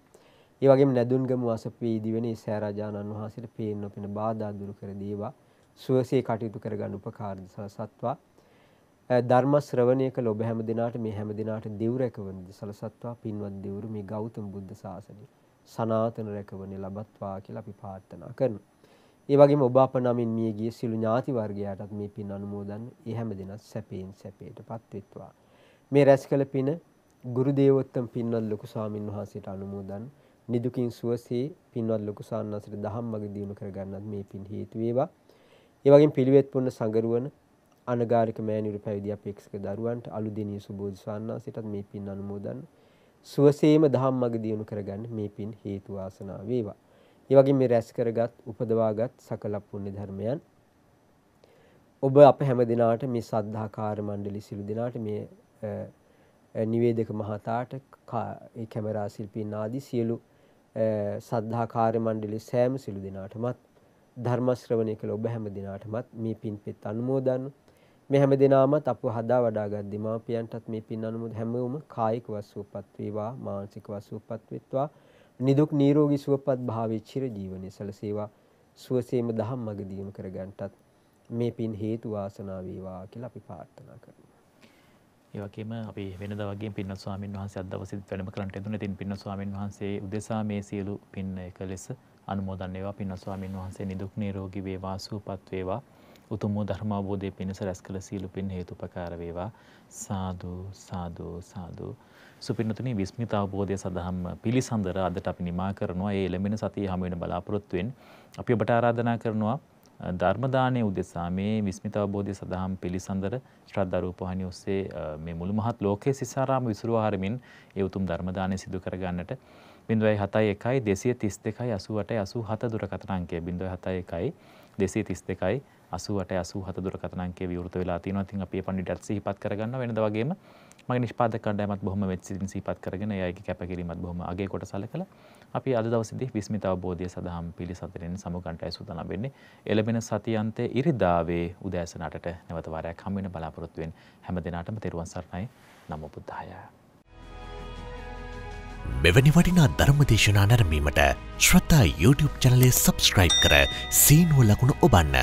ඒ වගේම නැදුන්ගම අසපේ දිවෙනේ සෑරාජානන් වහන්සේට පේන්න නොපෙන බාධා දුරු කර දේවා. සුවසේ කටයුතු කරගන්න උපකාර සලසත්වා ධර්ම ශ්‍රවණය කළ ඔබ හැම දිනාට මේ හැම දිනාට දෙව් රැකවන සලසත්වා. පින්වත් දෙවරු මේ ගෞතම බුද්ධ ශාසනය සනාතන රැකවනේ ලබත්වා කියලා අපි ප්‍රාර්ථනා කරනවා. ඒ වගේම ඔබ අප නමින් මිය ගිය සිළු ඥාති වර්ගයාටත් මේ පින් අනුමෝදන් ඒ හැම දිනත් සැපයෙන් සැපයටපත් වෙත්වා. මේ රැස් කළ පින ගුරු දේවෝත්තම පින්වත් ලොකු ස්වාමින් වහන්සේට අනුමෝදන් නිදුකින් සුවසේ පින්වත් ලොකු සාන්නාසට දහම්මග දියුණු කරගන්නත් මේ පින් හේතු වේවා. ඒ වගේම පිළිවෙත් පුන්න සංගරුවන අනගාരിക මෑණියුරු පැවිදි අපේක්ෂක දරුවන්ට අලුදෙනිය සුබෝධි සාන්නාසයටත් මේ පින් අනුමෝදන් සුවසේම දහම්මග දියුණු කරගන්න මේ පින් හේතු වාසනා වේවා. ඒ වගේම මේ රැස් කරගත් උපදවාගත් සකල පුණ්‍ය ධර්මයන්. ඔබ අප හැම දිනාට මේ සද්ධාකාර මණ්ඩලි සිළු දිනාට මේ නිවේදක මහතාට ඒ කැමරා ශිල්පීන් ආදී සියලු සද්ධාකාර මණ්ඩලි සෑම සිළු දිනාටමත් ධර්ම ශ්‍රවණය කළ ඔබ හැම දිනාටමත් මේ පින්පෙත් අනුමෝදන්. මේ හැම දිනාමත් අපව හදා වඩාගත් දීමාපියන්ටත් මේ පින් අනුමෝද හැමෝම කායික වස්තුපත් වේවා මානසික වස්තුපත් වෙත්වා. නිදුක් නිරෝගී සුවපත් භාවයේ චිර ජීවනයේ සලසේවා සුවසේම දහම් මඟ දියුණු කරගන්නටත් මේ පින් හේතු වාසනා වේවා කියලා අපි ප්‍රාර්ථනා කරනවා. ඒ වගේම අපි වෙනදා වගේම පින්වත් ස්වාමින් වහන්සේ අද දවසේත් වැඩම කරන්නට යෙදුනේ. ඉතින් පින්වත් ස්වාමින් වහන්සේ උදෙසා මේ සියලු පින් එක ලෙස අනුමෝදන් වේවා. පින්වත් ස්වාමින් වහන්සේ නිදුක් නිරෝගී වේවා සුවපත් වේවා. උතුම් වූ ධර්ම අවබෝධයේ පිණිස රැස් කළ සීල පින් හේතුපකාර වේවා. සාදු සාදු සාදු. සුපින්නතුනි විස්මිත අවබෝධය සඳහාම පිළිසඳර අදට අපි නිමා කරනවා. ඒ එළඹෙන සතිය හැම වෙන බලාපොරොත්තු වෙන්න අපි ඔබට ආරාධනා කරනවා ධර්ම දානයේ උදෙසා මේ විස්මිත අවබෝධය සඳහාම පිළිසඳර ශ්‍රද්ධා රූපවාහිනිය ඔස්සේ මේ මුළු මහත් ලෝකයේ සිසාරාම විසුරුවා හරමින් ඒ උතුම් ධර්ම දානය සිදු කර ගන්නට 071 232 88 87 දුරකථන අංකය 071 232 88 87 දුරකථන අංකය විවෘත වෙලා තියෙනවා. ඉතින් අපි මේ පණ්ඩිතයත් සිහිපත් කරගන්න වෙනද වගේම මගේ නිෂ්පාදක කණ්ඩායමත් බොහොම වෙච්චින් සිහිපත් කරගෙන ඒ අයගේ කැපකිරීමත් බොහොම අගය කොට සැලකලා අපි අද දවසේදී විස්මිත අවබෝධය සඳහාම පිළිසඳරෙන් සමුගන්ටයි සූදානම් වෙන්නේ. එළඹෙන සතියන්තයේ ඉරිදාවේ උදෑසන 8ට නැවත වාරයක් හම් වෙන බලාපොරොත්තු වෙන හැම දිනාටම තෙරුවන් සරණයි. නමෝ බුද්ධාය. මෙවැනි වටිනා ධර්මදේශනා නැරමීමට ශ්‍රද්ධා YouTube චනලය සබස්ක්‍රයිබ් කර සීනුව ලකුණු ඔබන්න.